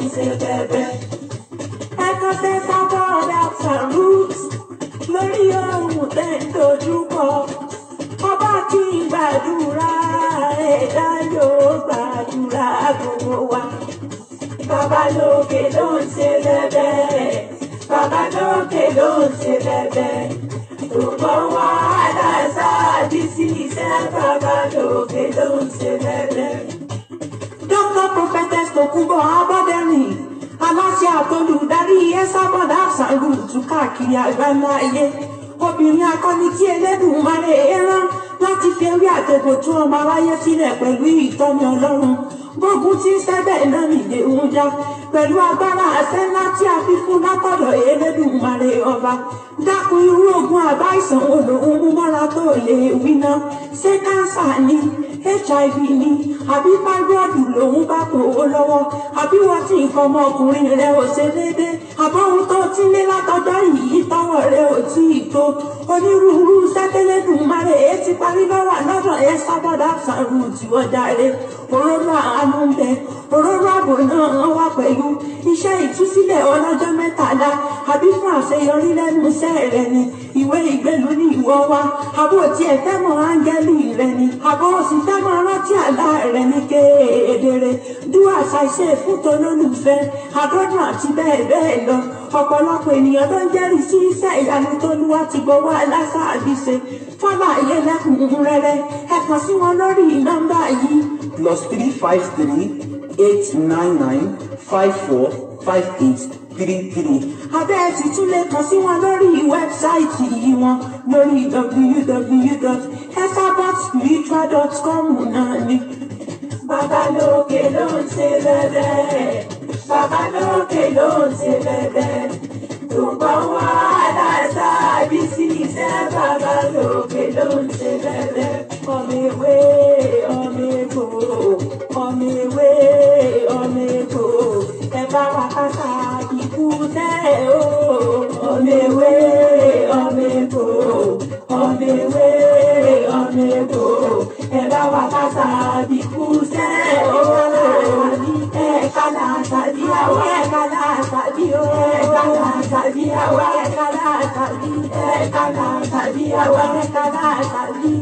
ń ṣe bẹ̀bẹ̀. ẹ̀kọ́ tẹ sábà roots and roots lórí ohun tẹ̀ ń dojú kọ. ọba kí n gbàdúrà ẹ̀dá yóò gbàdúrà gbogbo wa. bàbá lókè ló ń ṣe bẹ̀bẹ̀. bàbá lókè ló ń ṣe bẹ̀bẹ̀. Gbogbo wa lásà bí sí iṣẹ́ bàbá lókè ló ń ṣe bẹ̀bẹ̀. Dr. Prophetess Tokunbo Abọ́dẹ́rìn aláṣẹ àtolùdarí ẹ́sàbọ̀dá àṣàrùtù káàkiri àgbáńlá ayé. Obìnrin akọni tí Elédùmarè rán láti fi ewé àtẹ̀kọ̀ tún ọmọ aráyé sílẹ̀ pẹ̀lú ìtọ́ni Ọlọ́run. Gbógun tí sẹ́bẹ̀ náà nìdè ń já. Pẹ̀lú agbára àṣẹ ńlá tí a fi fún látọ̀dọ̀ Elédùmarè ọba. Dákun irú ogun àbá ìsàn olóhùn mọ́ra tó lè wí náà ṣé káńsà ni hiv ni. Àbí fáibọ́ọ̀dù lòun bá kó o lọ́wọ́? Àbí wọ́n ti nǹkan ọmọkùnrin rẹ ò ṣe déédé? Àbọ̀hún tó ti lé látọjọ́ yìí tọwọ́ rẹ ò tí tó? Onírúurú sẹ́tẹ́lẹ́dùnmarè èyí ti parí lọ́wọ́ lọ́dọ̀ ẹ sábọ́dá sàrù tí wọ́n òróró àánú òróró ààbò náà wà pẹ̀lú. Iṣẹ́ ìtúsílẹ̀ ọlọ́jọ́ mẹ́tàlá. Àbí fún àṣeyọrí lẹ́nu iṣẹ́ rẹ ni. Ìwé ìgbélú ní ìwọ wa àbò tiẹ̀ fẹ́ mọ áńgẹ́lì rẹ ni. Àbò sì fẹ́ mọ rántí àlá rẹ ní kéèdèrè dúwà ṣàìṣe fún tolólùfẹ́. Àdọ́dún àti bẹ́ẹ̀ bẹ́ẹ̀ lọ. Ọ̀pọ̀lọpọ̀ ènìyàn ló ń jẹ́rìí sí iṣẹ́ ìyanu tó wá ti gbowó aláṣàbí ṣe fọ́nà ayé lẹ́kùn rẹ́rẹ́ sí wọn lórí nọ́mbà yìí. Plus three five three eight nine nine five four five eight three. abẹ́ sì tún lè kàn sí wọn lórí wẹ́bsáìtì yìí wọn lórí www.hesabotspiritual.com náà ni. bàbá lókè ló ń wá láṣà bí sí iṣẹ́ bàbá lókè ló ń ṣe bẹ́ẹ̀ ọmọ ìwé wa tẹ́ o ọmọ ìwé ọmọ èkó ọmọ ìwé ọmọ èkó ẹ bá wa kásá ikú tẹ́ o ẹ kálá tàbí àwọn ẹ kálá tàbí o ẹ kálá tàbí àwọn ẹ kálá tàbí ẹ kálá tàbí àwọn ẹ kálá tàbí.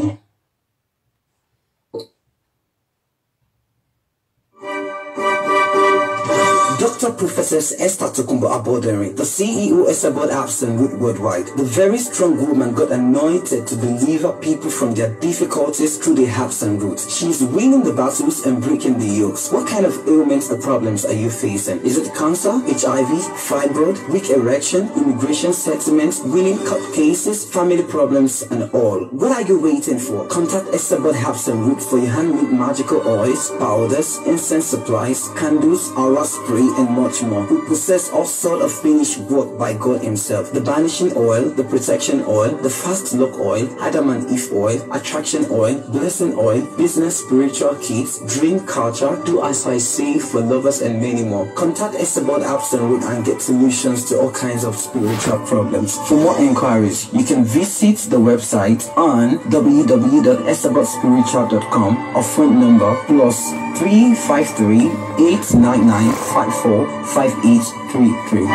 Dr. Professor Esther Tokumbo Abodere, the CEO Esabod Abson Root Worldwide, the very strong woman got anointed to deliver people from their difficulties through the herbs and roots. She is winning the battles and breaking the yokes. What kind of ailments or problems are you facing? Is it cancer, HIV, fibroid, weak erection, immigration settlements, winning court cases, family problems, and all? What are you waiting for? Contact Esabod Herbs Root for your handmade magical oils, powders, incense supplies, candles, aura spray, and much more. We possess all sort of finished work by God Himself. The banishing oil, the protection oil, the fast look oil, Adam and Eve oil, attraction oil, blessing oil, business spiritual kits, dream culture, do as I say for lovers and many more. Contact Esabod Apps and get solutions to all kinds of spiritual problems. For more inquiries, you can visit the website on www.esabodspiritual.com or phone number plus 353 899 545833.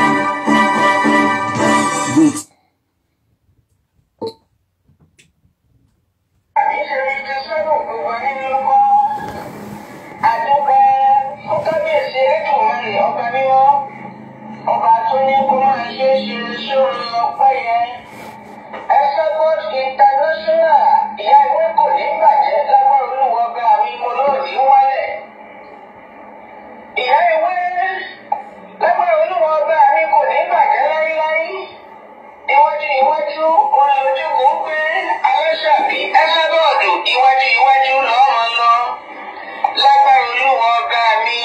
Wait. ọba tó ní kó máa ṣe é ṣe sórí ọpẹ́ yẹn Esabod International ìyá ìwé kò ní bàjẹ́ lágbára olúwa ọba mi mo náà ní wálẹ̀ ìyá ìwé lágbára olúwa ọba mi kò ní bàjẹ́ láíláí. Iwájú iwájú olójú kò ń gbé. Aláṣàbí Esabod iwájú iwájú lọ́mọ lọ. Lágbára olúwa ọba mi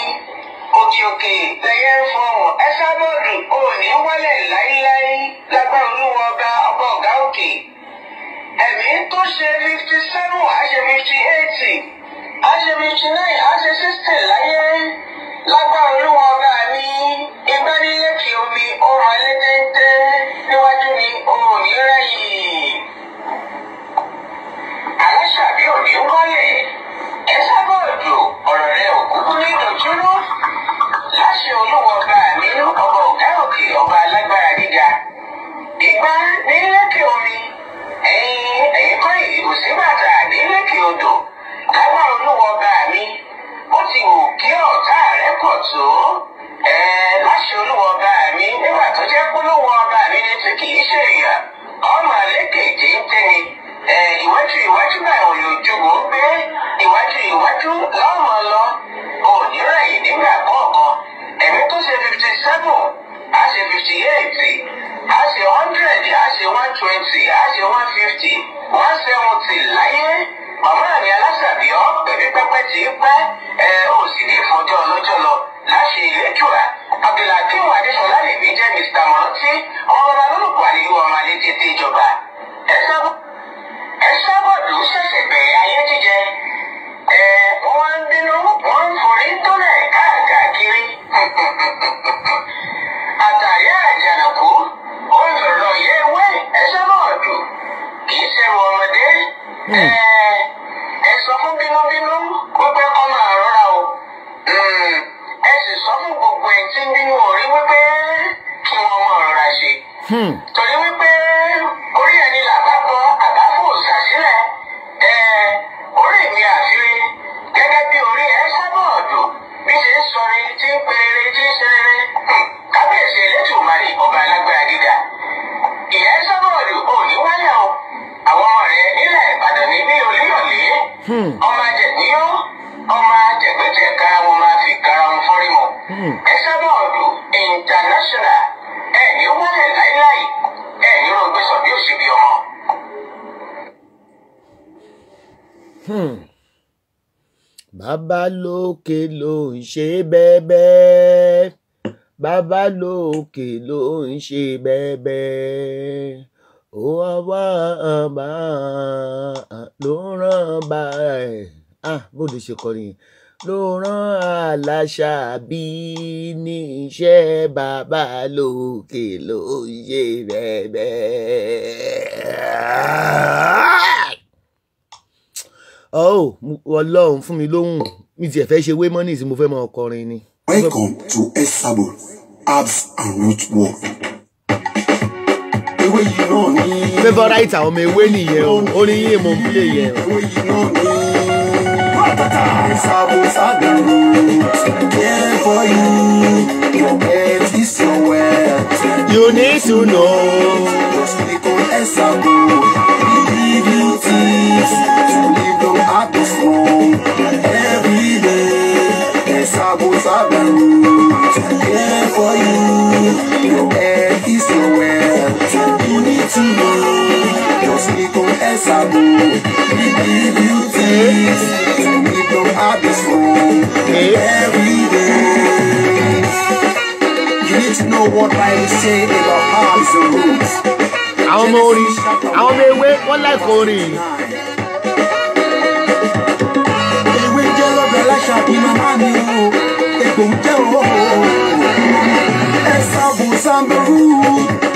òkè òkè lẹ́yẹ ń fọhùn Esabod ò ní wálẹ̀ láíláí. Lágbára olúwa ọba ọba ọ̀gá òkè. Ẹ̀mí tó ṣe fifty seven ṣe fifty eighty á ṣe fifty nine ṣe sixty láyé lágbára olúwa ọba mi igbá nílé kì omi ọrọ ẹlẹdẹẹdẹ níwájú mi òun ní rẹ̀yìn aláṣàbí òní ń kọlẹ ẹ sábà òjò ọ̀rọ̀ rẹ̀ òkúkú ní ìdọjúrú láṣẹ olúwa ọba mi ọba ọ̀gá òkè ọba alágbára gíga. Igbá nílé kì omi. Ẹ̀yin ẹ̀yin kọ́ yìí kò sí bàtà nílé kì odò. Lágbára olúwa ọba mi bó ti wù kí ọ̀tá rẹ̀ pọ̀ tó láṣẹ olúwa ọba mi. Nígbà tó jẹ́ polówó ọba mi ni tí kì í ṣe èèyàn ọmọ àlékèjì ń tẹ́ni ìwájú ìwájú báyìí òyò ojúbọ pé ìwájú ìwájú lọ́mọ lọ. Ònírẹ̀yìn nígbà kọ̀ọ̀kan. Ẹ̀mí tó ṣe fifty seven a ṣe fifty eight a ṣe hundred a ṣe one twenty a ṣe one fifty one seventy láyé màmá mi alásàbíọ́ pẹ̀lú pẹ́pẹ́ tí í pẹ́ ẹ ò sì ní ìfọjọ́ ọlọ́jọ́ lọ láṣẹ ìlẹ́jùà abdulhakeem adéṣọlá lèmi jẹ́ mr. Mọ́tí ọmọ bàbá lórúkọ àlejò ọmọ àlejò ètè ìjọba. Ẹ sábọ̀dù ṣẹ̀ṣẹ̀ bẹ̀rẹ̀ ayé jíjẹ. Ẹ wọ́n ń bínú wọ́n ń forí tọ́lẹ̀ káàkiri. Àtàrí àjànàkú ó ń lọ̀rọ̀ yẹ ewé ẹ sábọ̀dù kì í ṣe ọmọdé bínúbínú wípé kọ́ máa rọra o. Mm, ẹ sì sọ fún gbogbo ẹ̀ tí ń bínú orí wípé kí wọ́n mọ̀ rọra ṣe. Torí wípé ajẹ̀gbẹ́jẹ̀ kára wọn máa fi kára wọn fọ́rí mọ́. Ẹ sábọ̀ọ̀dù international. Ẹ ní wálẹ̀ láíláì ẹ ní rògbé sọ bí òṣèbí ọmọ. bàbá lókè ló ń ṣe bẹ́ẹ̀bẹ́. Bàbá lókè ló ń ṣe bẹ́ẹ̀bẹ́. Ó wá wá àbá ló rán bá ẹ̀. Ah bó lè ṣe kọrin. yẹn ló rán aláṣà bí ní iṣẹ́ bàbá lókè ló ṣe bẹ́ẹ̀bẹ́ oh ọlọ́run fún mi lóhùn mi tiẹ̀ fẹ́ ṣe wémọ́nì tí mo fẹ́ mọ ọkọrin ni. Welcome to Esabo Abs and Root Work. Ewé yìí náà ní. favourite àwọn ọmọ ewé nìyẹn o orin yìí mo ń play yẹn o. Ewé yìí náà ní. Esabo Saga Root. Care for you. Your health is your wealth. you need to know. Just click on Esabo. We give you tips to live long happy strong. Every day. Esabo Saga Root. Care for you. Your health is your wealth. You need to know. Just click on Esabo. We give you tips You need to know what Bible say about herbs and roots. àwọn ọmọ orin àwọn ọmọ ewé wọ́n láìkọ orin. Ewé jẹ́ lọ́dọ̀ aláṣà bí màmá mi o, egbò ń jẹ́ o. Ẹ sábò for you.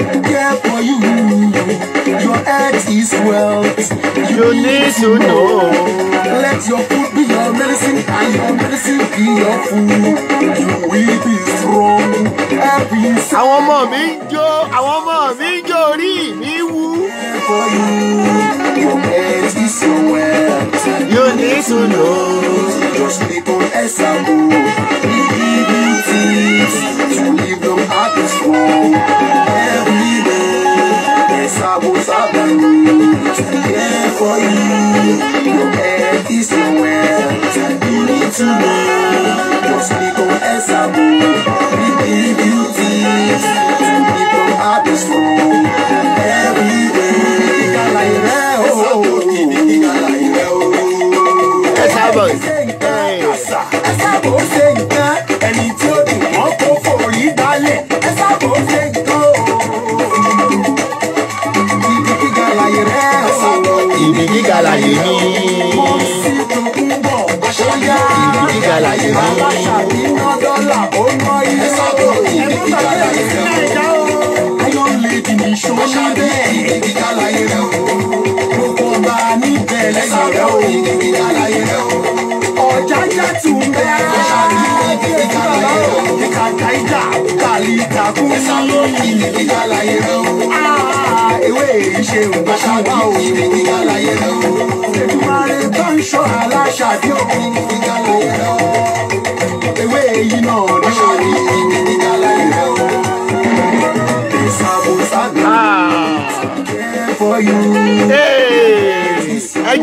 Your health is wealth. you need to know. Let your food be your medicine and your medicine be your food. You will be strong. Happy àwọn ọmọ mi ń jó àwọn ọmọ mi ń jó orí mi wú. for you. Your health is your wealth. you need to know. Just click on Esabo. We give you tips to live long happy strong. Every day, Saga Root. Care for you. Your health is wealth. You need to know. Just click on Esabo.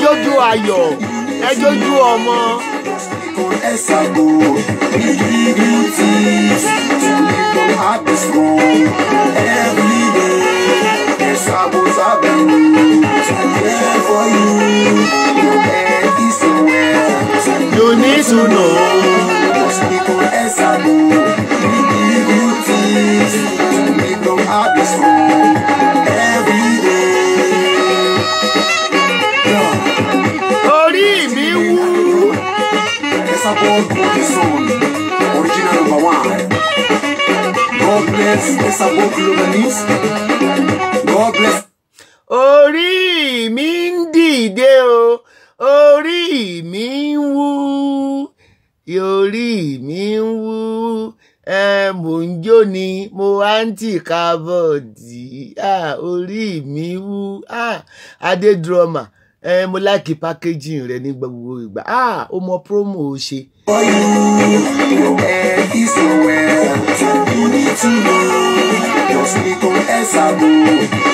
Jójú ayọ̀ ẹ jójú ọmọ On Esago. We give you tips to at the strong. Every day, avenue. There for you. Your head is your wealth. you need to know. Just Esago. We Esago Production, original number one. God bless Esago Globalist. God bless. Orí mi ń dìde o orí mi ń wú orí mi ń wú. Ẹ mò ń jó ni mo tì kábọ̀dì ah, orí mi wú. Ah, adé drummer ẹ mo láìkí packaging rẹ ní gbogbo ìgbà ah, ó mọ promo ó ṣe. for you. Your head is your wealth. You need to know. Just click on Esago.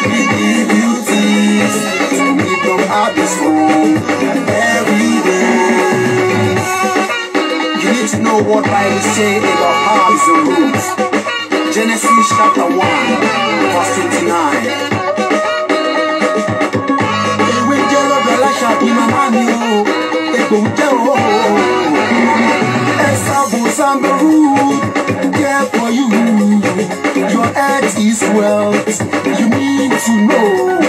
We give you tips to live long at the strong every day. You need to know what Bible say about herbs and roots. Genesis chapter 1, verse 29. Root, care for you. Your head is wealth, you need to know.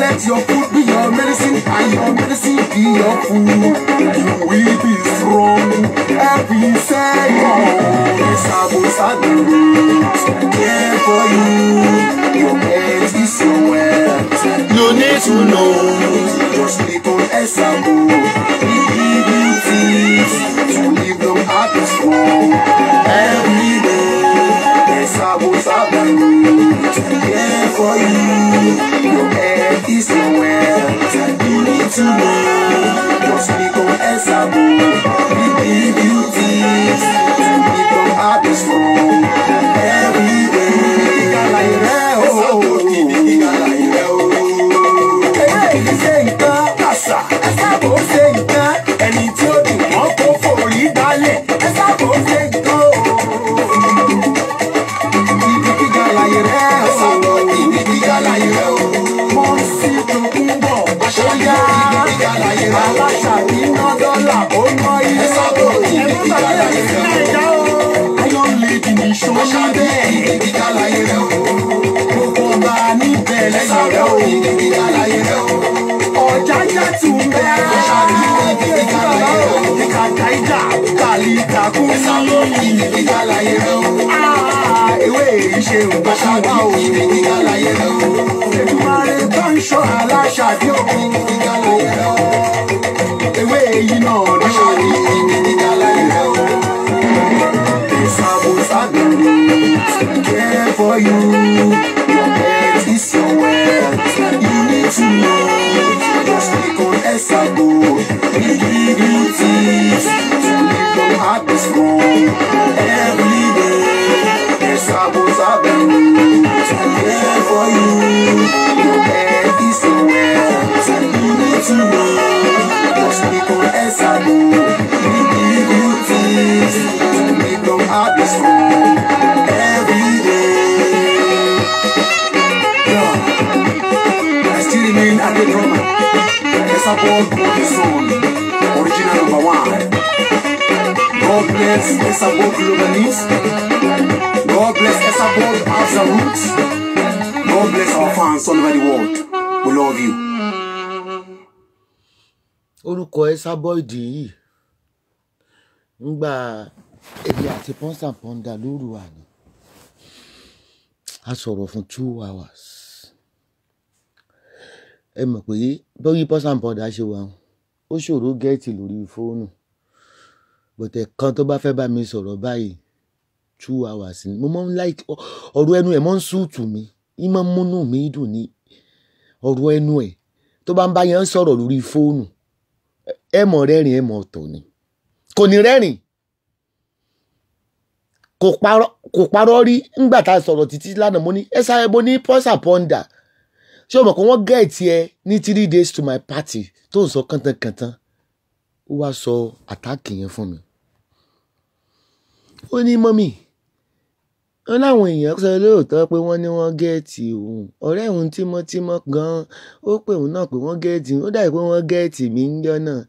Let your food be your medicine and your medicine be your food. You will be strong every second. Care for you. Your head is your you need to know. Esabod Globalist. God bless Esabod After Roots. God bless our fans all over the world. We love you. orúkọ sábọ́ọ̀dì yìí ńgbà èmi àti pọ́nsà pọ́ndà lóru àná a sọ̀rọ̀ fún two hours ẹ mọ̀ pé bọ́yí pọ́nsà pọ́ndà ṣe wà ó ṣòro gẹ́ẹ̀tì lórí fóònù bọ̀tẹ̀ kan tó bá fẹ́ bá mi sọ̀rọ̀ báyìí two hours ni. Mo máa ń like ọ̀rọ̀ ẹnu ẹ̀ máa ń sùútù mi. Í máa ń múnú mi dùn ní ọ̀rọ̀ ẹnu ẹ̀ tó bá ń bá yẹn sọ̀rọ̀ lórí fóònù ẹ mọ̀ rẹ́rìn ẹ mọ̀ ọ̀tọ̀ ni. Kò ní rẹ́rìn. Kò parọ́ kò rí. Ńgbà tá a sọ̀rọ̀ títí lánàá mo ní ẹ sáré mo ní pọ́sà pọ́ndà ṣé o mọ̀ pé wọ́n gẹ̀ẹ́tì ẹ ní three days to my party tó ń sọ kántankàntan? Ó wá sọ àtáàkì yẹn fún mi ó ní mọ́mì. Wọn láwọn èèyàn sọ lóòótọ́ pé wọ́n ní wọ́n gẹ́ẹ̀tì òun. Ọ̀rẹ́ òun tímọ́tímọ́ gan-an. Ó pè òun náà pé wọ́n gẹ́ẹ̀tì ó dàbí pé wọ́n gẹ́ẹ̀tì mí ń jọ náà.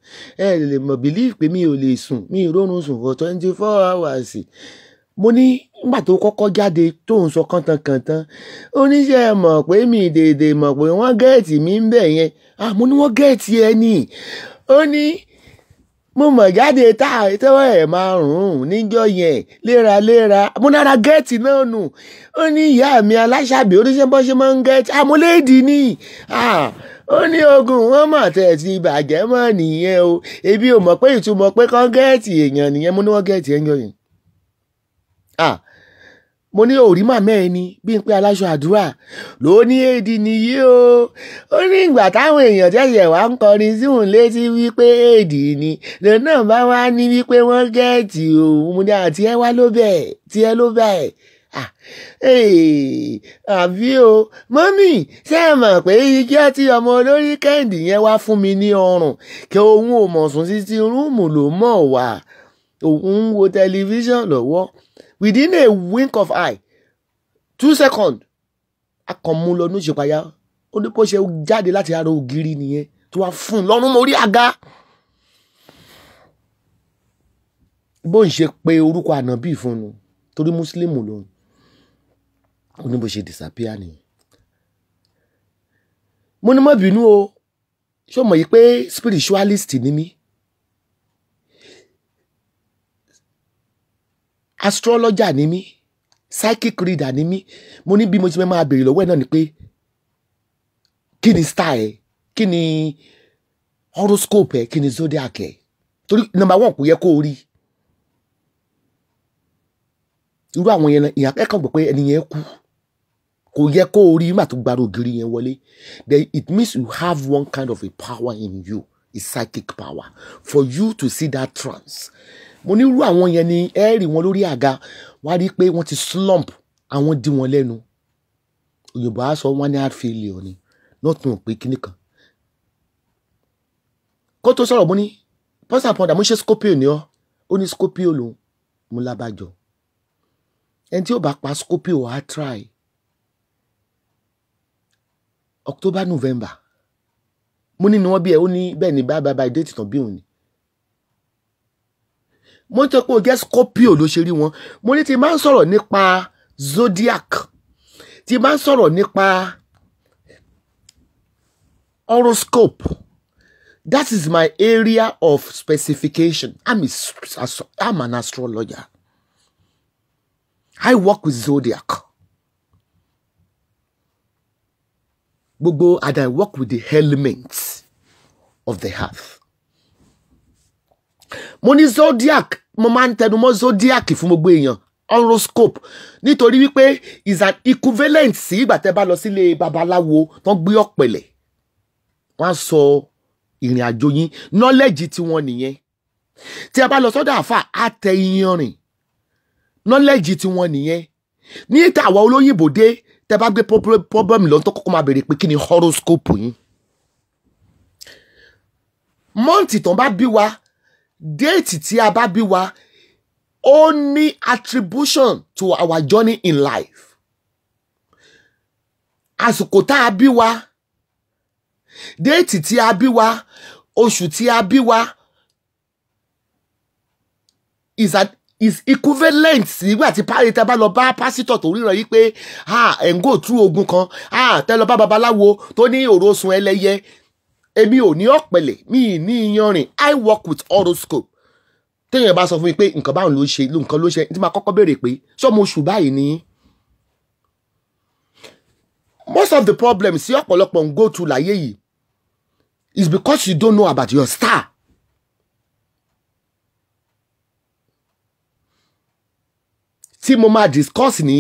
Ẹ lè mọ̀ bìlíì pé mi ò lè sùn. Mi ò rórun sùn for twenty four hours. Mo ní nígbà tó kọ́kọ́ jáde tó ń sọ kántankàntan oníṣẹ́ mọ̀ pé mi dèdè mọ̀ pé wọ́n gẹ́ẹ̀tì mí ń bẹ̀ yẹn? Mo ní wọ́n gẹ́ẹ̀tì ẹ ní ó ní mo mọ̀ jáde tá tẹ́wọ́ ẹ̀ márùn-ún níjọ́ yẹn léraléra mo nára gẹ́ẹ̀tì náà nù. Ó ní ìyá mi aláṣàbí oníṣẹ́ bọ́ ṣe máa ń gẹ́ẹ̀tì? Àmúléèdì ni. Ó ní ogun wọn mọ̀ tẹ̀ ti bàjẹ́ mọ́ nìyẹn o. Ebi ò mọ̀ pé ìtumọ̀ pé kán gẹ́ẹ̀tì èèyàn nìyẹn. Mo ní wọ́n gẹ́ẹ̀tì ẹ̀ yẹn mo ní òrí màmá ẹ ni bí n pé aláṣọ àdúrà. Ló ní èdè nìyí o. Ó ní ìgbà táwọn èèyàn tẹ̀sẹ̀ wá ń kọrin sí òun létí wípé èdè ni lòun náà bá wá ní wípé wọ́n gẹ̀ẹ́tì òun mo ní àti ẹ wá ló bẹ̀ tí ẹ ló bẹ̀ àbí o. Mọ́mì ṣé ẹ mọ̀ pé ijọ́ tí ọmọ olórí kẹ́hìndì yẹn wá fún mi ní ọrùn? Kí òun ò mọ̀ rúùmù ló mọ̀ wá. Òun ń wo tẹlifíṣàn lọ́wọ́ within a wink of eye two seconds akọ̀mú lọ ní ìṣèpáyà ó ní bó ṣe jáde láti ara ògiri nìyẹn tó wá fún un lọ́rùn mórí àga. Bó ń ṣe pé orúkọ ànábì fún un torí mùsùlùmù lòun ó ní bó ṣe disappear nìyẹn. Mo ní má bínú o. Ṣé o mọ̀ yìí pé spiritualist ni mí astrologer ni mí psychic reader ni mí. Mo ní bí mo ti máa béèrè lọ́wọ́ ẹ̀ náà ni pé kí ni star ẹ? Kí ni horoscope ẹ? Kí ni zodiac ẹ? Torí number one kò yẹ kó o rí. Irú àwọn yẹn ìyá ẹ̀kan gbọ́ pé ẹni yẹn kú. Kò yẹ kó o rí nígbà tó gbàrú ògiri yẹn wọlé. Then it means you have one kind of a power in you a psychic power. For you to see that trance mo ní irú àwọn yẹn ni ẹ rí wọn lórí àga wá rí pé wọ́n ti slump àwọn dí wọn lẹ́nu. Òyìnbó á sọ wọn ní heart failure ni lọ́tún pé kíní kan. Kó tó sọ̀rọ̀ mo ní pọ́sà pọ́ndà mo ṣe scorpio ni ọ́. Ó ní scorpio lòun. Mo lábàjọ. Ẹni tí ó bá pa scorpio á try. October november. Mo ní ni wọ́n bí ẹ. Ó ní bẹ́ẹ̀ ni báyìí báyìí déètì tán bí òun ni mo ń tọ́ pé o jẹ́ scorpio ló ṣe rí wọn. Mo ní ti máa ń sọ̀rọ̀ nípa zodiac ti máa ń sọ̀rọ̀ nípa horoscope that is my area of specification. I'm, a, I'm an astrologer. I work with zodiac. Gbogbo and i work with the elements of the earth mo ní zodiac. Mo máa ń tẹnu mọ́ zodiac fún gbogbo èèyàn. Horoscope. Nítorí wípé is an equivalent sí ìgbà tẹ́ bá lọ sílé babaláwo tán gbé ọ̀pẹ̀lẹ̀. Wọ́n á sọ ìrìn àjò yín. Knowledge tiwọn nìyẹn. Tí a bá lọ sọ́dọ̀ àfà á tẹ iyanrìn. Knowledge tiwọn nìyẹn. Ní ìta àwa olóyìnbó dé tẹ́ bá gbé problem lọ tó kọ́kọ́ máa béèrè pé kí ni horoscope yín? Mọ́ǹtì tán bá bí wa déètì tí a bá bí wa ó ní attribution to our journey in life. Àsìkò tá a bí wa déètì tí a bí wa oṣù tí a bí wa is at is equivalent sígbà tí parí tẹ bá lọ bá pásítọ̀ tó ríran yìí pé ẹ̀ ń go through ogun kan. Tẹ lọ bá babaláwo tó ní òrosun ẹlẹ́yẹ èmi ò ní ọ̀pẹ̀lẹ̀ mi ì ní iyanrìn i work with horoscope téèyàn bá sọ fún mi pé nǹkan báwọn ló ṣe nǹkan ló ṣe tí máa kọ́kọ́ béèrè pé sọmọ oṣù báyìí ni. most of the problems tí ọ̀pọ̀lọpọ̀ ń go through láyé yìí is because you don't know about your star. tí mo máa discuss ní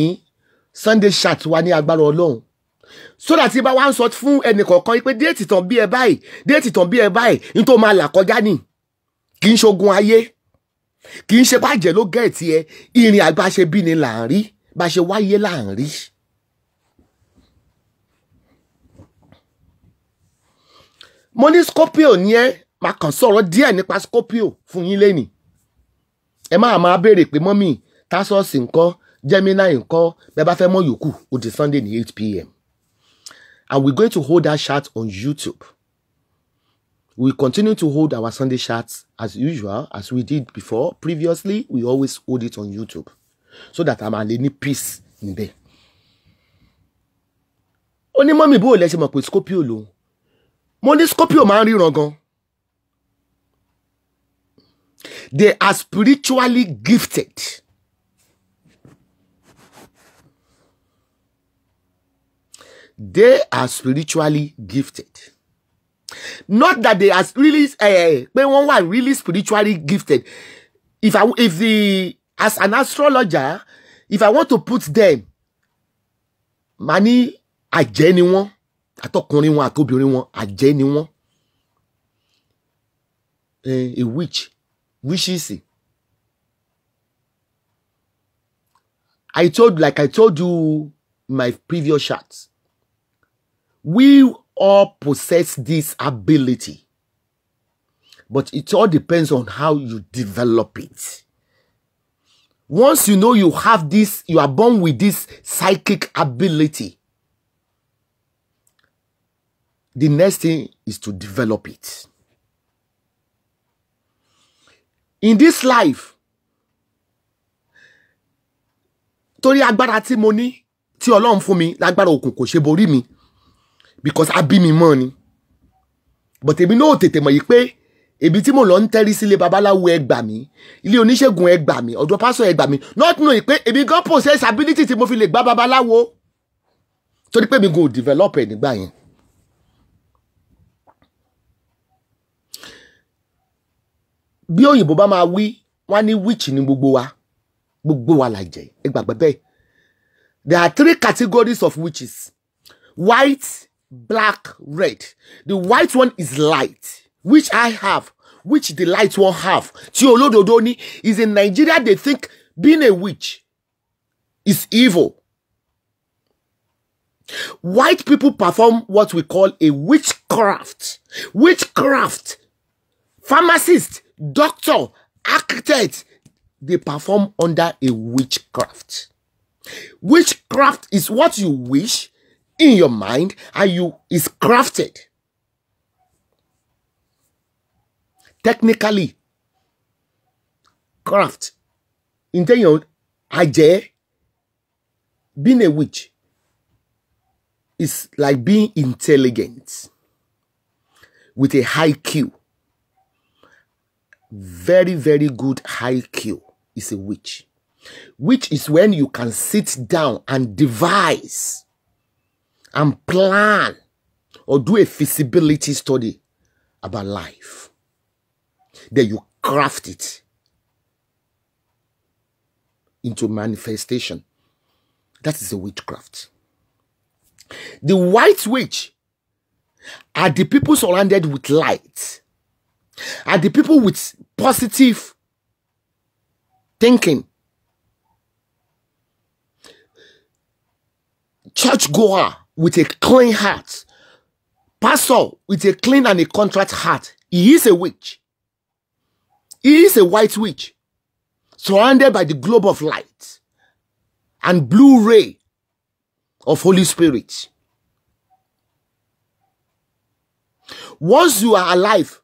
sunday chat wa ní agbára ọlọ́run that tí bá wá ń sọ fún ẹnì kọ̀ọ̀kan pé déètì tán bí ẹ báyìí déètì tán bí ẹ báyìí ní tó máa là kọjá nì kì í ṣogun ayé. Kì í ṣe bàjẹ́ ló gẹ̀ẹ́tì ẹ. Ìrìn àgbà bí ni là ń rí. Bá ṣe wáyé là ń rí. mo ní scorpio ní ẹ. Máa kàn sọ̀rọ̀ díẹ̀ nípa Scorpio fún yín lẹ́nìí ẹ máa máa béèrè pé mọ́mì tásọ̀sì ńkọ́? Gemini ńkọ́? Bẹ́ẹ̀ bá fẹ́ mọ̀ yòókù ó di Sunday ní eight pm and we going to hold that chat on YouTube. We continue to hold our Sunday chats as usual as we did before. Previously we always hold it on YouTube so that a máa peace níbẹ̀. Ó ní mọ́mì bó o lẹ ṣe mọ̀ pé Scorpio lòun? Mo ní Scorpio máa they are spiritually gifted they are spiritually gifted. Not that they are really uh, pé wọ́n wà really spiritually gifted. If I if the as an astrologer if I want to put them màá ní àjẹ́ ni wọ́n. Àtọkùnrin wọn wọn àjẹ́ ni wọ́n. Eh, a witch wishes I told like I told you my previous chats we all possess this ability but it all depends on how you develop it. Once you know you have this you are born with this psychic ability the next thing is to develop it. In this life torí agbára tí mo ní tí ọlọ́run fún mi lágbára òkun kò ṣe borí mi because a bí mi mọ́ ni. But èmi náà tètè mọ̀ yìí pé èmi tí mo lọ ń tẹ́rí sílé babaláwo ẹ gbà mí ilé oníṣègùn ẹ gbà mí ọ̀dọ̀ pásọ̀ ẹ gbà mí. Not knowing pé èmi gan possess ability tí mo fi lè gbá babaláwo. Torí pé mi gan develop ẹ nígbà yẹn. bí òyìnbó bá máa wí wọn ní witch ní gbogbo wa gbogbo wa la jẹ. Ẹ gbàgbé bẹ́ẹ̀. There are three categories of witches. White black red. The white one is light which I have which the light one have. Tí olódodo ní is in Nigeria they think being a witch is evil. White people perform what we call a witchcraft. Witchcraft. Pharmacist doctor architect they perform under a witchcraft. Witchcraft is what you wish in your mind and you is crafted. Technically craft. Ntẹ̀yàn ajẹ́ being a witch is like being intelligent with a high Q. Very very good high Q is a witch. Which is when you can sit down and devise and plan or do a feasibility study about life. Then you craft it into manifestation. That is a witchcraft. The white witch are the people surrounded with light are the people with positive thinking. Church goer with a clean heart. Pastor with a clean and a contract heart. He is a witch. He is a white witch surrounded by the globe of light and blue ray of holy spirit. Once you are alive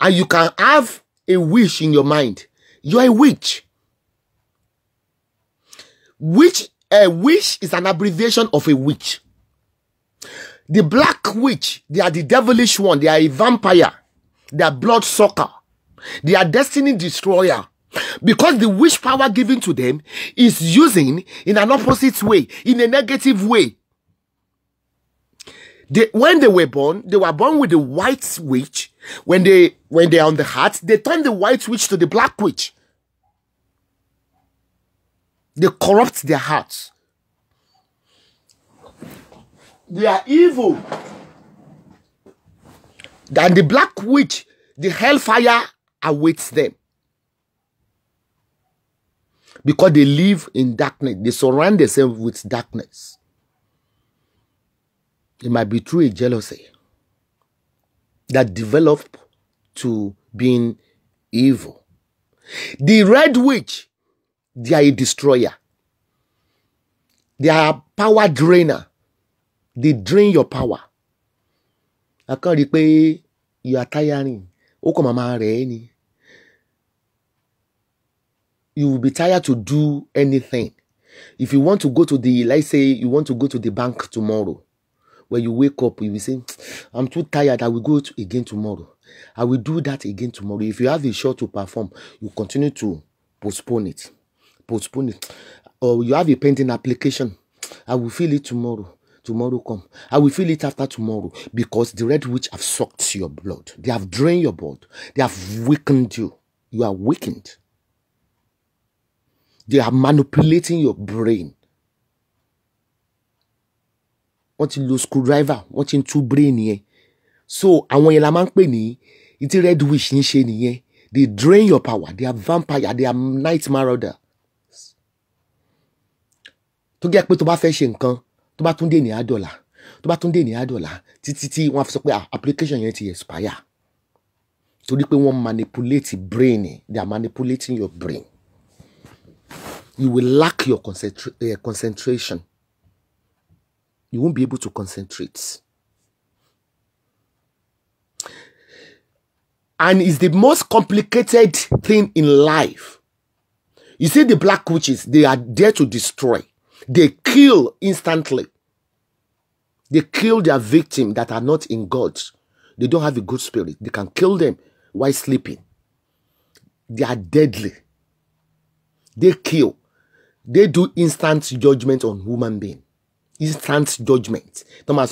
and you can have a wish in your mind you're a witch. Witch a witch is an abbreviation of a witch. The black witch they are the devilish one. They are a vampire. They are blood sucker. They are destiny destroyer. Because the wish power given to them is using in an opposite way in a negative way. They, when they were born they were born with the white witch. When they when they are on the heart they turn the white witch to the black witch they corrupt their hearts. They are evil. And the black witch the hellfire awaits them. Because they live in darkness. They surround themselves with darkness. It might be through a jealousy that develop to being evil. The red witch, they are a destroyer. They are power drainer. They drain your power. A kàn rí i you are tiring. Ó kàn máa rẹ̀ ni. You will be tired to do anything. If you want to go to the, let's say you want to go to the bank tomorrow, when you wake up, you will say, I'm too tired. I will go to again tomorrow. I will do that again tomorrow. If you have a show to perform, you continue to postpone it. Postpone it. Or you have a pending application. I will fill it tomorrow. Tomorrow come. I will fill it after tomorrow because the red witch have sucked your blood. They have drained your blood. They have weakened you. You are weakened. They are manipulating your brain. Wọ́n ti lo screwdriver, wọ́n ti ń brain yẹn. So àwọn yẹn la máa ń pè ní ìtí red witch ń ṣe nìyẹn. They drain your power. They are vampire. They are night marauder. Tó jẹ́ pé tó bá fẹ́ ṣe nǹkan, tó bá tún dé ní àdọ̀là, tó bá tún dé ní àdọ̀là, títí tí wọ́n á fi sọ pé ah, application yẹn ti expire. Torí pé wọ́n manipulate brain. They are manipulating your brain. You will lack your concentra- uh, concentration. You won't be able to concentrate. And it's the most complicated thing in life. You see, the black witches, they are there to destroy. They kill instantly. They kill their victim that are not in God. They don't have a good spirit. They can kill them while sleeping. They are deadly. They kill. They do instant judgment on human being. Instant judgment. Tó máa.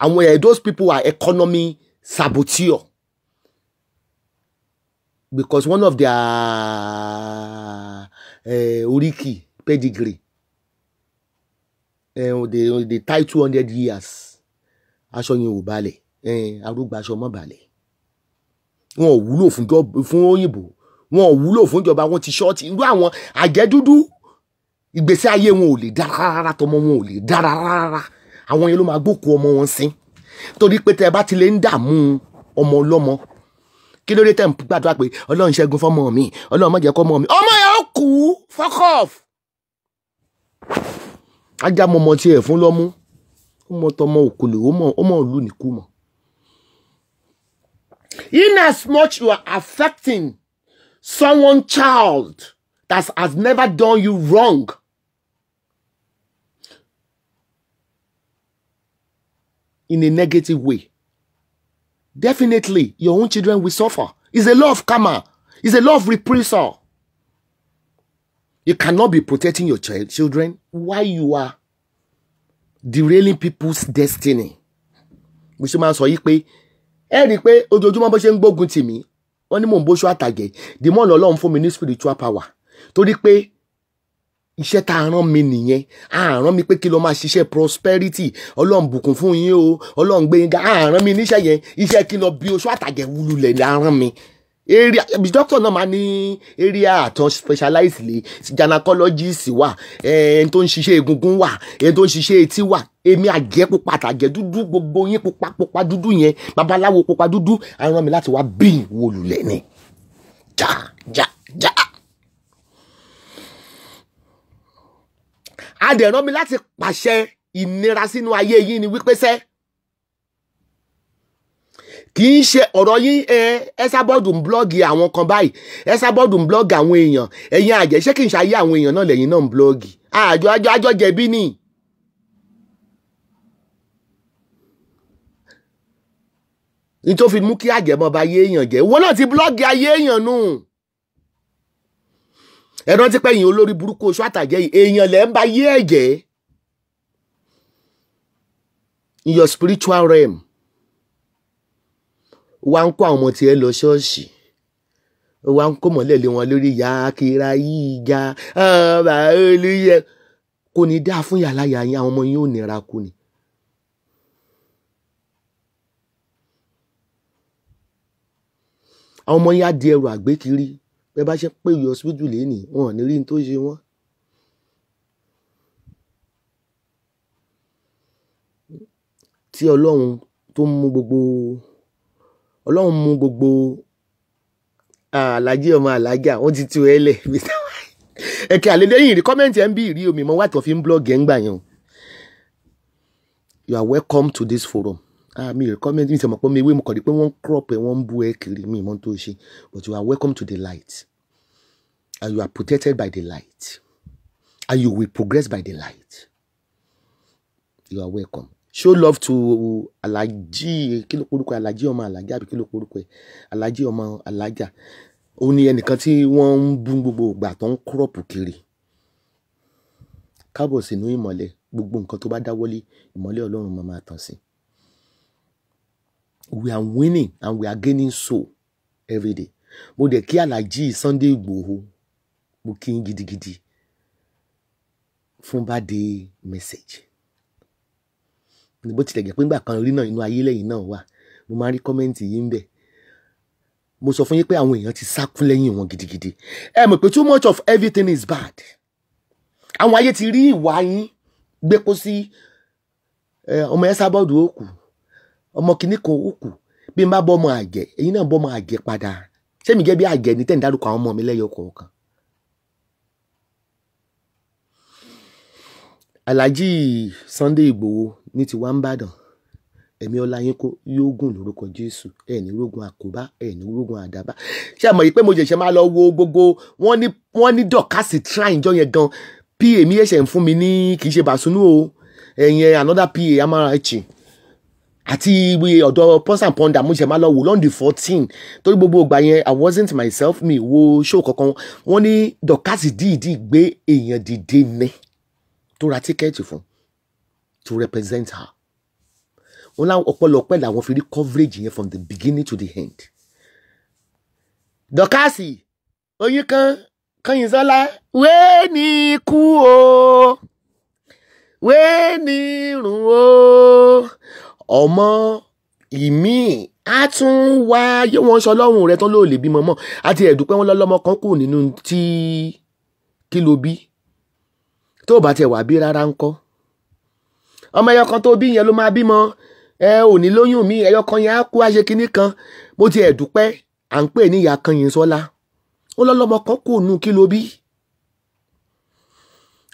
Àwọn eh, those people are economy saboteur. Because one of their uh, oríkì pedigree uh, they, they tie two hundred years. Aṣọ yẹn ò balẹ̀. Eh, arúgbó aṣọ mọ́ balẹ̀. Wọn ò wúlò fún òyìnbó. Wọn ò wúlò fún ìjọba. Wọn ti ṣọ́ọ̀tì irú àwọn àjẹ́ dúdú ìgbésí ayé wọn ò lè dára rárá tọmọ wọn ò lè dára rárá. Àwọn yẹn ló máa gbókù ọmọ wọn sí. Torí pé tẹ bá ti lè ń dààmú ọmọ ọlọ́mọ kí ló dé tẹ̀ ń gbàdúrà pé ọlọ́run ṣẹ́gun fọ́mọ mi? Ọlọ́run má kọ́ ọmọ mi. Ọmọ yẹn ó kú. Fuck off. Ajá mọmọ tiẹ̀ fún lọ́mú. Ọmọ tọmọ òkòlè ọmọ ọmọ ìlú nìkú mọ̀. in as much you are affecting someone child that has never done you wrong in a negative way definitely your own children will suffer. It's a law of karma. It's a law of reprisal you cannot be protecting your child children while you are derailing people's destiny. Mo ṣe máa ń sọ yìí pé ẹ rí i pé ojoojúmọ́ bó ṣe ń gbógun tì mí wọ́n ní mò ń bóṣù àtàgẹ̀ dìmọ́ ọ̀nà ọlọ́run fún mi ní spiritual power. Torí pé iṣẹ́ tá a rán mi nìyẹn. A rán mi pé kí ló máa ṣiṣẹ́ prosperity. Ọlọ́run bùkún fún yín o. Ọlọ́run gbé yín ga. A rán mi níṣẹ́ yẹn. Iṣẹ́ kí lọ bí oṣù àtàgẹ̀ wúlulẹ̀ la rán mi. Area doctor náà máa ní area àtọ specialize lè gynecologist wà. Ẹni tó ń ṣiṣẹ́ egungun wà. Ẹni tó ń ṣiṣẹ́ etí wà. Èmi àjẹ́ pupa àtàjẹ́ dúdú gbogbo yín pupa pupa dúdú yẹn. Babaláwo pupa dúdú. A rán mi láti wá bí wọlùlẹ̀ ni. Já já já. A dẹ̀ rán mi láti pàṣẹ ìnira sínú ayé yín ni wípé sẹ́ kì í ṣe ọ̀rọ̀ yín ẹ ẹsàbọ́ọ̀dù ń blọ́ọ̀gì àwọn kan báyìí. Ẹsàbọ́ọ̀dù ń blọ́ọ̀gì àwọn èèyàn. Ẹ̀yin àjẹ́ ṣé kì í ṣe ayé àwọn èèyàn náà lẹ́yìn náà ń blọ́ọ̀gì? Àjọ àjọ àjọ jẹ̀bi ni. ní tó fi mú kí àjẹmọ́ bá ayé èèyàn jẹ́. Ìwọ náà ti blọ́ọ̀gì ayé èèyàn nù. Ẹ rántí pé ẹ̀yin olórí burúkú oṣù àtàjẹ́ yìí èèyàn lẹ́ ń ba ayé ẹ̀ jẹ́. In your spiritual realm wá ń kó àwọn ọmọ tiẹ̀ lọ ṣọ́ọ̀ṣì wá ń kó mọ́lẹ̀ lé wọn lórí ìyá kíra yìí ga ọba olùyẹ kò ní dáa fún yàrá yà yín àwọn ọmọ yín ò nira kú ni. àwọn ọmọ yín á di ẹrù àgbékiri bẹ́ẹ̀ bá ṣe pé ìyọ hospital lẹ́nìí wọn ò ní rí tó ṣe wọ́n. tí ọlọ́run tó mú gbogbo ọlọ́run mú gbogbo alájí ọmọ alájà wọ́n ti tú ẹ lẹ̀. Ẹ̀kẹ́ àlẹ́ lẹ́yìn rí kọ́mẹ́ǹtì ẹ̀ ń bí ìrí omi mọ́ wà tó fi ń blọ́ọ̀gì ń gbà yẹn you are welcome to this forum ah mi rí kọ́mẹ́ǹtì mi ti mọ̀ pé mi ìwé mo kàn rí pé wọ́n crop ẹ̀ wọ́n ń bú ẹ kiri mi ìmọ̀ tó ṣe. But you are welcome to the light. And you are protected by the light. And you will progress by the light. You are welcome. Show love to alhaji kí ló porúkọ ẹ? alhaji ọmọ alhaja àbí kí ló porúkọ ẹ? Alhaji ọmọ alhaja. Ó ní ẹnìkan tí wọ́n ń bú gbogbo ìgbà tó ń kúrọ̀pù kiri. Káàbọ̀ sínú ìmọ́lẹ̀. Gbogbo nǹkan tó bá dáwọ́lé ìmọ́lẹ̀ ọlọ́run máa máa tàn sí we are winning and we are gaining soul every day. Mo dẹ̀ kí alhaji Sunday Igboho. Mo kí yín gidigidi fún birthday message. Bó tilẹ̀ jẹ́ pé nígbà kan rí náà inú ayé lẹ́yìn náà wà mo máa ń rí kọ́mẹ́ǹtì yìí ń bẹ̀. Mo sọ fún yín pé àwọn èèyàn ti sá kún lẹ́yìn wọn gidigidi. Ẹ mọ̀ pé too much of everything is bad. Àwọn ayé ti rí ìwà yín gbé kó sí ọmọ ẹ sábọ́ọ̀dù ó kù ọmọ kìíní kan ó kù. Bí n bá bọ́ ọmọ àjẹ́ èyí náà bọ́ ọmọ àjẹ́ padà. Ṣé mi jẹ́ bí àjẹ́ ní tẹ̀ ń dárúkọ àwọn ọmọ mi lẹ́yọ kọ̀ọ̀kan? Alhaji sunday igbòho ní tiwa ń bàdàn ẹ̀mí ọlá yín kó yóò gùn lórúkọ jésù. Ẹ̀ ní rógun àkóbá ẹ̀ ní rógun àdábá ṣé àmọ̀ yìí pé mo jẹ̀ṣẹ̀ máa lọ wo gbogbo wọ́n ní wọ́n ní dọ̀kásì try ìjọ yẹn gan pa mi ẹ̀ṣẹ̀ ń fún mi ní kì í ṣe bàṣúnú o. Ẹ̀yẹn another pa amara ẹ̀chì àti ọ̀dọ̀ pọ́sàn pọ́ndà mo ṣẹ̀ máa lọ wò lọ́ndì fourteen. Torí gbogbo ìgbà yẹn i wasn't myself mi wo show kankan. Wọ́n ní dọ̀kásì dìídì gbé èèyàn dìde ní tó ra tíkẹ́ẹ̀tì fún to represent her. Wọn láwọn ọ̀pọ̀lọpọ̀ làwọn fi rí coverage yẹn from the beginning to the end. dọ́kásì oyin kan kanyìnsọ́lá wéé ní ikú o. Wéé ní irun o ọmọ ìmí á tún wáyé wọn sọ lọ́rùn rẹ tán ló lè bímọ mọ́. Àti ẹ̀dùpẹ́ wọn lọ́lọ́mọ kan kù nínú tí kí ló bí? Tó bá tiẹ̀ wá bí rárá ń kọ́ ọmọ ẹyọ kan tó bí yẹn ló máa bímọ. Ẹ ò ní lóyún mi ẹyọ kan yẹn á kú àṣẹ kínní kan. Mo ti ẹ̀dúpẹ́ à ń pè ní ìyá kan yẹn sọ́lá. Ó lọ́lọ́mọ kan kò nù kí ló bí?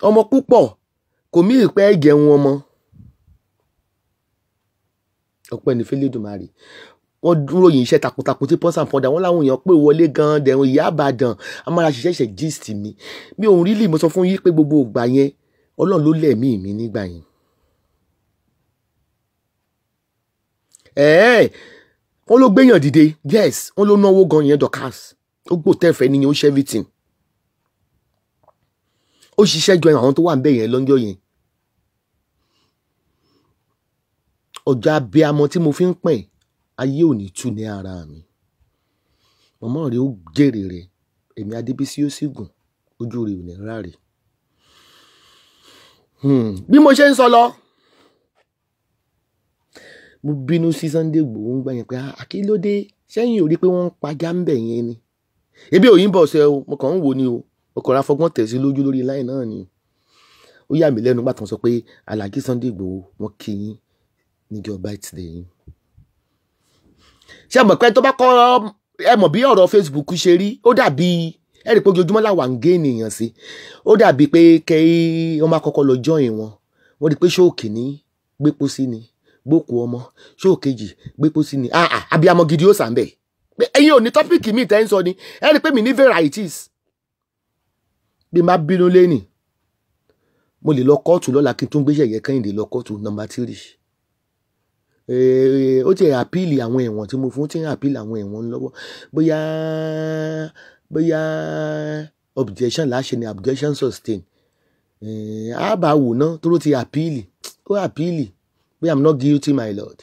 Ọmọ púpọ̀ kò mí ìpẹ́ jẹun ọmọ ọpẹ́ ní fẹlẹ́dùmarè wọ́n dúró yìí iṣẹ́ takuntakun tí pọ́sàn pọ́ndà wọ́n láwọn èèyàn pé wọlé gan-an dẹ̀rùn ìyá àbàdàn amára ṣiṣẹ́ ṣẹ̀ gist mi. Mi ò rí lè mo sọ fún yín pé gbogbo ìgbà yẹn ọlọ́run ló lẹ̀mí mi nígbà yẹn. Ẹ̀ẹ́ wọ́n ló gbéyàn dìde. Yes wọ́n ló náwó gan yẹn dorcas. Ó gbò tẹ́fẹ́ nìyẹn ó everything. Ó ṣiṣẹ́ ju àwọn tó wà ń bẹ̀ yẹn lọ́jọ́ yẹn ọjà abiyamọ tí mo fi ń pẹ̀ ayé ò ní tú ní ara mi. Màmá rẹ ó jèrè rẹ. Èmi adébísí ó sì gùn ojú rẹ ò ní ráre Hmm, bí mo ṣe ń sọ lọ mo bínú sí Sunday Igboho ń gbà yẹn pé àkílódé sẹ́yìn ò rí pé wọ́n ń pajá ń bẹ̀ yẹn ni? Ebi òyìn bọ̀ ṣe o mo kàn ń wò ni o. Mo kàn ra fọgbọ́n tẹ̀ lójú lórí láì náà ni. Ó yà mí lẹ́nu gbàtàn sọ pé Alhaji Sunday Igboho wọ́n kí yín níjọ́ birthday yín. Ṣé mọ̀ pé tó bá kọ́ ẹ bí ọ̀rọ̀ Facebook ṣe rí ó dàbí ẹ rí i pé ojoojúmọ́ làwà ń gé ènìyàn sí. Ó dàbí pé kẹ́ wọ́n máa kọ́kọ́ lọ join wọn. Wọ́n rí i pé ṣóòkì ní gbépo sí ni. Gbókù ọmọ. Ṣóòkejì gbépo sí ni. Ah ah abiyamọ gidi ó sàn bẹ́ẹ̀ ẹ̀yin ò ní tọ́pìkì míì tẹ́ ń sọ ni. Ẹ pé mi ní varieties. Bí bá bínú lẹ́nì mo lè lọ kóòtù lọ́la kí n tún gbéṣẹ́ yẹ kẹ́hìndé lọ kóòtù nọmba tírì ó ti àpíìlì àwọn ẹ̀wọ̀n tí mo fún tí ń àpíìlì àwọn ẹ̀wọ̀n lọ́wọ́. Bóyá bóyá objection láṣẹ ni objection sustain. Á bá wò ná tó ló ti àpíìlì ó àpíìlì pé i'm not guilty my lord.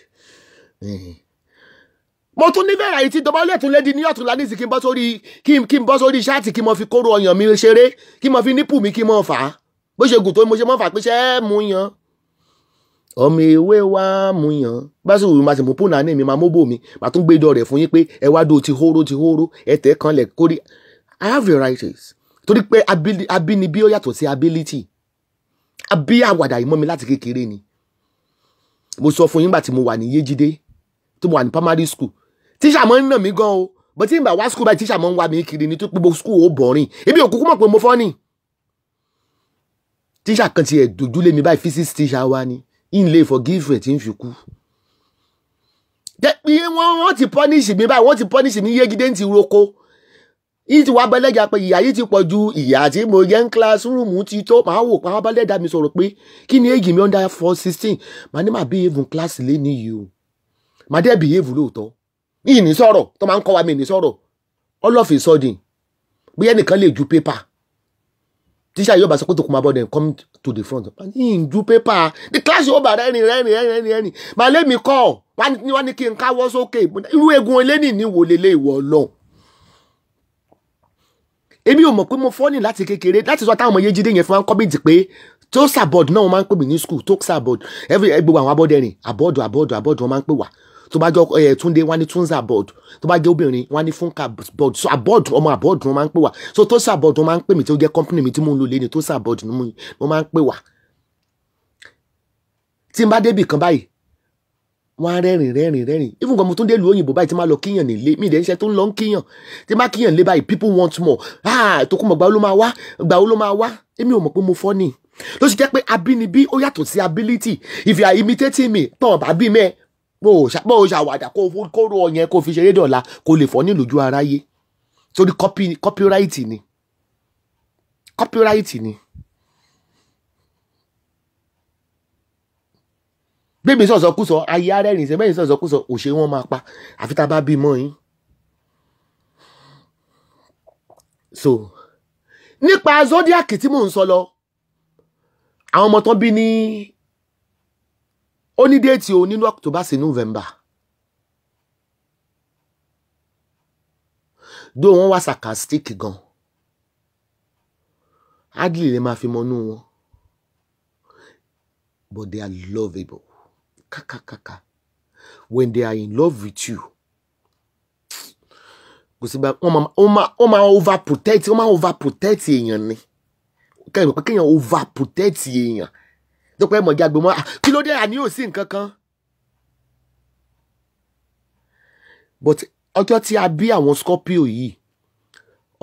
mo tún ní bẹ́ẹ̀rẹ̀ àyè tí dọ́bálẹ̀ tún lédi ní ọ̀tún ládìsí kí n bọ́ sórí kí n bọ́ sórí ṣáàtì kí n mọ fi kóró ọyàn mi ṣeré kí n mọ fi nípù mi kí n mọ fà á. Bó ṣe gùn tó mo ṣe mọ fà pé é mú yan ọmọ ewé wa mú yan bá sì wù mí màá sì mú púnà ní mi máa móbò mi. Màá tún gbé dọ̀ rẹ̀ fún yín pé ẹ wá do ti hóró ti hóró. Ẹ tẹ̀ kan lẹ̀ kórè i have varieties. Torí pé abínibí ó yàtọ̀ sí ability. Abí àwàdà ìmọ̀ mi láti kékeré ni. Mo sọ fún yín gbà tí mo wà ní yéjídé tí mo wà ní primary school. Tíṣà máa ń nà mí gan o. But tí n bá wá school báyìí tíṣà máa ń wá mi kiri ní tó gbogbo school ó bọ̀rin ebi òkúkú mọ̀ pé mo fọ́ ni tíṣà kan tiẹ̀ dojúlé mi báyìí physics tíṣà wa ni in lè forgive ẹ̀ tí ń fi kú jẹ́ pé wọ́n wọ́n ti punish mi báyìí wọ́n ti punish mi yégidé ń ti roko yìí ti wá bẹ́lẹ́jà pé ìyá yìí ti pọ̀ ju ìyá tí mo jẹ́ ń classroom ti tó máa wò máa bá lẹ́dàá mi sọ̀rọ̀ pé kí ni èyí mi under four sixteen? Màá ní màá behave class lé níyì o màá dẹ́ behave lóòótọ́ yìí ní sọ̀rọ̀ tó máa ń kọ́ wa mi ní sọ̀rọ̀ all of a sudden bóyá nìkan lè ju paper tíṣà yóò bá sọ pé tó kó máa bọ́ then come to the front. Ń ju paper. The class yóò bá rẹ́rìn rẹ́rìn rẹ́rìn rẹ́rìn. Màá lé mi kọ́. Wọ́n ní kí n káwọ́ sókè. Irú egun eléni ní wò lélẹ̀ ìwọ ọlọ́run èmi ò mọ̀ pé mo fọ́nì láti kékeré. Láti sọ táwọn ọmọ Yéjídé yẹn fún wa ń kọ́bìtì pé tóksà board náà wọ́n máa ń pè mí ní school. Tóksà board. Every gbogbo àwọn abọ́dẹ̀rìn àbọ́ọ̀dù àbọ́ọ̀dù àbọ́ọ̀dù wọ́n máa ń pè wá tó bá jọ ẹ Túndé wọ́n ní túnzà board tó bá jẹ́ obìnrin wọ́n ní fúnkà board so àbọ́ọ̀dù ọmọ àbọ́ọ̀dù wọ́n máa ń pè wá. So tóksà board wọ́n máa ń pè mí tó jẹ́ company mi tí mò ń lò lé ní tóksà board ni wọ́n máa ń pè wá. Tí n bá débì kan báyìí wọ́n á rẹ́rìn rẹ́rìn rẹ́rìn. Even gan mo tún dé lu òyìnbó báyìí tí máa lọ kíyàn nílé. Mi ìdẹ́ iṣẹ́ tó ń lọ kíyàn. Tí máa kíyàn lé báyìí people want more. Ah tó kún mọ̀ gbà ó ló máa wá? Gbà ó ló máa wá? Èmi ò mọ̀ pé mo fọ́ ni ló sì jẹ́ pé abínibí ó yàtọ̀ sí ability. If you are imitating me tán ọ̀bá bí mẹ́ bó o ṣàwàdà kó o ro ọ̀yẹn kó o fi ṣeré dọ̀la kó o lè fọ́ ní lójú aráyé torí copyright ni copyright ni. bébí sọ̀sọ̀kúsọ ayé arẹ́rìn sẹ́ bẹ́ẹ̀ sọ̀sọ̀kúsọ òṣè wọn máa pa àfi tá a bá bímọ yín. so nípa zodiac tí mò ń sọ lọ àwọn ọmọ tán bí ní ó ní déètì o nínú October sí November. Dó wọn wá sarcastic gan. Hardly lè máa fi mọnú wọn. But they are lovable. Kakakaka when they are in love with you. Kò sí bá wọn máa wọn máa over protect wọn máa over protect èèyàn ni. Kẹ́hìn pé kéèyàn over protect èèyàn dọ́pẹ́ mọ̀ jágbe mọ́. Kí ló dé? Àní ò sí nǹkan kan. But ọjọ́ tí a bí àwọn Scorpio yìí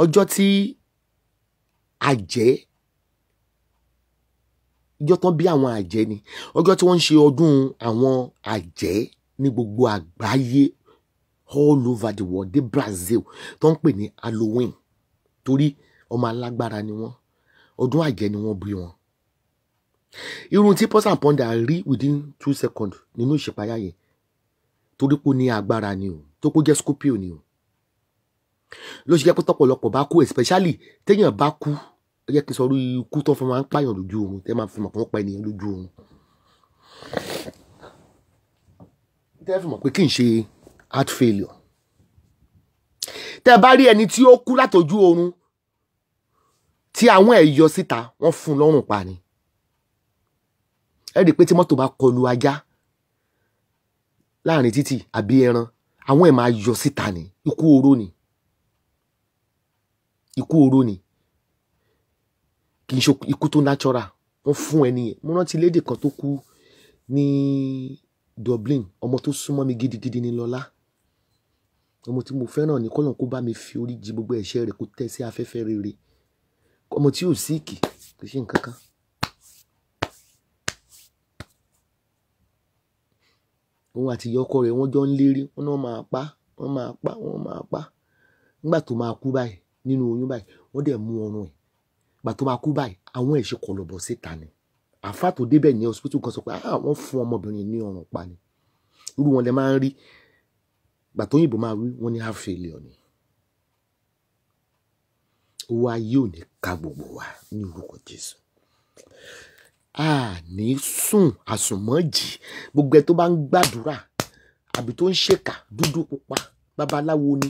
ọjọ́ tí àjẹ́ ọjọ́ tán bí àwọn àjẹ́ ni ọjọ́ tí wọ́n ń ṣe ọdún àwọn àjẹ́ ní gbogbo àgbáyé all over the world dé Brazil tó ń pè ní Halloween torí ọmọ alágbára ni wọ́n ọdún àjẹ́ ni wọ́n bí wọn. Irun tí pọ́sà pọ́ndà rí within two seconds nínú ìṣèpáyà yẹn torí pé ó ní agbára ni o tó kó jẹ́ Scorpio ni o ló ṣe jẹ́ pé tọ́pọ̀lọpọ̀ bá kú especially téèyàn bá kú ó yẹ kí n sọ orí ikú tó fi máa ń pààyàn lójú oorun tẹ́ máa fi mọ̀ pé wọ́n pa ènìyàn lójú oorun. tẹ́ fi mọ̀ pé kì í ṣe heart failure. tẹ́ bá rí ẹni tí ó kú látọjú oorun tí àwọn ẹ̀ yọ síta wọ́n fún lọ́rùn pa ni. Ẹ rí i pé tí mọ́tò bá kọlu ajá láàárín títì àbí ẹran àwọn ẹ̀ máa yọ síta ni. Ikú oró ni. Ikú oró ni. Kì í ṣe ikú tó natural. Wọ́n fún ẹni yẹn. Mo rántí lédè kan tó kú ní Dublin. Ọmọ tó súnmọ́ mi gidigidi ní lọ́lá. Ọmọ tí mo fẹ́ràn ní kọ́lọ̀ kó bá mi fi orí jì gbogbo ẹ̀ṣẹ̀ rẹ̀ kó tẹ̀ sí afẹ́fẹ́ rere. Ọmọ tí ò síìkì kì í ṣe nǹkan kan. Òun àti ìyá ọkọ rẹ̀ wọ́n jọ ń lérí wọ́n náà máa pa wọ́n máa pa wọ́n máa pa. Nígbà tó máa kú báyìí nínú oyún báyìí wọ́n dẹ̀ mú ọrùn ẹ̀. Gbà tó máa kú báyìí àwọn ẹ̀ṣẹ̀ kọlọ̀bọ̀ síta ni. Àfa tó débẹ̀ ní hospital kan sọ pé ah wọ́n fún ọmọbìnrin ní ọrùn pa ni. Irú wọn lẹ máa ń rí. Gbà tó yìnbọn máa wí wọ́n ní heart failure ni. Owó ayé ò ní ká gbogbo wa ní orúkọ Jésù a ní sùn àsùnmọ́jì. Gbogbo ẹ tó bá ń gbàdúrà àbí tó ń ṣèkà dúdú pupa babaláwo ni.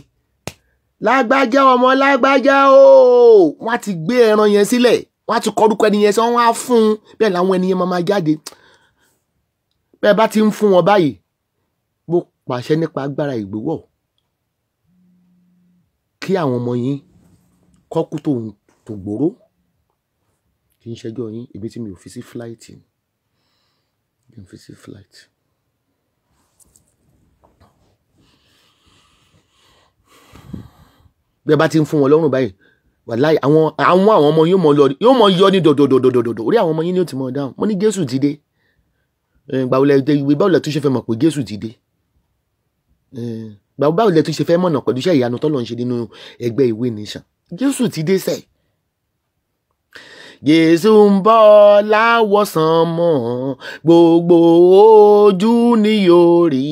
Lágbájá ọmọ lágbájá o! Wọn á ti gbé ẹran yẹn sílẹ̀ wọn á ti kọrúkọ ẹni yẹn sí wọn á fún un. Bẹ́ẹ̀ làwọn ẹni yẹn máa jáde. Bẹ́ẹ̀ bá ti ń fún wọn báyìí mo pàṣẹ nípa agbára ìgbéwọ̀. Kí àwọn ọmọ yín kọ́kú tó gbòòrò kì í ṣẹjọ́ yín ibi tí mi ò fi sí flight mi ò fi sí flight. bí ẹ bá ti ń fún wọn lọ́rùn báyìí wàláì àwọn àwọn àwọn ọmọ yóò mọ lọ yóò mọ yọ ní dòdòdòdòdòdò. Orí àwọn ọmọ yín ni ó ti mọ dáhùn. Mo ní Jésù ti dé. Gbàwó lẹ ìwé báwo lẹ tún ṣe fẹ́ mọ̀ pé Jésù ti dé? Gbàwó báwo lẹ tún ṣe fẹ́ mọ̀nà pẹ̀lú iṣẹ́ ìyanu tọ́lọ́ ń ṣe nínú ẹgbẹ́ ìwé nìṣàn Jésù ti dé sẹ́ẹ̀. Jésù ń bọ̀ láwọ̀sán mọ́ gbogbo ojú ni yóò rí.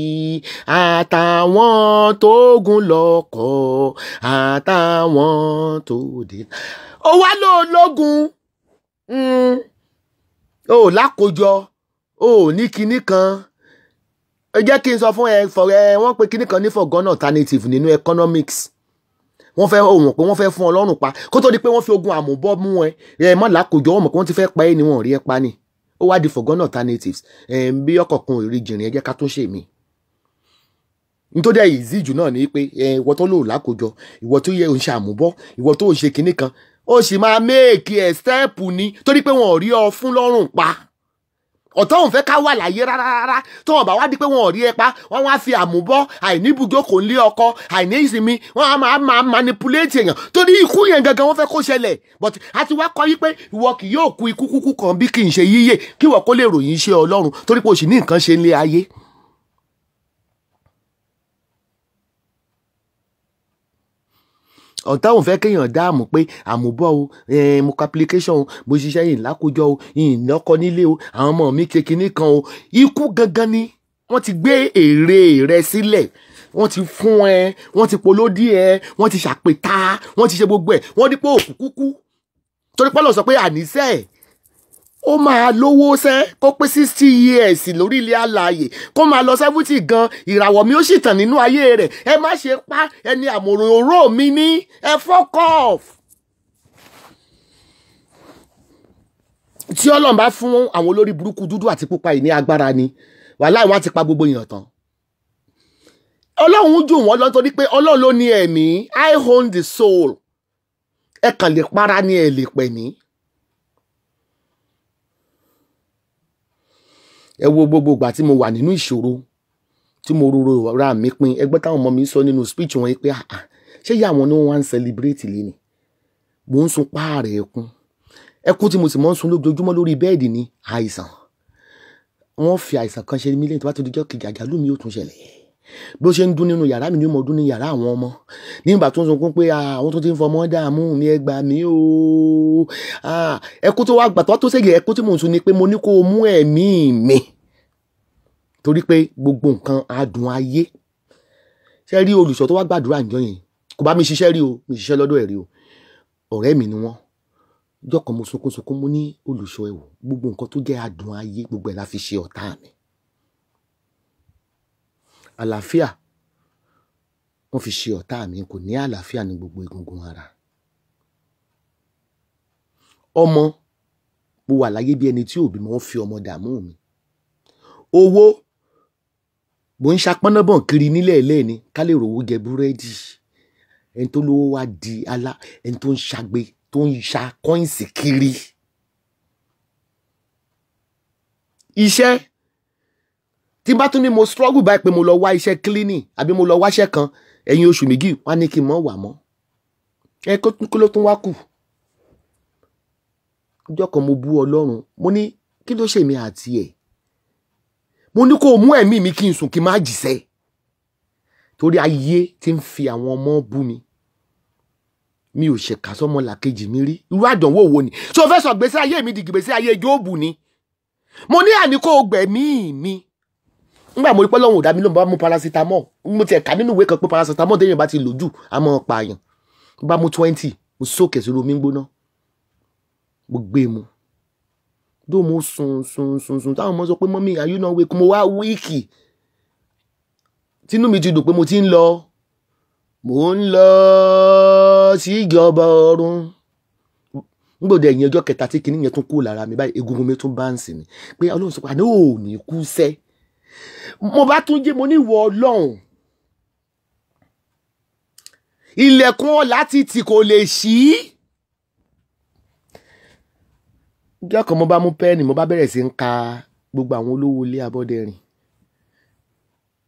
Àtàwọn tó gùn lọ́kọ̀ àtàwọn tó dé. ó wá lò lógun ó lákòjọ ó ní kinní kan. Ẹ jẹ́ kí n sọ fún ẹ wọ́n pe kinní kan ní forgotten alternative nínú economics wọ́n fẹ́ o mọ̀ pé wọ́n fẹ́ fún ọlọ́run pa. Kó tó di pé wọ́n fi ogun àmúbọ́ mú ẹ ẹ mọ́ làkójọ wọ́n mọ̀ pé wọ́n ti fẹ́ pa ẹ́ ni wọ́n rí ẹ pa ni. Ó wá di forgotten alternatives. Bí ọkọ̀ọ̀kan ò rí jìnrìn ẹ jẹ́ ká tún ṣe mí. nítorí ẹ̀ yìí jù náà ni pé ìwọ tó lò lákòjọ ìwọ tó yẹ òun ṣe ìwọ tó ṣe kinní kan ó sì máa méèkì ẹ̀ stẹ́ẹ̀pù ni torí pé wọn ò rí ọ fún lọ́rùn pa ọ̀tọ́ òun fẹ́ ká wà láyé rárá tó wọn bá wá di pé wọn ò rí ẹ pa wọn wá fi àmúbọ́ àìní ibùjókòó ńlé ọkọ àìní ìsinmi wọn á máa máa manipulate èèyàn. Torí ikú yẹn gangan wọn fẹ́ kó ṣẹlẹ̀. But a ti wá kọ́ yí pé ìwọ kì yóò kú ikú kúkú kan bí kì í ṣe yíyè kí ìwọ kó lè ròyìn iṣẹ́ ọlọ́run. Torí pé o sì ní nǹkan ṣe ńlé ayé. Ọ̀tá òun fẹ́ kéèyàn dáàmú pé àmúbọ̀ o mo kọ application o mo ṣiṣẹ́ yìí lákòjọ o yìí lọ́kọ nílé o àwọn ọmọ mi kékeré kan o. Ikú gangan ni wọ́n ti gbé èrè rẹ sílẹ̀. Wọ́n ti fún ẹ wọ́n ti polódì ẹ wọ́n ti ṣàpèta wọ́n ti ṣe gbogbo ẹ̀. Wọ́n dípò òkú kúkú torí pọ́lọ̀ sọ pé àníṣe ó máa lówó sẹ́ kó pé sixty years lórí ilé alààyè kó máa lọ seventy gan ìràwọ̀ mi ó sì tàn nínú ayé rẹ̀. Ẹ má ṣe pa ẹni àmọ̀ròró mi ní. Ẹ fuck off. tí ọlọ́run bá fún àwọn olórí burúkú dúdú àti pupa yìí ní agbára ni wàhálà wọn ti pa gbogbo èèyàn tán. Ọlọ́run jù wọ́n lọ torí pé ọlọ́run ló ní ẹ̀mí. I own the soul. Ẹ kàn lè para ní ẹ lè pẹ̀ ní. Ẹ wo gbogbo ìgbà tí mo wà nínú ìṣòro tí mo rorò ra mi pin ẹgbẹ́ táwọn ọmọ mi sọ nínú speech wọn pé ṣé ìyá àwọn ni wọ́n wá ń celebrate lẹ́ni mò ń sun páàrẹ̀ ẹkún. Ẹkún tí mo sì mọ́ ń sun lójoojúmọ́ lórí bẹ́ẹ̀dì ní àìsàn. Wọ́n fi àìsàn kan ṣe mí lẹ́yìn tó bá ti dijọ́ kejì àjálù mi tún ṣẹlẹ̀ bí ó ṣe ń dún nínú yàrá mi ní mo dún ní yàrá àwọn ọmọ. Nígbà tó ń sunkún pé àwọn tó ti ń fọmọ dààmú mi ẹ gbà mí o. Ẹkún tó wá gbà tó wá tó ṣègbè ẹkún tí mò ń sun ni pé mo ní kó o mú ẹ̀mí mi. Torí pé gbogbo nǹkan adùn ayé. Ṣe rí olùṣọ́ tó wá gbàdúrà ǹjọ́ yẹn? Kò bá mi ṣiṣẹ́ rí o mi ṣiṣẹ́ lọ́dọ̀ ẹ̀ rí o. Ọ̀rẹ́ mi ni wọ́n. Ọjọ́ kan mo sunkún sunkún mo ní olùṣọ́ ẹ̀wò gbogbo nǹkan tó jẹ́ adùn ayé gbogbo ẹ̀ la fi ṣe ọ̀tá mi àlàáfíà. Wọ́n fi ṣe ọ̀tá mi kò ní àlàáfíà ní gbogbo egungun ara. Ọmọ mo wà láyé bí ẹni tí òbí mo ń fi ọmọ dààmú mi. Owó mo ń ṣapọ́nàbọ̀n kiri nílẹ̀ ilé ni ká lè rówó jẹ búrẹ́dì. Ẹni tó lówó wá di alá ẹni tó ń ṣagbe tó ń ṣa kọ́ìnsì kiri. Iṣẹ́ tí bá tún ní mo struggle báyìí pé mo lọ wá iṣẹ́ cleaning àbí mo lọ wáṣẹ́ kan ẹ̀yìn oṣù méjì wọ́n á ní kí n mọ̀ wà mọ́. Ẹ kó ló tún wá kù? Ọjọ́ kan mo bú ọlọ́run mo ní kí ló ṣèmi àti ẹ̀? Mo ní kó o mú ẹ̀mí mi kí n sùn kí n má jìṣẹ́ torí ayé ti ń fi àwọn ọmọ bú mi. Mi ò ṣèkà sọmọ làkejì mi rí. Irú àdánwò wo ni? Ṣé o fẹ́ sọ gbèsè ayé mi di gbèsè ayé jóòbù ni? Mo ní àní kó gbẹ̀mí mi nígbà mo rí pé lọ́wọ́ ò dá mi lóun bá mú paracetamol. Mo ti ẹ̀ka nínú ìwé kan pé paracetamol téèyàn bá ti lò jù á mọ̀ pààyàn bá mú twenty mo sókè sí omi gbóná. Mo gbé mu. Dó mo sùn sùn sùn sùn táwọn ọmọ sọ pé mọ́mí are you not wake mo wá wíìkì. Tínú mi ti dùn pé mo ti ń lọ. Mo ń lọ sí ìjọba ọ̀run. Nígbòdì ẹ̀yìn ọjọ́ kẹta tí kinní yẹn tún kú lára mi báyìí egungun mi tún bá ń sìn mí pé ọlọ́run sọ pé àná ò ní kú sẹ́ mo bá tún jẹ́ mo ní ìwọ ọlọ́run. Ilẹ̀kùn ọ̀la ti tì kò lè ṣí. ọjọ́ kan mo bá mú pẹ́ẹ́nì mo bá bẹ̀rẹ̀ sí ń ka gbogbo àwọn olówó ilé abọ́dẹ̀rìn.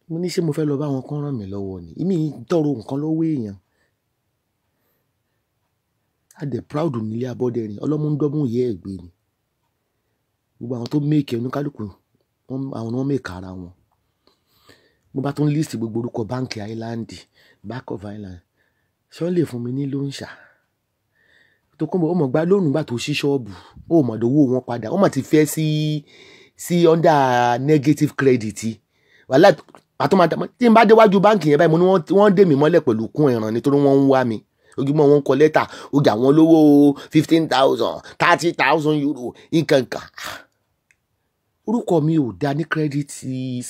Mo ní ṣé mo fẹ́ lọ bá wọn kán ràn mí lọ́wọ́ ni? Èmi tọrọ nǹkan lọ́wọ́ èèyàn. A dẹ̀ proud nílé abọ́dẹ̀rìn ọlọ́mú ń dọ́gbọ́n yẹ ẹ̀ gbé ni. Gbogbo àwọn tó méèkì oníkálukú wọn- àwọn náà méèkì ara wọn. Mo bá tún list gbogbo orúkọ báńkì island back of island ṣé wọ́n lè fún mi ní lóun ṣá tó kún bọ̀ ó mọ̀ gbá lónìí gbà tó ṣí ṣọ́ọ̀bù ó mọ̀ dówó wọn padà ó mọ̀ ti fẹ́ sí sí under negative credit. Wàhálà àtúmọ̀tà tí n bá déwájú báńkì yẹn báyìí mo ní wọ́n wọ́n dè mí mọ́lẹ̀ pẹ̀lú kún ẹ̀ràn nítorí wọ́n ń wá mi. Ojúmọ́ wọn ń kọ lẹ́tà ó jà wọ́n lówó fifteen thousand thirty thousand euro nǹkan kan orúkọ mi ò dá ní credit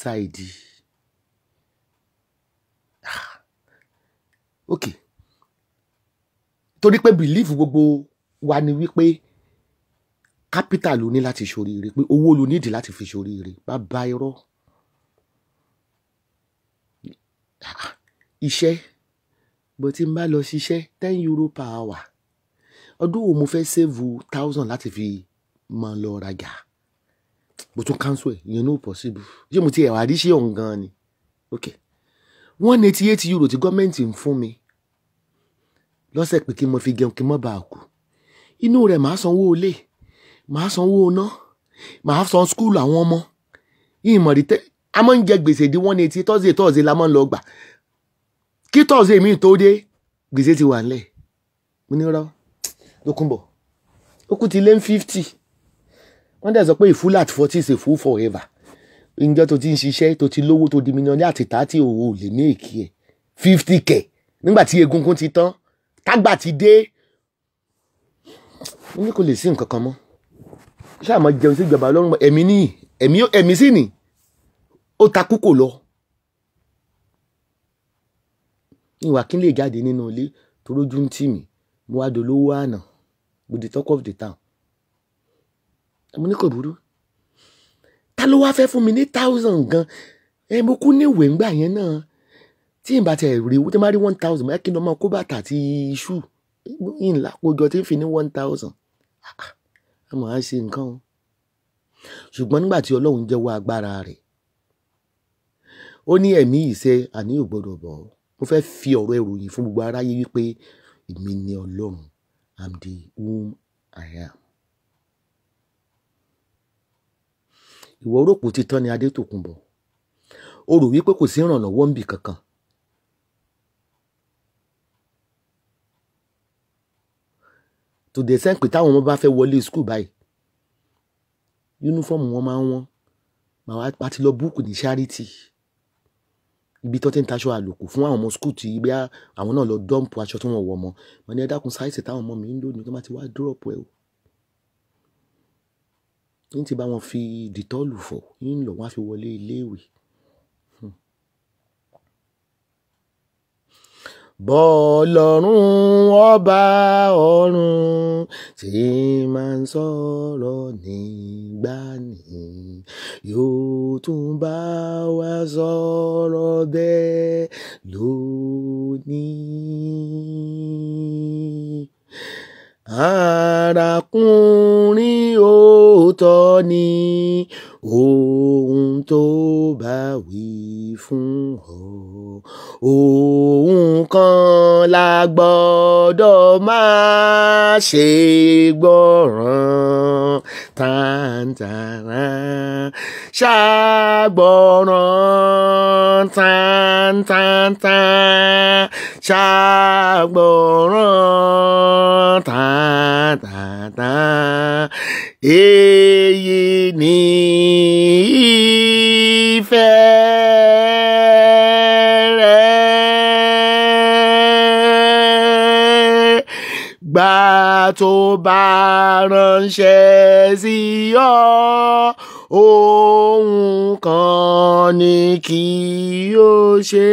side. Ok. Torí pé belief gbogbo wa ni wípé capital ló ní láti ṣoríire pé owó ló nídìí láti fi ṣoríire. Bàbá irọ́. Iṣẹ́. Bó tí n bá lọ ṣiṣẹ́ ten euro per hour. Ọdún wo mo fẹ́ save thousand láti fi máa lọ rajà mo tún cancel ẹ̀ ìyẹn no possible. Ṣé mo ti ẹ̀ wá rí ṣé òun gan ni? Ok. one eighty eight euro tí gọ́ọ̀mẹ̀ntì ń fún mi lọ́sẹ̀ pé kí n mo fi jẹun kí n má bàa kú. Inú rẹ̀ màá sanwó ilé màá sanwó iná màá san skúlù àwọn ọmọ. Ìmọ̀ rí tẹ́ a máa ń jẹ gbèsè di one eighty thursday thursday la máa ń lọ gbà. Kí thursday mi tó dé gbèsè ti wà nílẹ̀. Mo ní rọ́ lókùnbọ̀ ó kú ti lé ní fifty wọ́n dẹ̀ sọ pé ìfúlà àti forty is a forever ìjọ tó ti ń ṣiṣẹ́ tó ti lówó tó di mílíọ̀nù àti tààtì òwò lè ní èkì ẹ̀ fifty kẹ̀. Nígbà tí egungun ti tán tágbà ti dé. Mo ní kò lè sí nǹkan kan mọ́. Ṣáà máa jẹun sí ìjọba ọlọ́run ẹ̀mí ní ẹ̀mí ẹ̀mí sì ní ó takú kò lọ. Ìwà kí n lè jáde nínú ilé tó rójú ń tì mí. Mo wá dolówó àná. With the talk of the mo ní kò burú. Ta ló wá fẹ́ fún mi ní thousand gan? Ẹ mo kú ní ìwé ńgbà yẹn náà. Tí n bá tẹ rí tí n bá rí one thousand báyìí kí n lọ máa kó bàtà àti iṣu. Ìlà àkójọ tí n fi ní one thousand. Àmọ́ á ṣe nǹkan o. Ṣùgbọ́n nígbà tí ọlọ́run jẹ́wọ́ agbára rẹ̀ ó ní ẹ̀mí ìṣe àní ò gbọ́dọ̀ bọ̀. Mo fẹ́ fi ọ̀rọ̀ ìròyìn fún gbogbo aráyé wípé èmi ni ọlọ́run. I'm the whom i am. Ìwọ rògbò títán ni adétòkunbọ̀ o rò wípé kò sí ìrànlọ́wọ́ níbì kankan. To the extent pé táwọn ọmọ bá fẹ́ wọlé school báyìí yúnífọ́ọ̀mù wọn máa ń wọ́n. Màá wá pati lọ búùkù ní charity. Ibi tó ti ń taṣọ àlòkù fún àwọn ọmọ school tí bí àwọn náà lọ dọ́ǹpù aṣọ tí wọ́n wọ̀ mọ́. Wọn ní ẹ dákun sáìsì táwọn ọmọ mi ń lò ní kí wọ́n ti wá dúrọ̀pù ẹ̀ o ní ti bá wọn fi dìtọ́ọ̀lù fọ̀ ń lọ wọ́n á fi wọlé iléèwé. bọ́ọ̀lọ́run ọba ọ̀run tí máa ń sọ̀rọ̀ nígbà ní yóò tún bá wa sọ̀rọ̀ bẹ́ẹ̀ lónìí. Arákùnrin òótọ́ ni ohun tó bá wí fún ọ. Ohun kan la gbọ́dọ̀ máa ṣe gbọ́ràn tàǹtàrà ṣàgbọ́ràn tàǹtàǹtà ṣàgbọ́ràn tàǹtàǹtà èyí ni ìfẹ́ rẹ̀ gbà tó bá ránṣẹ́ sí ọ ohun kan ni kí o ṣe.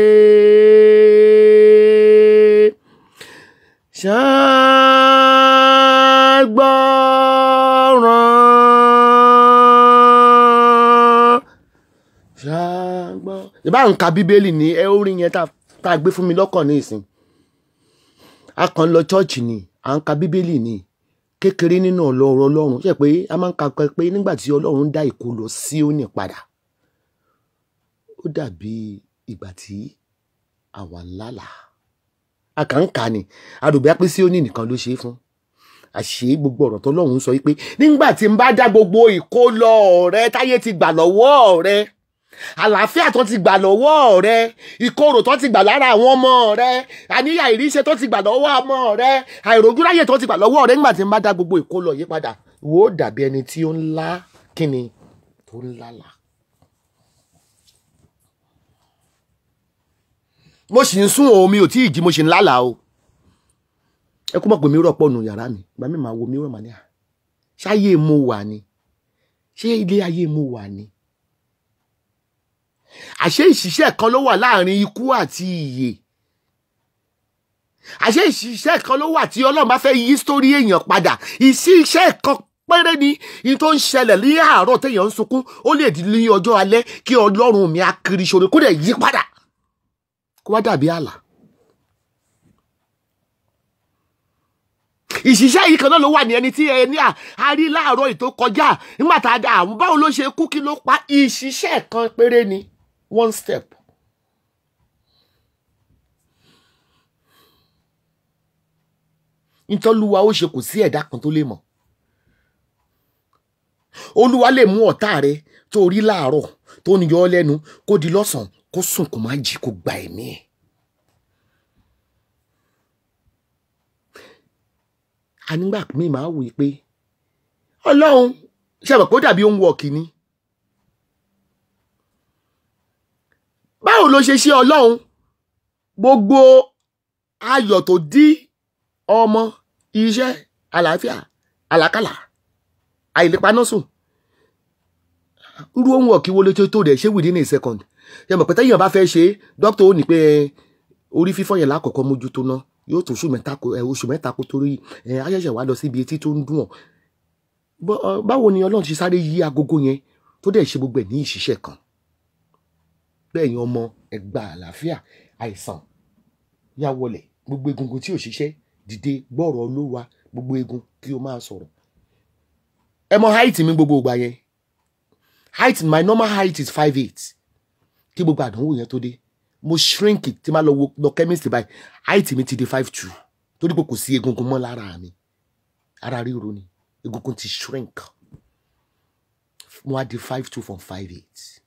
Ṣàgbọ́ràn. Ìbá ń ka Bíbélì ní ẹ orin yẹn tá a gbé fún mi lọ́kàn ní ìsìn. A kàn ń lọ chọ́ọ̀chì ni, à ń ka Bíbélì ni. Kékeré nínú ọ̀rọ̀ Ọlọ́run. Ṣé pé a máa ń ka pé nígbà tí Ọlọ́run dá ìkólọ Síónì padà. Ó dàbí ìgbà tí àwa lálàá a kàn ń kà ní àdùbí apẹ́ sí òní nìkan ló ṣe é fún àṣé gbogbo ọ̀rọ̀ tọ́lọ́run sọ yìí pé nígbà tí n bá dá gbogbo ìkólọ rẹ táyé ti gbà lọ́wọ́ rẹ àlàáfíà tó ti gbà lọ́wọ́ rẹ ìkorò tó ti gbà lára àwọn ọmọ rẹ àníyàn ìríṣẹ́ tó ti gbà lọ́wọ́ ọmọ rẹ àìrògúnráyè tó ti gbà lọ́wọ́ rẹ nígbà tí n bá dá gbogbo ìkólọ yìí padà wò ó dàbí ẹni tí ó ń lá kíni tó ń lálà. mo sì ń sún omi ò tí ì jí mo sì ń lálàá o. Ẹ kú mọ̀ pé mi rọ̀pọ̀ nù yàrá mi ìgbà mi máa wo mi rọ̀ màá ní à ṣáyé mo wà ni? Ṣé ilé ayé mo wà ni àṣé ìṣiṣẹ́ kan ló wà láàárín ikú àti ìyè? Àṣé ìṣiṣẹ́ kan ló wà tí ọlọ́run bá fẹ́ yí sítórí èèyàn padà? Ìṣiṣẹ́ kan péré ni ní tó ń ṣẹlẹ̀ ní àárọ̀ téèyàn ń sunkún ó lè di ní ọjọ́ alẹ́ kí ọlọ́run mi akiri ṣòro kó dẹ̀ yí padà. Kó wá dàbí àlà. ìṣiṣẹ́ yìí kan náà ló wà ní ẹni tí ẹni á rí láàárọ̀ ètò kọjá. Nígbà tá a dá àwọn báwo ló ṣe kú kí ló pa? Ìṣiṣẹ́ kan péré ni one step. nítọ́lúwa ó ṣe kò sí ẹ̀dá kan tó lè mọ̀ olúwa lè mú ọ̀tá rẹ tó rí láàárọ̀ tó ń yọ ọ́ lẹ́nu kó di lọ́sàn-án kó sùn kó má jí kó gba ẹ̀mí ẹ̀. a nígbà míì máa wò pé ọlọ́run ṣe àbẹ̀ kó dàbí ohun wọ̀ kìíní. Báwo ló ṣe ṣe ọlọ́run? Gbogbo ayọ̀ tó dí ọmọ iṣẹ́ àlàáfíà àlàkàlà àìlèpanásùn irú ohun ọ̀kí wo ló tó rẹ̀ ṣé within a second? Ṣe mọ̀ pé tẹ́yìn bá fẹ́ ṣe dókítà ó ní pé orí fífọ́ yẹn lákọ̀ọ́kọ́ mójútó ná yóò tó oṣù mẹ́ta kó kó torí ayẹ̀ṣẹ̀ wá lọ síbi etí tó ń dùn ọ́. Báwo ni ọlọ́run ṣe sáré yí agogo yẹn tó dẹ̀ ṣe gbogbo ẹ̀ ní ìṣiṣẹ́ kan bẹ́ẹ̀ yẹn ọmọ ẹgbà àlàáfíà. Àìsàn yá wọlé. Gbogbo egungun tí ò ṣiṣẹ́ dìde gbọ́rọ̀ olúwa. Gbogbo egun kí o máa sọ̀rọ̀. Ẹ mọ height mi gbogbo ìgbà yẹn. Height my normal height is five eight. Kí gbogbo àdánwò yẹn tó dé. Mo shrink tí máa lọ wo lọ chemist báyìí. Height mi ti di five two. Torí pé kò sí egungun mọ́ lára mi. Ara ríro ni. Egungun ti shrink. Mo wá di five two from five eight.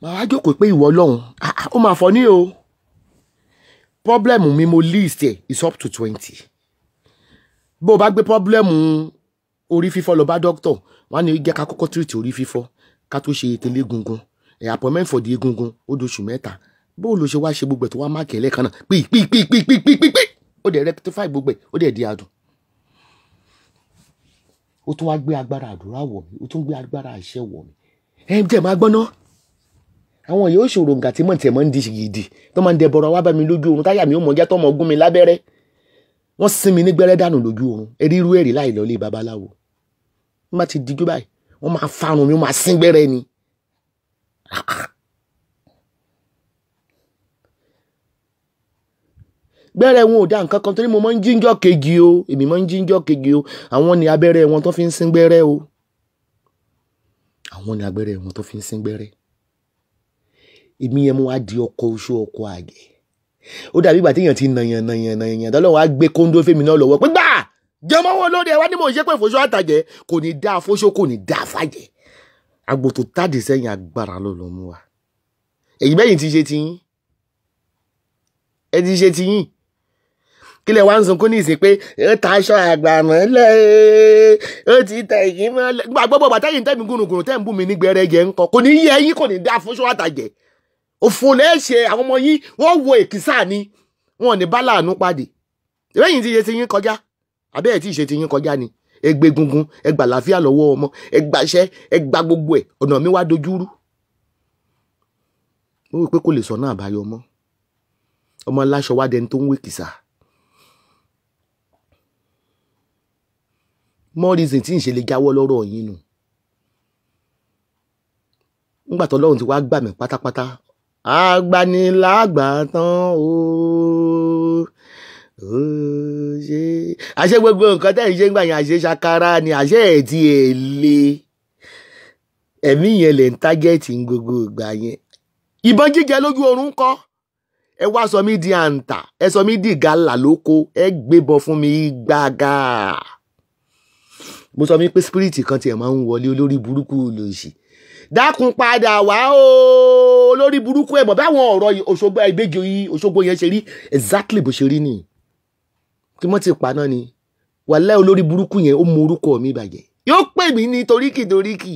Màá wá jókòó pé ìwọ ọlọ́run. Ó máa fọ ní o. Problem mi mo list ẹ is up to twenty. Bó o bá gbé problem orí fífọ́ lọ bá doctor wọ́n á ní jẹ́ ká kọ́kọ́ treat orí fífọ́ ká tó ṣe ètèlé egungun. Ẹ̀ appointment for the egungun ó doṣù mẹ́ta. Bó o lo ṣe wá ṣe gbogbo ẹ̀ tó wá máàkì ẹ̀ lẹ́ẹ̀kan náà pí pí pí pí pí pí pí pí ó dẹ̀ rectify gbogbo ẹ̀ ó dẹ̀ di adùn. Ó tún wá gbé agbára àdúrà wọ̀ mí ó tún gbé agbára àṣẹ wọ̀ mí. Ẹ̀ ń jẹ́ máa gbọ́n náà àwọn yóò ṣòro nǹkan tí mọ̀ tí ẹ̀ mọ̀ ń di gidi tó máa ń dẹbọrọ wá bá mi lójú oorun táyà mi ó mọ̀ jẹ́ tó mọ̀ gún mi lábẹ́rẹ́. Wọ́n sin mi ní gbẹ́rẹ́ dànù lójú oorun. Erí irú ẹ̀rí láì lọ́lé babaláwo. Wọ́n bá ti dijú báyìí wọ́n máa farun mi wọ́n máa sín gbẹ́rẹ́ ni. gbẹ́rẹ́ wọn ò dá nǹkan kan torí mo máa ń jíjọ́ kejì o. Èmi máa ń jíjọ́ kejì o. Àwọn ni abẹ́rẹ́ wọn tó fi ń sín gbẹ́rẹ́ o. Àwọn ni abẹ́rẹ́ wọn tó fi ń sín gbẹ́rẹ́ èmi yẹn mo wá di ọkọ oṣù ọkọ àgẹ ó dàbí ìgbà téèyàn ti nàyàn nàyàn nàyàn tọ́lọ́ wàá gbé kóńdó fèmí náà lọ́wọ́ pé gbà! Jẹmọ́ wọn lóde ẹ wá ní mò ń ṣe pé fòṣó àtàjẹ kò ní dá fòṣó kò ní dá fàjẹ agbo tó tàdé sẹ́yìn agbára ló lọ mú wa. Èyí bẹ́yìn ti ṣe tiyín ẹ ti ṣe tiyín kílẹ̀ wá ń sunkún ní ìsìn pé ó ta aṣọ àgbà mọ́lẹ̀ ó ti tẹ̀ yín mọ́lẹ̀. Gbàgbọ́ bàtà yìí ń tẹ̀mí gùnùgùnù tẹ̀ ń bù mí ní gbẹrẹjẹ ńkọ kò ní yẹ yín kò ní dá fòṣó àtàjẹ òfò lẹ́ẹ̀ṣẹ̀ àwọn ọmọ yín wọ́n wo èkìsà ni wọn ò ní bá láàánú pàdé. Lẹ́yìn tí iye ti yín kọjá. Àbẹ́ ẹ̀ tí ìṣe ti yín kọjá ni. Ẹgbẹ gungun ẹgbà láfíà lọ́wọ́ ọmọ ẹgbàṣẹ ẹgbà gbogbo ẹ̀. Ọ̀nà mi wá dojúrú mo rò pé kò lè sọ náà àbáyọ mọ́. Ọmọ aláṣọ wá dẹni tó ń wékìsà more reason tí ń ṣe lè jáwọ́ lọ́rọ̀ yín nù. Nígbà tó lọ́run ti wá gbà mí pátápátá agbanilágbà tán o ṣe àṣẹ gbogbo nǹkan tẹ́ ẹ̀ ṣe ń gbà yẹn àṣẹ ṣakara ni àṣẹ ẹ̀ ti ẹ̀ lé ẹ̀mí yẹn lè ń tágẹ́ẹ̀tì gbogbo ìgbà yẹn. Ìbọn jíjẹ lójú oorun kọ́ ẹ wá sọ mí di àǹtà ẹ sọ mí di ìgalà lóko ẹ gbébọn fún mi gbága. Mo sọ mí pé spirit kan tiẹ̀ máa ń wọlé olórí burúkú lòsì dákun padà wá o olórí burúkú ẹ̀ mọ̀ báwọn ọ̀rọ̀ Òṣogbo ìbejì Òṣogbo yẹn ṣe rí exactly bó ṣe rí nìyí kí wọ́n ti pa náà ni. Wàlẹ́ olórí burúkú yẹn ó mú orúkọ mi bàjẹ́. Yóò pè mí ní toríkì toríkì.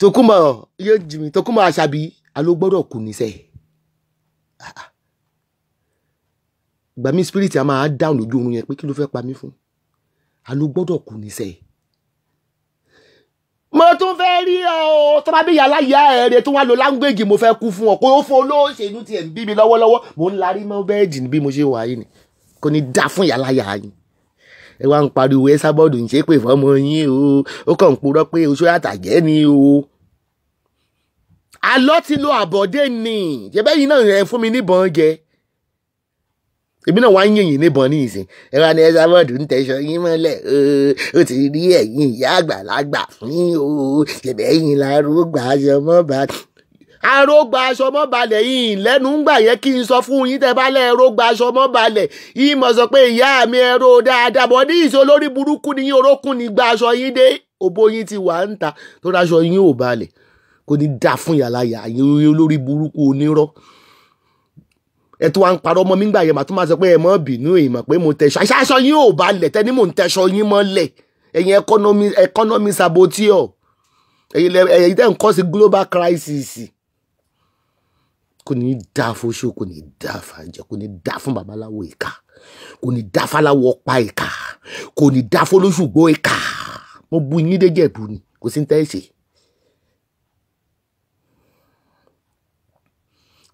Tókunbọ̀ yóò jù mí. Tókunbọ̀ Àṣàbí alo kù níṣẹ́ gbà mí spirit a máa dáhùn lójú oorun yẹn pé kí ló fẹ́ pa mí fún? Alo kù níṣẹ́ mo tún fẹ́ rí ọ tó bá bí yàrá ìyá ẹ̀rẹ̀ tó wá lo láńgbèjì mo fẹ́ kú fún ọ kó o fún olóṣèlú tiẹ̀ ń bí mi lọ́wọ́lọ́wọ́. Mo ń larí mọ́ bẹ́ẹ̀dì bí mo ṣe wà yìí ni kò ní dá fún yàrá yín ẹ wá ń pariwo ẹ sábọ́ọ̀dù ń ṣe pé fọmọ yín o ó kàn ń purọ́ pé oṣù àtàjẹ́ ni o. Àlọ́ ti lo àbọ̀dé ni ṣẹ́bẹ́ yìí náà ẹ fún mi níbọn jẹ èmi náà wá ń yìnyín níbọn ní ìsìn. Ẹ wá ní ẹ sábọ́ọ̀dù ń tẹ̀sọ yín mọ́lẹ̀ ó ti rí ẹ̀yìn ìyá àgbàlagbà yín o. Ṣẹ̀bẹ́ yín lárúgbà aṣọ mọ́ bá arógbà aṣọ mọ́ balẹ̀ yìí lẹ́nu ń gbà yẹ kí n sọ fún yín tẹ́ bá lẹ́ arógbà aṣọ mọ́ balẹ̀. Yìí mọ̀ sọ pé ìyá mi ẹ̀rọ dáadáa bọ̀ ní ìṣó lórí burúkú ni yín orókùn ní gba aṣọ yín dé. Òbó yín ti wà ń ta tó dáṣọ yín ò balẹ̀. Kò ní dá fún yàrá yà yín olórí burúkú onírọ́ ẹ tó wá ń parọ́ ọmọ mi gbà yẹn màá tún máa sọ pé ẹ mọ́ bínú èèmọ̀ pé mo tẹ̀sọ aṣọ yín ò balẹ̀ tẹ́ ni mò ń tẹ̀sọ yín mọ́lẹ̀. Ẹ̀yin economy saboteur. Ẹ̀yin tẹ́ ń kọ́ sí global crisis. Kò ní dá fóṣó kò ní dá fàjẹ kò ní dá fún babaláwo ìka kò ní dá fáláwo ọ̀pá ìka kò ní dá fọlọ́ṣùgbọ́ ìka mo bu yín dé jẹ̀bù ni kò sí ní tẹ́ ṣe.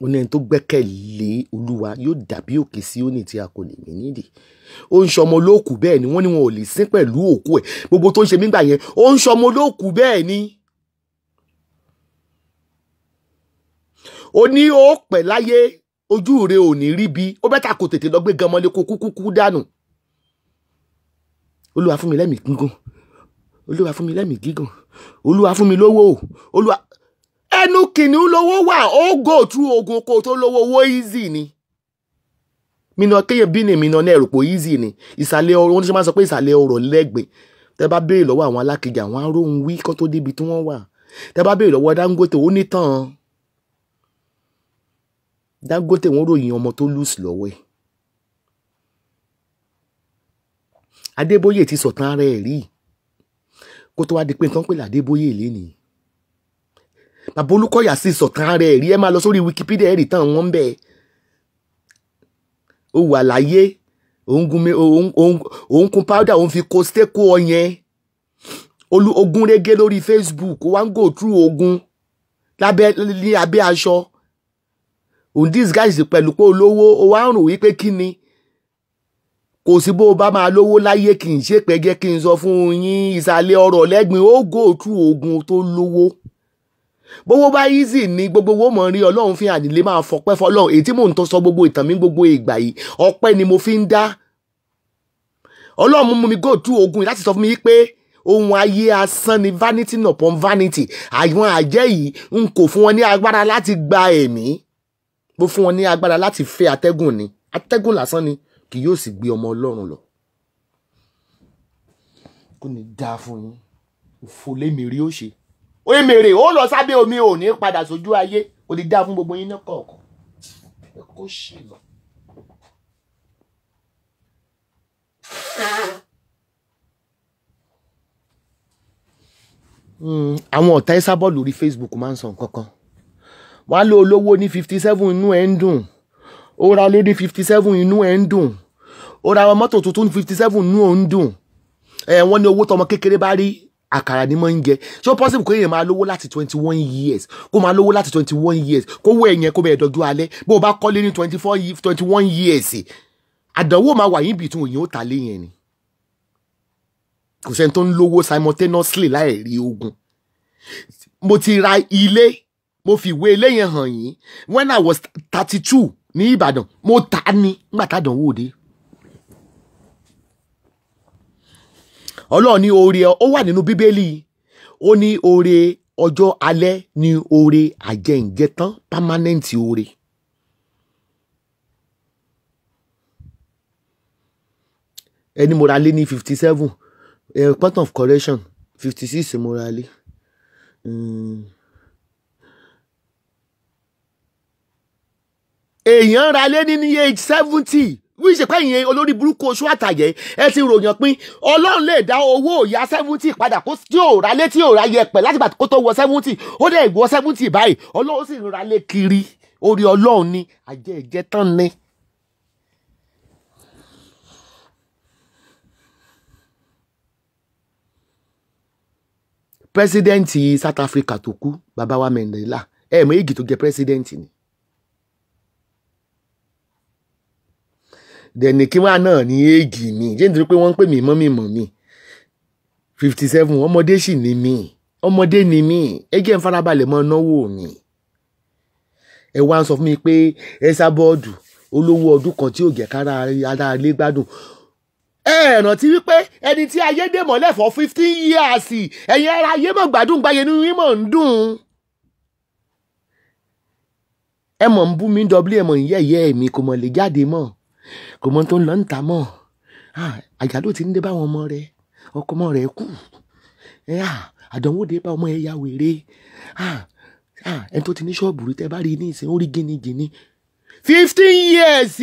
Ó ní ẹni tó gbẹ́kẹ̀lé olúwa yóò dàbí òkè Síónì tí a kò lè mí nídìí ó ń ṣọmọ olóòkú bẹ́ẹ̀ ni wọ́n ní wọn ò lè sín pẹ̀lú òkú ẹ̀. Gbogbo tó ń ṣe mí gbà yẹn ó ń ṣọmọ olóòkú bẹ́ẹ̀ ni. ó ní ó pẹ́ láyé ojú rẹ ò ní rí bí ó bẹ́tà kò tètè lọ gbé gamọ́lé kó kúkú kú dànù. olúwa fún mi lẹ́mìí gígùn. Olúwa fún mi lẹ́mìí gígùn. Olúwa fún mi lówó. Olúwa ẹnu kìnìún lówó wà ó go through ogun kó tó lówó owó easy ni. Mina kéye bí ni mina náà rògbò easy ni. Ìsàlẹ̀ ọ̀rọ̀ oníṣẹ́ máa sọ pé ìsàlẹ̀ ọ̀rọ̀ lẹ́gbẹ̀ẹ́. Tẹ́ bá béèrè lọ́wọ́ àwọn alákejì àwọn aróhùn wí kó tó débi tí wọ́n wà. Tẹ́ bá béèrè lọ́wọ́ Dangote ó ní tán. Dangote wọ́n ròyìn ọmọ tó lùsì lọ́wọ́ ẹ̀. Adébóyè ti sọ̀tàn ara ẹ̀ rí. Kó tó wá di pé nǹkan pè ládébóyè lénìí bàbá Olúkọ̀yà sì sọ̀tàn ara ẹ̀ rí. Ẹ máa lọ sórí Wikipedia ẹ̀ rí tán wọ́n ń bẹ̀. Ó wà láyé. Òun gun òun kun powder òun fi kó stéko ọyẹn. Ogun rege lórí Facebook. Ó go through ogun lábẹ́ ní abẹ́ aṣọ. Òun disguise pẹ̀lú pé olówó. Ó wá ń wípé kí ni? Kò sí bó o bá máa lówó láyé kì í ṣe pẹ́gẹ́ kí n sọ fún yín. Ìsàlẹ̀ ọ̀rọ̀ lẹ́gbìn ó go through ogun tó lówó bówó bá easy ní gbogbo owó mọ̀ rí ọlọ́run fi hàn nílé máa fọpẹ́ fọlọ́run èyí tí mò ń tọ́ sọ gbogbo ìtàn mi gbogbo ìgbà yìí ọpẹ́ ni mo fi ń dá. Ọlọ́run mú mi go through ogun yìí láti sọ fún mi pé ohun ayé asán ni vanity upon vanity. Àwọn àjẹ́ yìí n kò fún wọn ní agbára láti gba ẹ̀mí. Mo fún wọn ní agbára láti fẹ́ atẹ́gùn ni. Atẹ́gùn lásán ni kì yóò sì gbé ọmọ ọlọ́run lọ. Kò ní dáa fún yín? Òfò lémèrè ó ṣe oye mèrè ó lọ sábẹ́ omi ò ní padà sójú ayé. Kò ní dáa fún gbogbo yín náà kọ̀ọ̀kan. Ẹ kó ṣì lọ. àwọn ọ̀tá ẹ sábọ̀ lórí Facebook máa ń sọ nǹkan kan. Wọ́n á lé olówó ní fifty seven inú ẹ̀ ń dùn. Ó ra ní fifty seven inú ẹ̀ ń dùn. Ó ra mọ́tò tuntun ní fifty seven inú ẹ̀ ń dùn. Ẹ̀ wọ́n ní owó tọmọ kékeré bá rí àkàrà ni mo ń jẹ. Ṣé ó possible kó èèyàn máa lówó láti twenty one years? Kó máa lówó láti twenty one years. Kó wọ ẹ̀yẹn kó bẹ̀rẹ̀ dọ́jú alẹ́. Bó o bá kọ́lé ní twenty four twenty one years. Àdánwò máa wà yín bìtún òyìn ó ta lé yẹn ni. Kò sẹ́ni tó ń lówó simultaneously láì rí ogun. Mo ti ra ilé mo fi ìwé ilé yẹn hàn yín. When I was thirty two ní Ìbàdàn mo á ní nígbà tá àdánwò dé. ọlọ́run ní oore ó wà nínú bíbélì ó ní oore ọjọ́ alẹ́ ní oore àjẹǹjẹtán permanent oore. ẹni mo ra lé ní fifty seven Part of correction fifty six mo ra lé. Hmm. èèyàn ra lé ní ní age seventy wí ṣe pé ìyẹn olórí burúkú oṣù àtàyẹ ẹ ti ròyìn pín. Ọlọ́run lè dá owó ìyá seventy padà kó tí ò ra lé tí ò ra yẹpẹ̀ láti bàtà kó tó wọ seventy. Ó dẹ̀ wọ seventy báyìí. Ọlọ́run sì ń ra lé kiri. Orí ọlọ́run ni. Àjẹ́ ìjẹ́ tán ni. pírẹsidẹ́ǹtì South Africa tó kú bàbá wa Mandela ẹ̀ mọ̀ èyí tó jẹ́ pírẹsidẹ́ǹtì ni. Dẹ̀ni kí wọ́n náà ní éègì mi. Ṣé nítorí pé wọ́n ń pè mí mọ́mí mọ́mí fifty seven ọmọdé sì ni mí. Ọmọdé ni mí. Ẹ jẹ́ ń farabalẹ̀ mọ́ náwó mi. Ẹ wá ń sọ fún mi pé ẹ sá bọ́ọ̀dù olówó ọdún kan tí ò jẹ́ kára ara ilé gbádùn. Ẹ rántí wípé ẹni tí ayé dè mọ́lẹ̀ fọ́ fifteen years ẹ̀yin ara ayé mọ̀ gbádùn gbáyé nínú yín mọ̀ ń dùn. Ẹ mọ̀ ń bú mi dọ́bílì ẹ mọ̀ ń yẹ̀yẹ́ mi kò mọ̀ lè jáde mọ́ kò mọ tó ń lọ ń ta mọ́. Àjálù ti ń dé báwọn ọmọ rẹ. Ọkọ ọmọ rẹ kù àdánwò dé bá ọmọ ẹ ya wèrè. Ẹni tó ti ní ṣọ́ọ̀bù rí tẹ́ bá rí ní ìsìn orí gínígíní. Fifteen years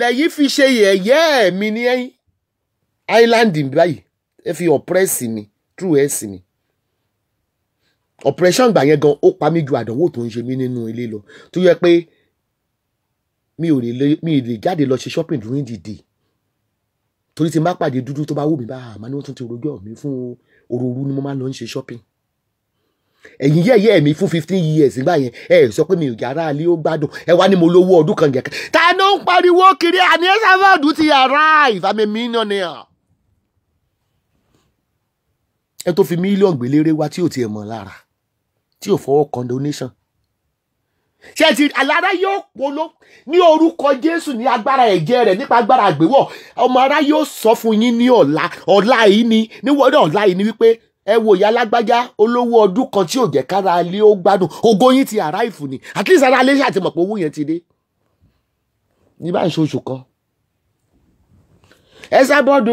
lẹ́yìn fi ṣe yẹ̀yẹ́ mi ní island báyìí. Ẹ fi oppress mi true ẹ̀ sí mi. Oppression gbà yẹn gan ó pa mí ju àdánwò tó ń ṣe mí nínú ilé lọ. Tó yẹ pé mi ò lè mi ò lè jáde lọ ṣe shopping during the day. Torí tí n bá pàdé dúdú tó bá wù mí bá àmọ́ ni wọ́n tún ti rojọ́ mi fún òróró ni mo máa ń lọ ṣe shopping. Ẹ̀yin yẹ̀yẹ́ mi fún fifteen years nígbà yẹn ẹ sọ pé mi ò yàrá alẹ́ ó gbádùn. Ẹ wá ní mo lówó ọdún kan gẹ̀kẹ́ ta ló ń pariwo kiri? Àní ẹ sáfàdù ti arrive I'm a millionaire. Ẹ tó fi mílíọ̀nù gbélére wá tí ò tiẹ̀ mọ̀ lára tí ò fọwọ́ kan donation ṣé ti alára yóò polo ní orúkọ jésù ní agbára ẹ̀jẹ̀ rẹ̀ nípa agbára àgbéwọ̀. Ọmọ ara yóò sọ fún yín ní ọ̀la ọ̀la yìí ni níwọ̀n ọ̀la yìí ni wípé ẹ wo ìyá alágbájá olówó ọdún kan tí ò jẹ́ kára alẹ́ ó gbádùn. Ògo yín ti àráìfù ni. At least ara alẹ́ ṣàtìmọ̀ pé owó yẹn ti dé. Ní bá ń ṣe oṣù kan ẹ sábọ́dù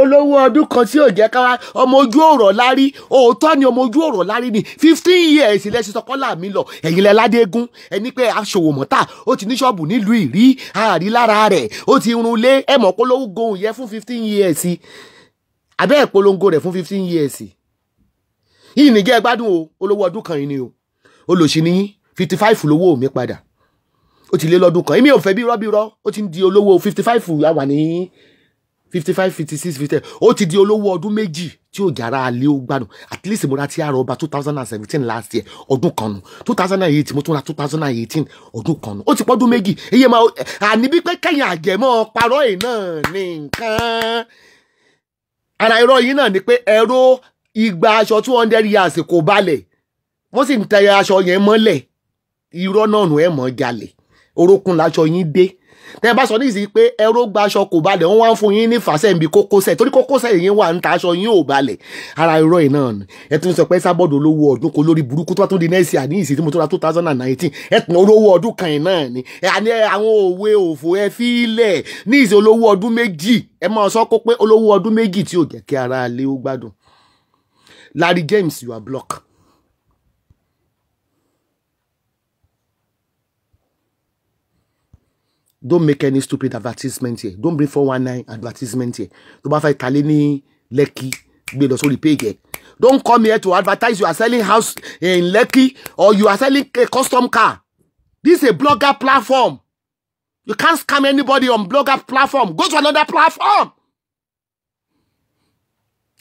olówó ọdún kan tí ò jẹ́ káwá ọmọ ojú ọ̀rọ̀ lárí òótọ́ ni ọmọ ojú ọ̀rọ̀ lárí ni. Fifteen years lẹ́sìn sọkọ́lá mi lọ. Ẹ̀yin lẹ́ ládégún. Ẹni pé aṣòwò mọ́tà ó ti ní ṣọ́ọ̀bù nílùú ìrí àárí lára rẹ̀ ó ti run lé ẹ̀ mọ̀ polówó yẹn fún fifteen years. Abẹ́ ẹ̀ polongo rẹ̀ fún fifteen years. Yìí nìjẹ́ gbádùn o olówó ọdún kan yìí ni o. Olòṣì ní fifty five lówó mi padà. Ó ti lé lọ́dún kan. Èmi ò fẹ́ bí rọ́bírọ́ ó ti ń di olówó fifty five àwà ní fifty five fifty six fifty ó ti di olówó ọdún méjì tí ò jára alẹ́ ó gbádùn. At least mo ra ti àrò ọba two thousand and seventeen last year ọdún kan nù. two thousand and eighteen mo tún ra two thousand and eighteen ọdún kan nù. Ó ti pọ́dún méjì. Iye máa àní bí pé kẹ́yìn àjẹmọ́ parọ́ yìí náà ní nǹkan. Ara irọ́ yìí náà ni pé ẹ̀rọ igba aṣọ two hundred years kò balẹ̀. Wọ́n sì ń tẹ aṣọ yẹn mọ́lẹ̀. Irọ́ náà nù ẹ̀ mọ́ jalè. Orókùn láṣọ yín dé tẹ́ bá sọ nísìsiyìí pé ẹrú gba aṣọ kò balẹ̀ wọ́n wá ń fún yín ní fàṣẹ níbi kókósẹ̀ torí kókósẹ̀ yín wà ń ta aṣọ yín ò balẹ̀. Ara irọ́ yìí náà ni. Ẹ tún sọ pé sábọ́dọ̀ olówó ọdún kò lórí burúkú tó tún di nẹ́ẹ̀sì àní ìsìn tí mo tún ra two thousand and nineteen. Ẹ tún olówó ọdún kan yìí náà ni. Àní àwọn òwe òfò ẹ fi ilẹ̀ ní ìsìn olówó ọdún méjì ẹ máa sọ kó pé olówó ọdún méjì tí ò jẹ́ kí ara lé ó gbádùn. Larry James you are blocked. Don't make any stupid advertisement here. Don't bring four one nine advertisement here. Tó bá fẹ́ talé ní Lekki gbé lọ sórí don't come here to advertise you are selling house in Lekki or you are selling a custom car. This is a blogger platform. You can't scam anybody on blogger platform. Go to another platform.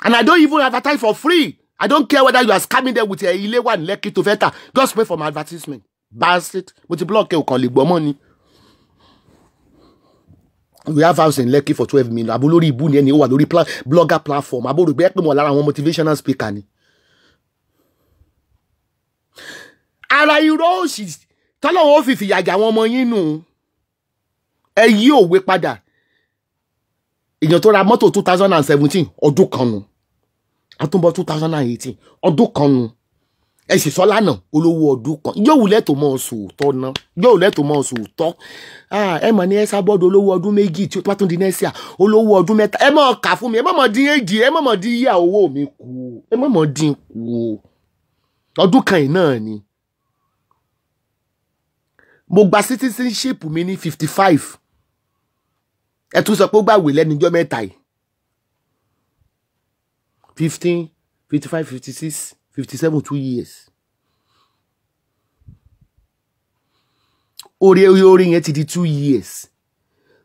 And I don't even advertise for free. I don't care whether you are scamming them with a ilé wà ní Lekki tó fẹ́ tà just pay for my advertisement. Bastard. Mo ti block ẹ o kàn ni we have house in Lekki for twelve million. Abo lórí ibu ni ẹni ó wà lórí blogger platform. Abo rò pé mo lára àwọn motivational speaker ni. ara irọ́ òsì tọ́lọ́wọ́ ó fi fìyàjà àwọn ọmọ yín nù. Ẹ yí òwe padà. Èèyàn tó ra mọ́tò two thousand and seventeen ọdún kan nù. Àtúbọ̀ two thousand and eighteen ọdún kan nù ẹ sì sọ lánàá olówó ọdún kan. Yóò wulẹ̀ tó mọ̀ sòótọ́ ná. Yóò wulẹ̀ tó mọ̀ sòótọ́. Ẹ mọ̀ ní ẹ sábọ́dọ̀ olówó ọdún méjì tí ó bá tún di nẹ́síà olówó ọdún mẹ́ta. Ẹ mọ̀ kà fún mi ẹ mọ̀ mọ̀ dín èjì ẹ mọ̀ mọ̀ dín yíyà owó mi kù. Ẹ mọ̀ mọ̀ dín kù ọdún kan yìí náà ni. Mo gba citizenship mi ní fifty five ẹ tún sọ pé ó gbàwé lẹ́nu ijọ́ mẹ́ta yìí. fifteen fifty five fifty six fifty seven two years. Orí orí yẹn ti di two years.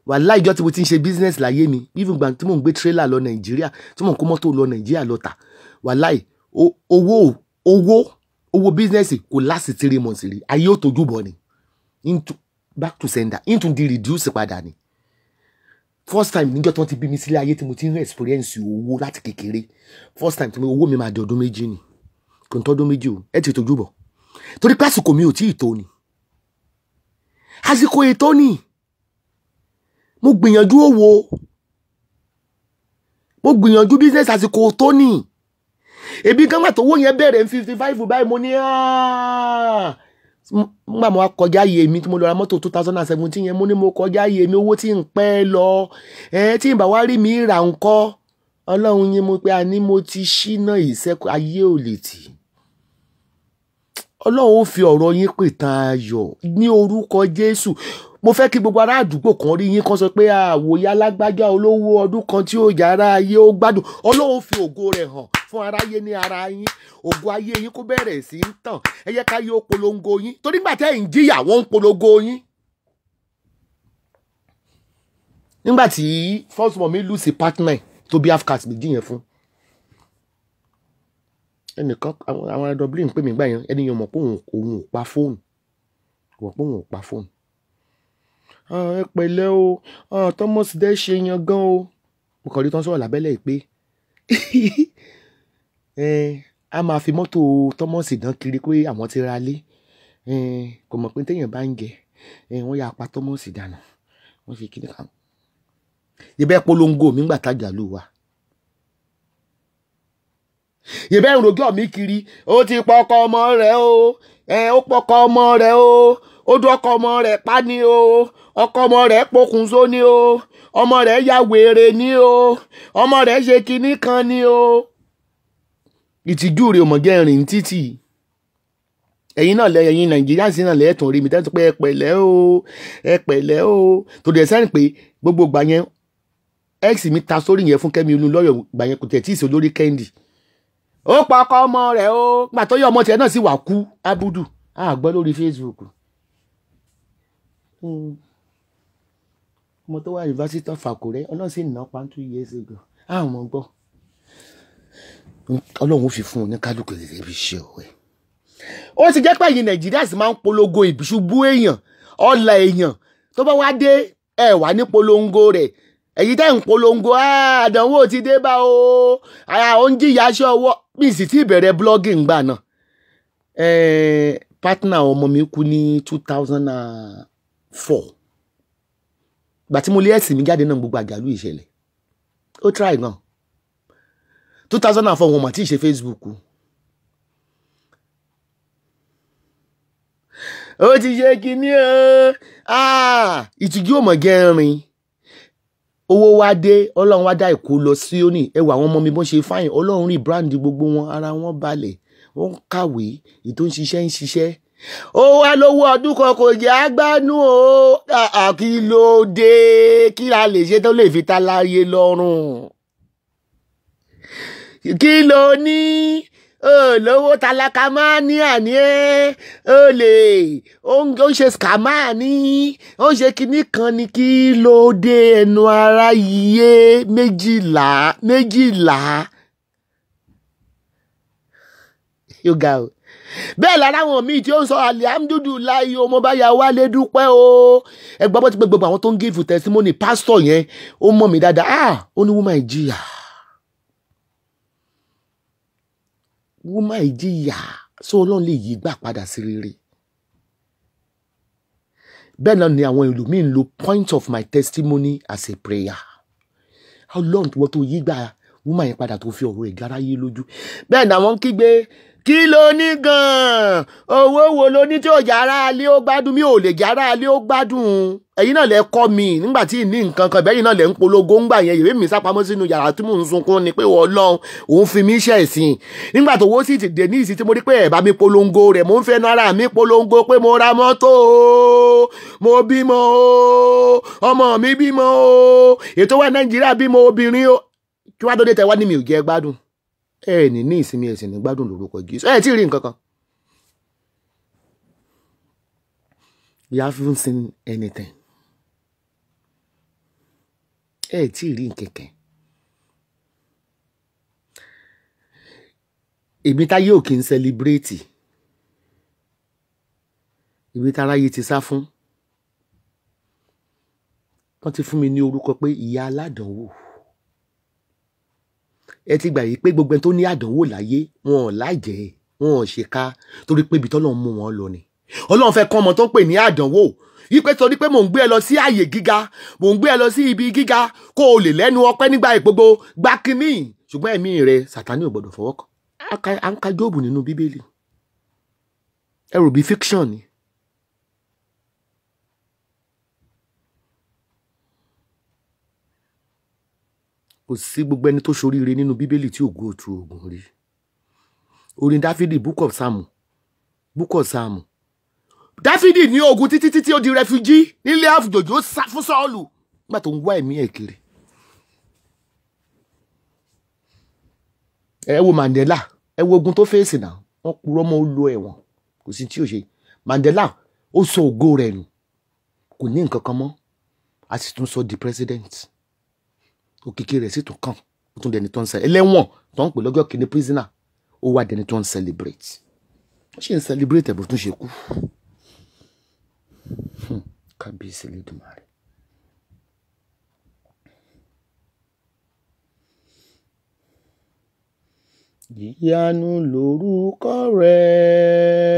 Wàhálà ìjọ tí mo ti ń ṣe business láyé mi even gbà tí mò ń gbé trailer lọ nàìjíríà tí mò ń kó mọ́tò lọ nàìjíríà lọ tà. Wàhálà owó owó owó business kò láti three months rí. Ayé ò tójú bọ̀ ni. Into back to sender. Into di reduce padà ni. First time níjọ́ tí wọ́n ti bí mi sílé ayé tí mo ti ń experience owó láti kékeré. First time tí owó mi máa di ọdún méjì ni kò ń tọ́dún méjì o ẹ ti tójú bọ̀. Torí pé àsìkò mi ò tí ì tó ni. Àsìkò ètò ni. Mo gbìyànjú òwò mo gbìyànjú business àsìkò tó ni. Ebi gángbà tó wó yẹn bẹ̀rẹ̀ fifty five báyìí mo ní "Ah." ngbà mo wá kọjá iye tí mo lọ ra mọ́tò two thousand and seventeen yẹn mo ní mo kọjá iye owó tí ń pẹ́ lọ. Ẹ tí ń bá wá rí mi rà ńkọ́ ọlọ́run yín mo pé àní mo ti ṣínà ìṣẹ́kù ayé ò lè tì. Ọlọ́run ó fi ọ̀rọ̀ yín pè tán ayọ̀ ní orúkọ jésù. Mo fẹ́ kí gbogbo ará àdúgbò kan rí yín kan sọ pé àwòyá alágbájá olówó ọdún kan tí ó yára ayé ó gbádùn. Ọlọ́run fi ògo rẹ̀ hàn fún aráyé ní ara yín. Ògo ayé yín kó bẹ̀rẹ̀ sí í tàn. Ẹ yẹ ká yé ó yín. Torí gbà tẹ́ ẹ̀ ń jìyà wọ́n ń polongo yín. nígbà tí first born mi lùsì partner tó bí afcas méjì yẹn fún. Ẹnìkan àwọn àwọn ará dublin pè mí gbà yẹn ẹni yẹn mọ̀ pé òun òun ò pa fóònù. Mọ̀ pé òun ò pa fóònù. Ẹ pẹ̀lẹ́ o. Thomas dẹ́ ṣe yan gan o. Mo kàn rí tán sọ̀rọ̀ lábẹ́lẹ̀ pé a máa fi mọ́tò thomas dán kiri pé àwọn ti ra lé kò mọ̀ pé téèyàn bá ń jẹ. Wọ́n yà pa thomas dànù. Wọ́n fi kíni kan. Ìbẹ́ polongo mi gbà tájà lù wá. Ìbẹ́ ìròjọ́ mi kiri ó ti pọkọ ọmọ rẹ̀ o. Ẹ ó pọkọ ọmọ rẹ̀ o. Ó dún ọkọ ọmọ rẹ̀ pa ni o. Ọkọ ọmọ rẹ̀ pokùnso ni o. Ọmọ rẹ̀ ya wèrè ni o. Ọmọ rẹ̀ ṣe kinní kan ni o. ìtìjú rẹ̀ jẹ́ rìn títì. Ẹ̀yin náà lẹ́yìn ẹ̀yin nàìjíríà sí náà lẹ́ẹ̀tàn rí mi tẹ́tù pé ẹ pẹ̀lẹ́ o. Ẹ pẹ̀lẹ́ o. Tó dẹ̀ sẹ́yìn pé gbogbo ìgbà yẹn x mi ta sórí yẹn fún kẹ́mi olú lọ́yọ̀ ìgbà yẹn kò tẹ̀ tí ì sí olórí kẹ́ndì. Ó pa ọkọ ọmọ rẹ̀ o. Gbà tó yẹ ọmọ tiẹ̀ náà sì wà kú abudu. A gbọ́ lórí facebook. Hmm. ọmọ tó wà yunifásitì of Àkúrẹ́ ọlọ́run sì nà pa two years ago. A ò mọ̀ gbọ́. Ọlọ́run ó fi fún un ní kálukú gẹ́gẹ́ bí iṣẹ́ òwe. Ó ti jẹ́ pé ẹ̀yin nàìjíríà sì máa ń polongo ìbísùbú èèyàn ọ̀la èèyàn. Tó bá wá dé ẹ̀ wá ní polongo rẹ̀ èyí tẹ́ ń polongo "Ah, àdánwò ti dé bá o. Ó ń jìyà aṣọ ọwọ́. Bí sì ti bẹ̀rẹ̀ blogging gbà náà. Eh, partner ọmọ mi kú ní two thousand and four. Gbà tí mo lé ẹ̀sìn mi jáde náà gbogbo àjálù ìṣẹ̀lẹ̀. Ó try gan. two thousand and four wọn mà tí ì ṣe Facebook. Ó ti ṣe kinní o. Ah, ìtìjú ò mọ̀ gẹ́rin owó wá dé ọlọ́run wá dá ìkó lọ sí òní ẹ wo àwọn ọmọ mi bó ṣe fáyìn ọlọ́run rí brand gbogbo wọn ara wọn balẹ̀. Wọ́n ń kàwé tó ń ṣiṣẹ́ ń ṣiṣẹ́. Ó wá lówó ọdún kan kò jẹ́ àgbánú o. Kí ló dé? Kí la lè ṣe tó lè fi ta láyé lọ́rùn? Kí ló ní olówó tálákà máa ní àní ẹ. Ó lè ó ń ṣe ní ó ṣe kinní kan ní kí ló dé ẹnu ara yíyé méjìlá méjìlá. Yóò ga o. Bẹ́ẹ̀ lára àwọn míì tí ó ń sọ alihamudulilayi mo bá ya wálé dúpẹ́ o. Ẹgbọ́n bó ti gbogbo àwọn tó ń gífù testimony pásítọ̀ yẹn ó mọ̀ mí dáadáa. Ah ó ní woman ìjìyà woman ìjìyà sọ ọlọ́run lè yí gbà padà sí rere. Bẹ́ẹ̀ náà ni àwọn ìlú míì ń lo point of my testimony as a prayer. Ọlọ́run wọ́n tó yí gbà woman yẹn padà tó fi ọ̀rọ̀ ìgáráyé lójú? Bẹ́ẹ̀ náà wọ́n kígbe kí ló ní gan-an? Owó wo ló ní tí ò jára alé ó gbádùn? Mi ò lè jára alé ó gbádùn ẹ̀yin náà lẹ kọ́ mi nígbà tí ní nǹkan kan ìbẹ́yìn náà lẹ ń polongo ńgbà yẹn ìwé mi sápamọ́ sínú yàrá tí mò ń sunkún ni pé wọ́n òun fi mí ṣẹ̀ sí i. Nígbà tó wó sì ti dé ní ìsìn tí mo rí pé ẹ̀ bá mi polongo rẹ̀ mò ń fẹ́ náírà mi polongo pé mo ra mọ́tò mo bímọ ọmọ mi bímọ ètò wa nàìjíríà bímọ obìnrin o. Kí wàá tó dé tẹ wá ní mi ò jẹ́ gbádùn. Ẹ ní ní ìsinmi ẹ̀sìn ní gbádùn lórúkọ Jésù. Ẹ tí seen anything ẹ tí ì rí nkẹ̀kẹ́. èmi táyé ò kí ń sẹlibrétì ìwé táráyé ti sá fún. Wọ́n ti fún mi ní orúkọ pé ìyá aládànwò ẹ ti gbà yìí pé gbogbo ẹni tó ní àdánwò láyé wọn ò lájẹ wọn ò ṣèkà torí pé ibi tọ́lọ́run mú wọn lọ ni. Ọlọ́run fẹ́ kọ́ ọmọ tó ń pè ní àdánwò yí pé torí pé mò ń gbé ẹ lọ sí ààyè gíga mò ń gbé ẹ lọ sí ibi gíga kó o lè lẹ́nu ọpẹ́ nígbà gbogbo gbá kínní ṣùgbọ́n ẹ̀mí rẹ sàtánì ò gbọ́dọ̀ fọwọ́ kàn. Á ń ka jóòbù nínú bíbélì. Ẹ rò bí fiction ni. kò sí gbogbo ẹni tó ṣoríire nínú bíbélì tí ògo òtún ogun rí. Orin dáfídì book of psalm. Book of psalm dáfídì ní ogun títí títí ó di refugee nílé àfùjòjò sá fún sọ́ọ̀lù. Nígbà tó ń wá ẹ̀mí ẹ̀ kiri. ẹ wo mandela ẹ wo ogun tó fèsì náà wọ́n purọ́ mọ́ ó lo ẹ̀wọ̀n. Kò sí tí ò ṣe. Mandela ó sọ ògo rẹ̀ nù. Kò ní nǹkan kan mọ́. A sì tún sọ di president. Òkìkí rẹ̀ sì tún kàn. Ó tún dẹni tó ń sẹ ẹlẹ́wọ̀n tó ń pè lọ́jọ́ kìíní prisoner. Ó wá dẹni tó ń celebrate. Ó ṣe ń celebrate ẹ̀ bó tún ṣe kú kábíyèsí lẹ́dùnmáà rẹ̀. ìyanu lórúkọ rẹ̀.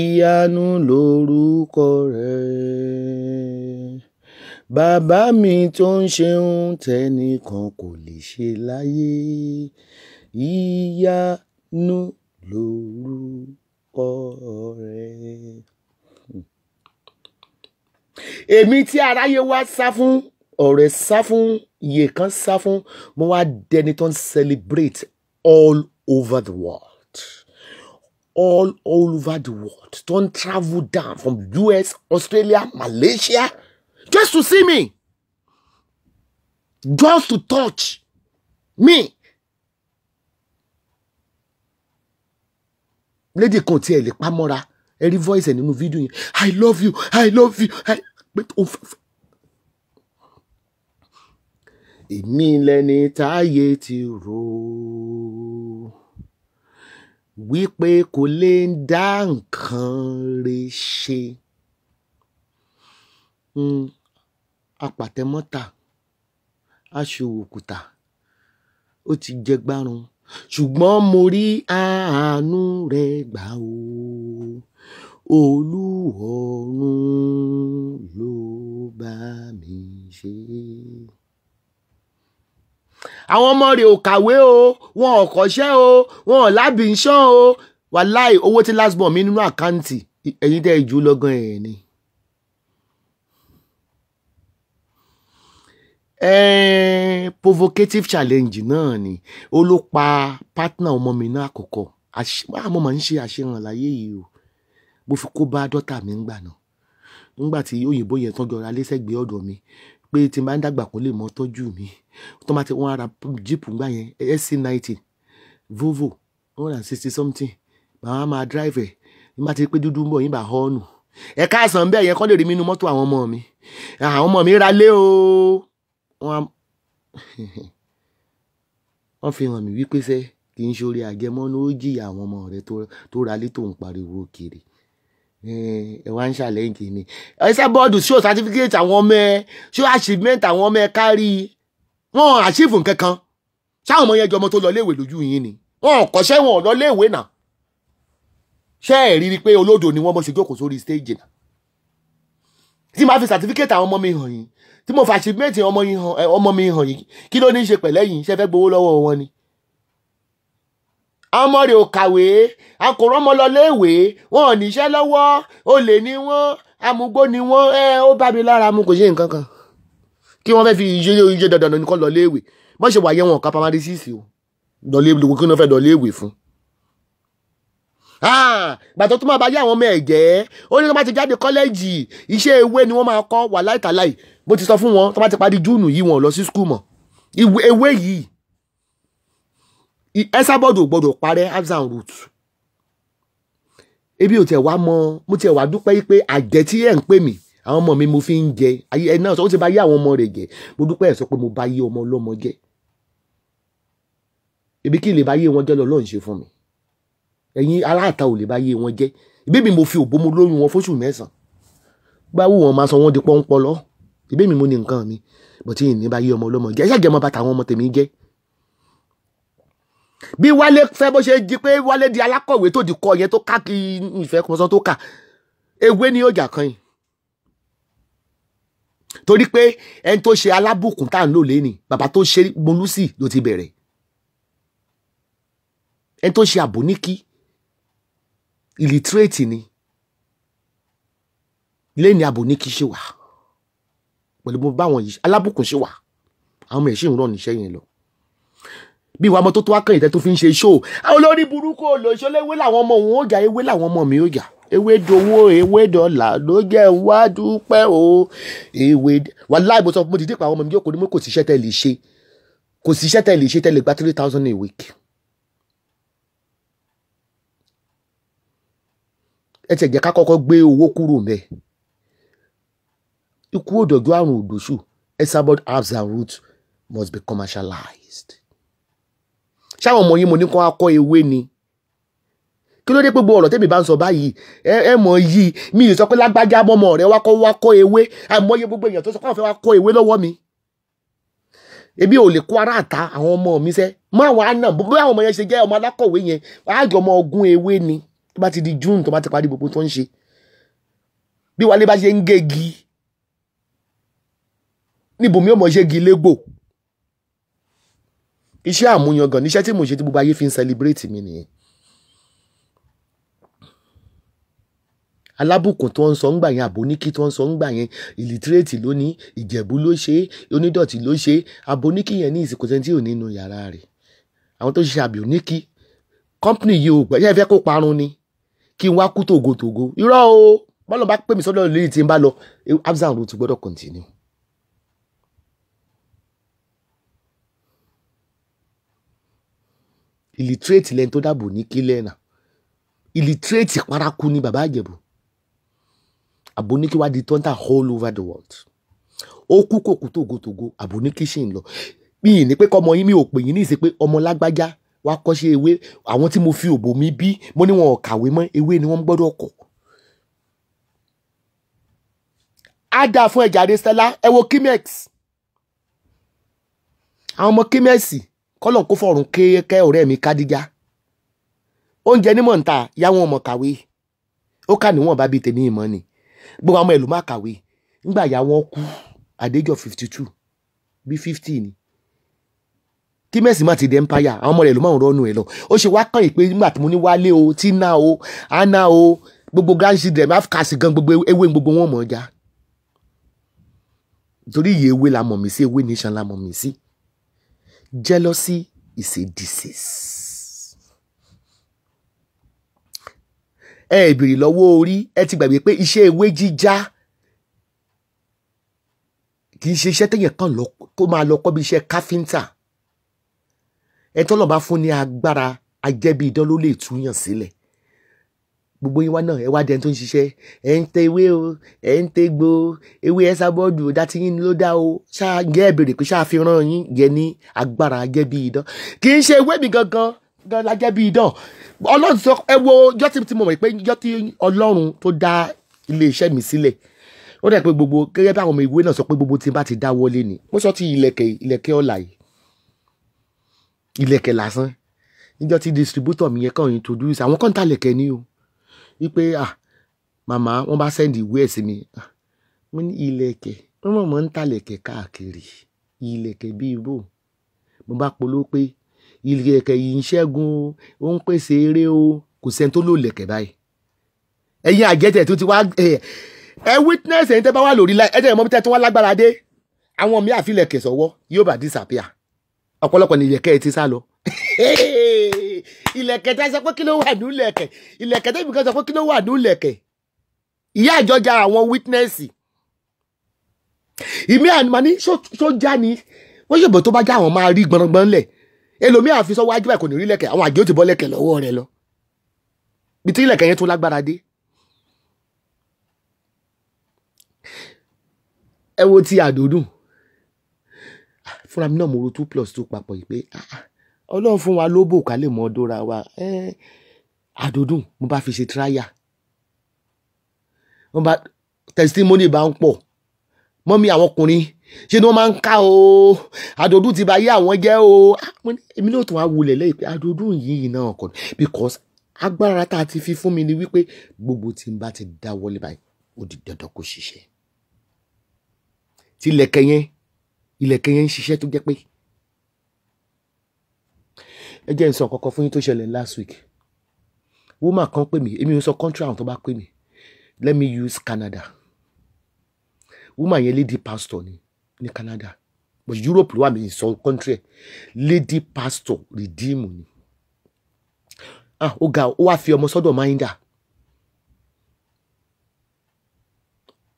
Ìyanu lórúkọ rẹ̀. Bàbá mi tó ń ṣeun tẹnìkan kò lè ṣe láyé. Ìyanu lórúkọ rẹ̀. èmi tí aráyé wá sá fún ọ̀rẹ́ sá fún iye kan sá fún mo wá dẹni tó ń celebrate all over the world all over the world tó ń travel down from US Australia Malaysia just to see me just to touch me. Lady kan tí ẹ lè pa mọ́ra. Ẹ voice ẹ nínú fídíò yẹn. I love you i love you i pé o fẹ́ èmi lẹni táyé ti rò. Wípé kò lè dá nǹkan rẹ̀ ṣe. Mm, apàtẹ́mọ́tà aṣòwòkúta ó ti jẹ gbárùn ṣùgbọ́n mo rí àánú rẹ̀ gbà o olúọ̀run ló bá mi ṣe. àwọn ọmọ rẹ̀ ò kàwé o wọn ò kọ́ṣẹ́ o wọn ò lábìíṣán o wàláì owó tí last born mi nínú àkáǹtì ẹ̀yin tẹ́ ẹ jù ú lọ́gán ẹ̀ ni. Eh, provocative challenge náà ni. Ó ló pa partner ọmọ mi náà àkọ́kọ́. Àmọ́ màá ń ṣe àṣehàn láyé yìí o? Bó fi kó bá dọ́tà mi ńgbà náà. Nígbà tí òyìnbó yẹn tán jọra lẹ́sẹ̀gbẹ́ ọ̀dọ̀ mi pé tí n bá ń dàgbà kó lè mọ tọ́jú mi. Tó máa ti wọ́n ara jíìpù ńgbà yẹn sc ninety volvo one hundred and sixty something. Màá máa drive ẹ̀. Nígbà tí pé dúdú bọ̀ yín bá họ́ọ̀nù ẹ̀ káàsán bẹ́ẹ̀ yẹn kọ́ lè rí mi mọ́tò àwọn ọmọ mi. Àwọn ọmọ mi ra o wọ́n fi hàn mí wípé sẹ́ kì í ṣoore àjẹmọ́nú ó jìyà àwọn ọmọ rẹ tó ra lé tó pariwo kiri. Ẹ wá ń ṣàlẹ́yìn mi ẹsẹ̀ bọ́ọ̀dù show certificate àwọn ọmọ ẹ? Show achievement àwọn ọmọ ẹ kárí? Wọn achieve nǹkan kan? Ṣáwọn ọmọ yẹn jọ ọmọ tó lọ léèwé lójú yín ni? Wọn kọ́ṣẹ́ wọn lọ léèwé náà. Ṣé ẹ rí i pé olódo ni wọ́n mọ̀ ṣe jókòó sórí stage náà? Tí màá fi certificate àwọn ọmọ mi hàn yín tí mo achievement ọmọ mi hàn yín kí ló ní í ṣe pẹ̀lẹ́ yìí ṣe fẹ́ gbowó lọ́wọ́ wọn ni? Ọmọ rẹ̀ ò kàwé a kò rán ọmọ lọ léèwé wọn ò níṣẹ́ lọ́wọ́ olè ni wọ́n amúgbó ni wọ́n ẹ ó bá mi lára mu kò ṣe nǹkan kan. Kí wọ́n fẹ́ fi iye iye dandan nìkan lọ léèwé bọ́n ṣe wà yẹn wọn ká pamari sísì o. Lọ léèwé kí wọ́n fẹ́ lọ léèwé fún. Gbàtọ́ tó máa bá yé àwọn ọmọ ẹ̀ jẹ́ ó ní wọ́n bá ti jáde kọ́lẹ́jì iṣẹ́ ewé ni wọ́n máa kọ́ wà láìtàláì bó ti sọ fún wọn tó bá ti parí júùnù yìí wọn lọ sí skul mọ́. Ewé yìí ẹsàbọ̀dù ò gbọ́dọ̀ parẹ́ absan root ebi ò tẹ̀ wá mọ mo tiẹ̀ wá dúpẹ́ pé àjẹ́ tí ẹ̀ ń pè mí àwọn ọmọ mi mo fi ń jẹ. Ẹ náà sọ ó ti bá yé àwọn ọmọ rẹ̀ jẹ. Mo dúpẹ́ ẹ̀ sọ pé mo bá yé ọmọ ọlọ́mọ jẹ. Ebi kí lè bá yé wọn jẹ lọ lọ́n ṣe fún mi ẹ̀yin aláàta ò lè bá yé wọn jẹ. Ìbí mi mo fi òbó mo lóyún wọn fóṣù mẹ́sàn báwo wọn máa sọ wọn di pọ́npọ́lọ́ ìbí mi mo ní nǹkan mi bọ̀tí ìní bá yé ọmọ ọlọ́mọ jẹ. Ẹ ṣàjẹ́ mọ́ bàtà àwọn ọmọ tèmi jẹ́. Bí wálé fẹ́ bó ṣe jí pé wálé di alákọ̀wé tó di kọ yẹn tó ká kí ìfẹ́ kan tó kà ewé ní ọjà kan yìí. Torí pé ẹni tó ṣe alábùkún tá à ń lò lẹ́nìí bàbá tó ṣe molúsì ló ti bẹ̀rẹ̀. Ẹni tó ṣe àbóníkí ìlítírèètì ni. Lẹ́ni àbóníkí ṣe wà. Pẹ̀lú bó báwọn yìí alábùkún ṣe wà. Àwọn ọmọ ẹ̀ ṣì ń rọ̀ níṣẹ́ yẹn lọ. Bí ìwà ọmọ tó tó wá kàn ìtẹ́ tó fi ń ṣe ṣó olórí burúkú olóṣèlú ewé làwọn ọmọ òun ó jà? Ewé làwọn ọmọ mi ó jà. Ewé dowó ewé dọ́là ló jẹ́ wá dúpẹ́ o. Ewé wà láì bó sọ fún mo ti dípa àwọn ọmọ mi jókòó ní mo kò sí iṣẹ́ lè ṣe. Kò sí iṣẹ́ lè ṣe tẹ́ lè gba three thousand a week. Ẹ tiẹ̀ jẹ́ ká kọ́kọ́ gbé owó kúrò mẹ́ ikú òdòdó àrùn òdòṣù Esabod herbs and roots must be commercialized. Ṣáwọn ọmọ yìí mo ní kó wá kọ́ ewé ni? Kí ló dé pé gbogbo ọ̀rọ̀ tẹ́mi bá ń sọ báyìí? Ẹ ẹ mọ̀ yìí mi ì sọ pé lágbájá mọ́mọ́ rẹ wá kọ́ wá kọ́ ewé. Àìmọye gbogbo èèyàn tó sọ pé àwọn fẹ́ wá kọ́ ewé lọ́wọ́ mi. Ebi ò lè kó ara àta àwọn ọmọ mi sẹ́ mọ́ àwọn àna bó àwọn ọmọ yẹn ṣe jẹ́ ọmọ alákọ̀wé yẹn àjọ ọmọ ogun ewé ni tó bá ti di June tó bá ti parí gbogbo tó ń ṣe bí wálé bá ṣe ń gégi níbòmí ò mọ̀ ṣe gi légbò. Iṣẹ́ àmúyangàn níṣẹ́ tí mo ṣe tí gbogbo ayé fi ń celebrate mi nìyẹn. Alábùkún tó ń sọ ń gbà yẹn àbóníkí tó ń sọ ń gbà yẹn ìlítírèètì ló ní ìjẹ̀bú ló ṣe onídọ̀tí ló ṣe. Àbóníkí yẹn ní ìsìnkú sẹ́ńtì ò nínú yàrá rẹ̀. Àwọn tó ṣe àbíoníkí company yìí ò gbẹ́yẹ́ fẹ́ kó parun ni kí n wá kú tògótògó irọ́ o bọ́lá bá pè mí sọ́dọ̀ lórí tí n bá lọ abzan root gbọ́dọ̀ continue. illiterate lẹni tó dàbò ní kílẹ̀ illiterate paraku ni bàbá àjẹbù àbóníkí wá di tọ́ńtà all over the world. Ó kú kò kú tògótògó àbóníkí ṣì ń lọ. Mi ì ní pé kọ́mọ yín mi ò pè yín ní ìsìn pé ọmọ lágbájá wá kọ́ṣẹ́ ewé. Àwọn tí mo fi òbò mi bí mo ní wọn ò kàwé mọ́. Ewé ni wọ́n gbọ́dọ̀ kọ́. Á dáa fún ẹ̀jà adé stella. Ẹ wo kimex. Àwọn ọmọ kimex kọ́lọ̀ kó fọ̀rùn kẹ́ ọ̀rẹ́ mi kádíjà. Oúnjẹ ní mọ̀ǹta ìyá wọn ọmọ kàwé. Ó kà níwọ̀n bá bíi tèmi ìmọ̀ ni. Gbogbo àwọn ìlú má kàwé. Nígbà ìyá wọn kú àdéjọ fifty two. Bí fifty ni kí mẹ́sì má ti di empire àwọn ọmọ rẹ̀ ló máa ń rọ́nu ẹ̀ lọ. Ó ṣe wá kàn yìí pé nígbà tí mo ní wálé o tina o anna o gbogbo grandchildren afcas gan gbogbo ewé gbogbo wọn mọ̀ ọjà torí ìyè ewé la mọ̀ mí sí ewé nation la mọ̀ mí sí. Jealousy is a disease. ẹ ẹ bèrè lọ́wọ́ orí ẹ ti gbàgbé pé iṣẹ́ ewé jíjá kì í ṣe iṣẹ́ téèyàn kàn lọ kó máa lọ kọ́ bí iṣẹ́ káfíńtà ẹ tọ́lọ̀ bá fún ní agbára ajẹ́bí idán ló lè túyàn sílẹ̀. Gbogbo yín wá náà ẹ wá dẹni tó ń ṣiṣẹ́. Ẹ ń tẹ ewé o ẹ ń tẹ gbó ewé ẹsà bọ́ọ̀dù ọ̀dà tí yín ló dá o. Ṣáà jẹ́ ẹ̀bẹ̀rẹ̀ pé ṣáà fi ràn yín yẹ ní agbára ajẹ́bí idán. Kì í ṣe ewé mi gangan gan la jẹ́bí idán. Ọlọ́run sọ ẹ wo ọjọ́ tí mo mọ̀ pé ọjọ́ ọlọ́run tó dá ilé mi sílẹ̀. Ó dẹ̀ pé gbogbo gẹ́gẹ́ bí àwọn ọmọ ìwé náà sọ pé gbogbo tí bá ti dá wọlé ni. Mo sọ ti ilẹ̀kẹ̀ ilẹ̀kẹ̀ ọ̀la yìí ilẹ̀kẹ̀ lásán. Níjọ́ tí distributor mi yẹn kàn introduce àwọn kan ta ilẹ̀kẹ̀ ni o. Wípé ah màmá wọn bá send ìwé ẹ̀ sí mi. Mo ní ilẹ̀kẹ̀. Wọn mọ̀ mọ́ ń ta ilẹ̀kẹ̀ káàkiri. Ilẹ̀kẹ̀ bíi bò mo bá polówó pé ìlẹ̀kẹ̀ yìí ń ṣẹ́gun ó ń pèsè eré o. Kò sẹ́ni tó lò lẹ̀kẹ̀ báyìí. Ẹ̀yin àjẹtẹ̀ tó ti wá ẹ witness ẹ̀yin tẹ́ bá wà lórí láì ẹ tẹ́ mọ̀ bí tẹ́ tó wá lágbára dé. Àwọn míì àfilẹ̀kẹ̀ sọ́wọ́ yóò bá disappear ọ̀pọ̀lọpọ̀ ní ìlẹ̀kẹ̀ ti sá lọ. Ìlẹ̀kẹ̀ tẹ́ sọ pé kí ló wà ní ìlẹ̀kẹ̀? Ìlẹ̀kẹ̀ tẹ́ ibìkan sọ pé kí ló wà ní ìlẹ̀kẹ̀? Ìyá àjọjà àwọn witness. Ìmí àná ní ṣó já ni? Wọ́n ṣèbọ̀ tó bá já àwọn máa rí gbọ̀ngbọ̀n lẹ̀. Ẹlòmíì àfi sọ́wọ́ ajú báyìí kò ní rí lẹ̀kẹ̀ àwọn àjẹ́ ó ti bọ́ lẹ̀kẹ̀ lọ́wọ́ rẹ̀ lọ. Bí tí ilẹ̀kẹ̀ yẹn tó lágbára dé. Ẹ wo ti àdòdùn fúnra mi náà mo ro two plus two papọ̀ yìí pé ah, ah, ọlọ́run fún wa lóbò ká lè mọ ọdọ́ra wa. Eh, àdòdùn mo bá fi ṣe tíráyà wọ́n bá testimony bá ń pọ̀. Mọ́mí àwọn ọkùnrin ṣé ni wọ́n máa ń ká o? Àdòdùn ti bá yé àwọn jẹ́ o. Ah, èmi náà tún wá wulẹ̀ lẹ́yìn pé àdòdùn yìí náà kọ́ because agbára tá a ti fi fún mi ni wípé gbogbo tí n bá ti dá wọlé báyìí ó di dandan kó ṣiṣẹ́. Tí ilẹ̀kẹ̀ yẹn ilẹ̀kẹ̀ yẹn ń ṣiṣẹ́ tó jẹ́ pé ẹ jẹ́ n sọ kọ́kọ́ fún yín tó ṣẹlẹ̀ last week. Woman kan pè mí èmi ò sọ country àwọn tó bá pè mí. Let me use Canada. Woman yẹn lady pastor ni ní Canada. But Europe ló wà mí sọ country ẹ̀. Lady pastor redeem ni. Ah ó ga ó wá fi ọmọ sọ́dọ̀ Mahinda.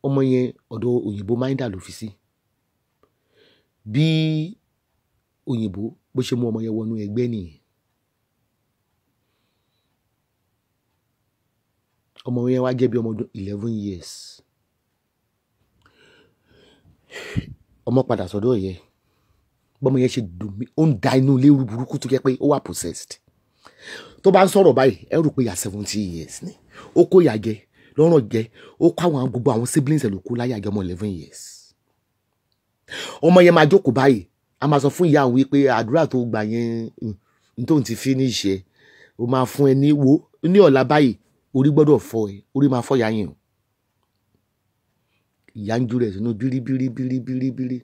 Ọmọ yẹn ọ̀dọ̀ òyìnbó Mahinda ló fi sí bí òyìnbó bó ṣe mú ọmọ yẹn wọnú ẹgbẹ́ nìyẹn. Ọmọ yẹn wá jẹ́ bí ọmọ ọdún eleven years. Ọmọ padà sọ́dọ̀ yẹ bọ́mọ yẹn ṣe dùn mí ó ń da inú ilé rú burúkú tó jẹ́ pé ó wà possessed. Tó bá ń sọ̀rọ̀ báyìí ẹ rò pé ìyá seventy years ni. Ó kó ìyá jẹ lọ́rọ̀ jẹ ó kó àwọn gbogbo àwọn siblings ẹ̀ ló kó láyà jẹ ọmọ eleven years ọmọ yẹn máa jókòó báyìí. A máa sọ fún ìyá àwọn wípé àdúrà tó gbà yẹn n tó ń ti finish ẹ ó máa fún ẹ ní wo ní ọ̀la báyìí orí gbọ́dọ̀ fọ́ ẹ orí máa fọ́ ìyá yẹn o. Ìyá ń ju rẹ̀ sínú bíríbírí bíríbírí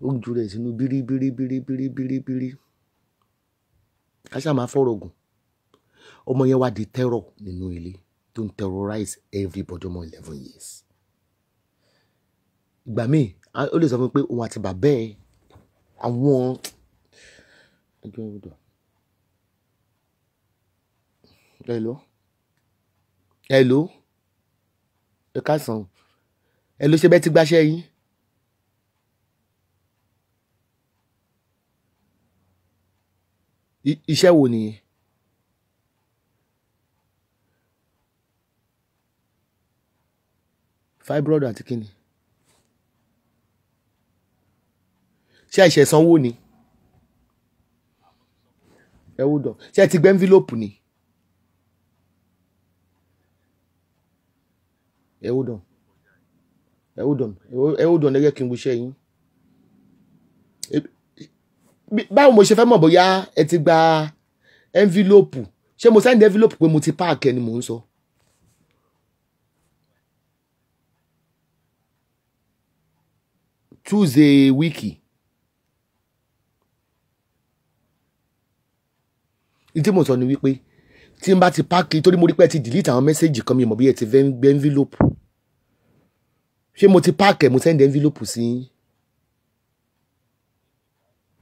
ó ń ju rẹ̀ sínú bíríbírí bíríbírí bíríbírí káṣá máa fọ̀rọ̀ gùn. Ọmọ yẹn wá di terror nínú ilé tó ń terrorize everybody ọmọ eleven years. Ìgbà míì ó lè sọ fún mi pé òun àti bàbá ẹ àwọn ẹjọ́ ìwúdọ̀ hello? Hello? Ẹ káàsán. Ló ṣe bẹ́ẹ̀ ti gbáṣẹ́ yín? Iṣẹ́ wo nìyẹn? Fibroid àti kíni ṣé àìṣe sanwó ni? Ẹ wò dàn ṣé ẹ ti gbé envelope ni? Ẹ wò dàn ẹ wò dàn ẹ wò dàn ẹ yẹ kí n gbéṣẹ́ yín. Bí- báwo mo ṣe fẹ́ mọ̀ bóyá ẹ ti gba envelope? Ṣé mo send envelope pé mo ti park ẹ ni mò ń sọ. Tuesday wiki ní tí mo sọ ni wípé tí n bá ti park torí mo rí pé ti delete àwọn mẹ́sẹ̀gì kan mi mọ̀ bí ẹ ti fẹ́ gbé envelope. Ṣé mo ti park ẹ mo send envelope sí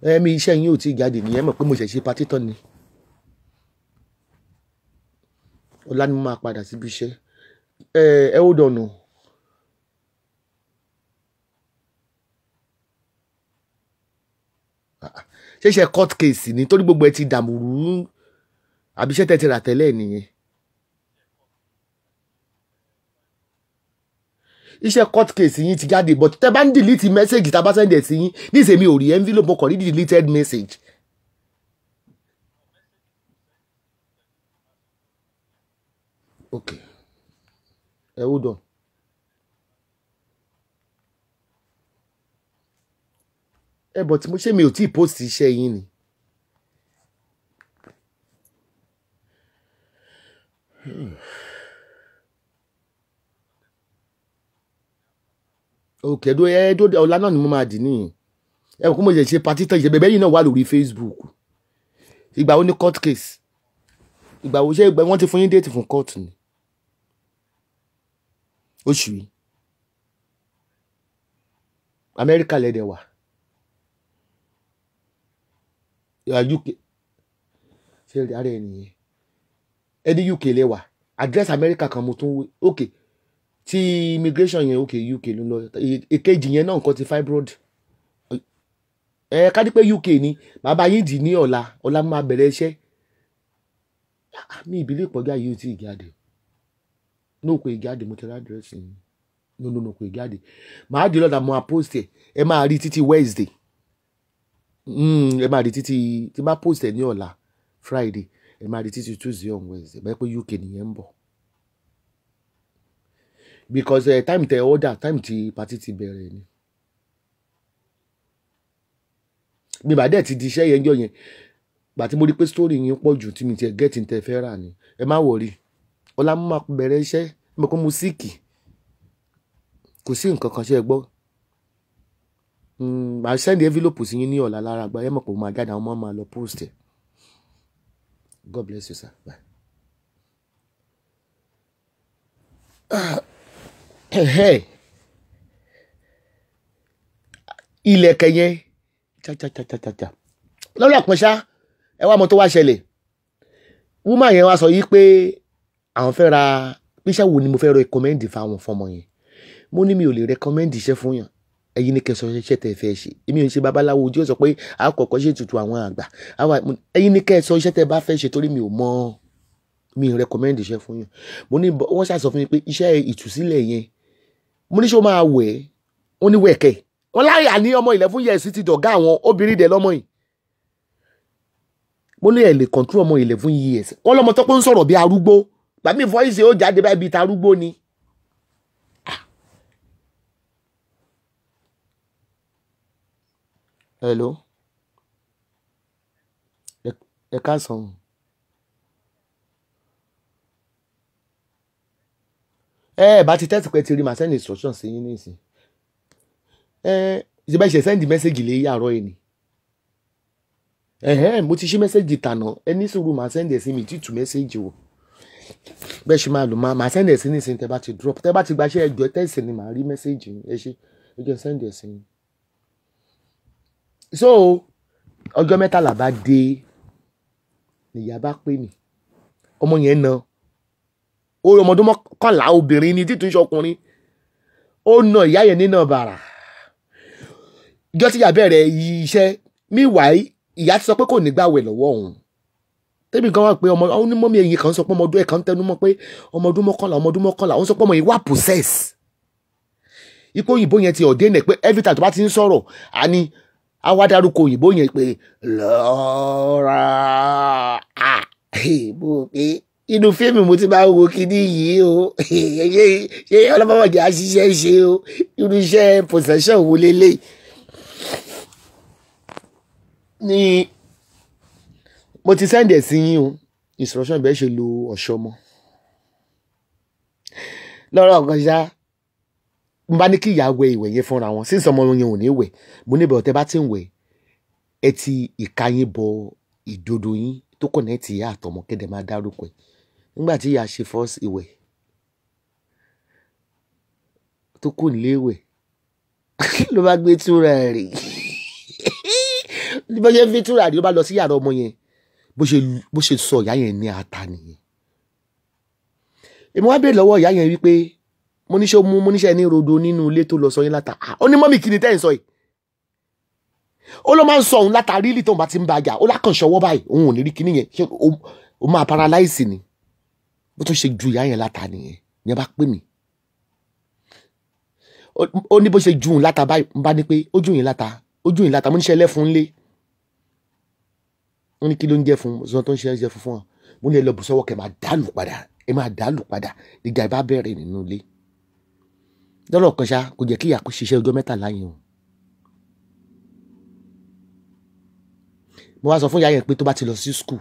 ẹ̀mí iṣẹ́ yín ò tí ì jáde nìyẹn mọ̀ pé mo ṣẹ̀ ṣe patí tán ni. Ọ̀la ni mo máa padà síbi iṣẹ́. Ẹ ẹ ó dọ̀nà ṣẹṣẹ court case ni? Torí gbogbo ẹ ti dààmú rú àbí iṣẹ́ tẹ́ ti rà tẹ́lẹ̀ nìyẹn iṣẹ́ court case yín ti jáde but tẹ́ bá ń delete message tá a bá send ẹ̀ sí yín ní ìsèmi ò rí envelope mo kàn rí deleted message. okay ẹ hold on. ẹ bọ̀ tí mo ṣe mi ò tí ì post iṣẹ́ yín ni. Òkè ẹdó ẹdó ọ̀la náà ni mo máa dì níyìn ẹ kò mo ṣe ṣe patí tán ìṣe bẹ́ẹ̀ yìí náà wà lórí Facebook. Ìgbà wo ní court case? Ìgbà wo ṣé ìgbà wọ́n ti fún yín déètì fún court ni? Oṣù yìí. Amẹ́ríkà lẹ́dẹ̀ wà. Uk rí ara ẹ̀ nìyẹn ẹni uk lè wà. Address amẹ́ríkà kan mo tún ok. Ti immigration yẹn ok uk ló lọ. Èkejì yẹn náà nǹkan ti fibroid. Ẹ ká ní pé uk ni. Bàbá yín dì ní ọ̀la. Ọ̀la máa bẹ̀rẹ̀ iṣẹ́. Ah, mi ìbílẹ̀ ìpọ́jà yìí ò tí ì jáde ní òkú ìjáde mo ti yìí. No no no kò jáde. Màá di lọ́dà mo post ẹ̀. Ẹ máa rí títí wednesday. Mm, ẹ máa rí títí tí bá post ẹ̀ ní ọ̀la friday ẹ máa rí títí tuesday on wednesday bẹ́ẹ̀ pé uk nìyẹn ń bọ̀. Because uh, time tẹ order time ti party ti bẹ̀rẹ̀ ni. Bí bá dẹ̀ ti di iṣẹ́ yẹn jọ yẹn gbà tí mo rí pé story yẹn pọ̀ jù tí mi tiẹ̀ get n tẹ fẹ́ rà ni ẹ má wọrí ọlá mo máa bẹ̀rẹ̀ iṣẹ́ mo kọ́ mo síìkì kò sí nǹkan kan ṣe é gbọ́? Mm, màá send envelope sí yín ní ọ̀la lára àgbà ẹ mọ̀ pé mo máa jáde àwọn ọmọ máa lọ post ẹ̀ God bless you sir. Bye. Ah, ẹ̀hẹ́. ilẹ̀kẹ̀ yẹn chachachachacha lọ́rọ̀ àpọ̀nṣá ẹ wá mọ tó wá ṣẹlẹ̀. Woman yẹn wá sọ yìí pé àwọn fẹ́ ra iṣẹ́ wo ni mo fẹ́ recommend fáwọn fọmọ yẹn? Mo ní mi ò lè recommend iṣẹ́ fún yàn ẹ̀yin ní kẹsàn iṣẹ́ tẹ́ fẹ́ ṣe. Èmi ò ṣe babaláwo ojú ẹ̀ pé àkọ́kọ́ ṣe tutù àwọn àgbà. Ẹ̀yin ní kẹsàn iṣẹ́ tẹ́ bá fẹ́ ṣe torí mi ò mọ. Mi ò recommend iṣẹ́ fún yàn mo ní wọ́n ṣàṣọ fún mi pé iṣẹ́ ìtúsílẹ̀ yẹn mo ní ṣé ó máa wẹ̀? Wọ́n ní wẹ̀kẹ̀ wọ́n láyà ní ọmọ ilẹ̀ fún yẹ̀sì ti dọ̀gá àwọn obìnrin dẹ̀ lọ́mọ yìí. Mo ní ẹ̀ lè control ọmọ fún years wọ́n lọ́mọ tó pé ń arúgbó. Gbàmí voice ó jáde ni. Hello? Ẹ káàsán. Ẹ ẹ bá ti tẹ́tí pé ti rí màá send instruction sí yín nísìn ẹ ìjọba ìṣẹ̀ send message lé yàrá ẹ ni? Ẹ̀hẹ́n mo ti ṣí message tànà ẹ ní sùúrù màá send ẹ̀ sí mi títù message o bẹ́ẹ̀ ṣe máa lò máa màá send ẹ̀ sí nísìn tẹ́ bá ti drop. Tẹ́ bá ti gbaṣẹ́ ẹjọ́ tẹ́sí ni màá rí yín. Ẹ ṣe ẹ send ẹ̀ sí yín so ọjọ́ mẹ́tàlá bá dé nìyá bá pè mí. Ọmọ yẹn na. Ó ọmọ ọdún mọ́kànlá obìnrin ni títún ṣọkùnrin ó na ìyá yẹn nínà bàrà. Ìjọ tí ìyá bẹ̀rẹ̀ iṣẹ́ meanwhile ìyá ti sọ pé kò ní gbàwẹ̀ lọ́wọ́ òun. Tẹ́bí kan wà pé ọmọ ó ní mọ́mí ẹ̀yìn kan sọ pé ọmọ ọdún ẹ̀ kan tẹnu mọ́ pé ọmọ ọdún mọ́kànlá ọmọ ọdún mọ́kànlá. Ó sọ pé ọmọ yìí wà possess. Ipò òyìnbó yẹn ti ọ̀dẹ́ nẹ̀ pé every time tó bá ti ń sọ̀rọ̀ àní a wá dárúkọ òyìnbó yẹn pé lọ́ra. À bó pé inú fíìmù mo ti máa ń wo kíní yìí o. Ṣé ọlọ́mọdé àṣìṣe ṣe o. Irú possession wo lélẹ̀? Ni mo ti send ẹ̀ sí yín o. Instruction bẹ́ẹ̀ ṣe lo ọ̀ṣọ́mọ. Lọ́rọ̀ kan ṣá n bá ní kí ìyá wẹ ìwẹ̀ yẹn fúnra wọn. Sísè ọmọ yẹn ò ní wẹ̀ mo ní bẹ̀rẹ̀ tẹ́ bá ti ń wẹ̀ ẹ ti ìka yín bọ ìdodo yín tó kọ̀nẹ́ẹ̀tì ìyá àtọmọ kẹ́dẹ̀ máa dárúkọ ẹ̀. Nígbà tí ìyá ṣe first ìwẹ̀ tó kù nílé ìwẹ̀ ló bá gbé túra rè bó ṣe fi túra rè ló bá lọ sí yàrá ọmọ yẹn. Bó ṣe sọ ìyá yẹn ní ata nìyẹn. Èmi wá bèèrè lọ́wọ́ ìyá yẹn wípé mo níṣẹ́ mú mo ní rodo nínú ilé tó lọ sọ yín láta ó ní mọ́mì kí ni tẹ́ ń sọ yìí? Ó ló máa ń sọ òun láta rílì tóun bá ti ń ba àjà ó lákàn ṣọwọ́ báyìí òun ò ní rí kíní yẹn. Ṣé ó máa paralyze ni? Bó tún ṣe ju ìyá yẹn láta nìyẹn yẹn bá pè mí. Ó ní bó ṣe ju òun láta báyìí ń bá ní pé ó ju yín láta ó ju yín láta mo níṣẹ́ ẹlẹ́fun ńlé wọ́n ní kí ló ń jẹ́ fún zọ́n tó ń ṣe ẹ̀jẹ̀ fún fún wọn mo ní ẹ lọ bù sọ́wọ́ kẹ́ máa dàlù padà ẹ máa dàlù padà. Ìgbà ìbá bẹ̀rẹ̀ nínú ilé lọ́rọ̀ kan ṣá kò jẹ́ kí ìyá kó ṣiṣẹ́ ọjọ́ mẹ́tàlá yẹn o. Mo wá sọ fún ìyá yẹn pé tó bá ti lọ sí skul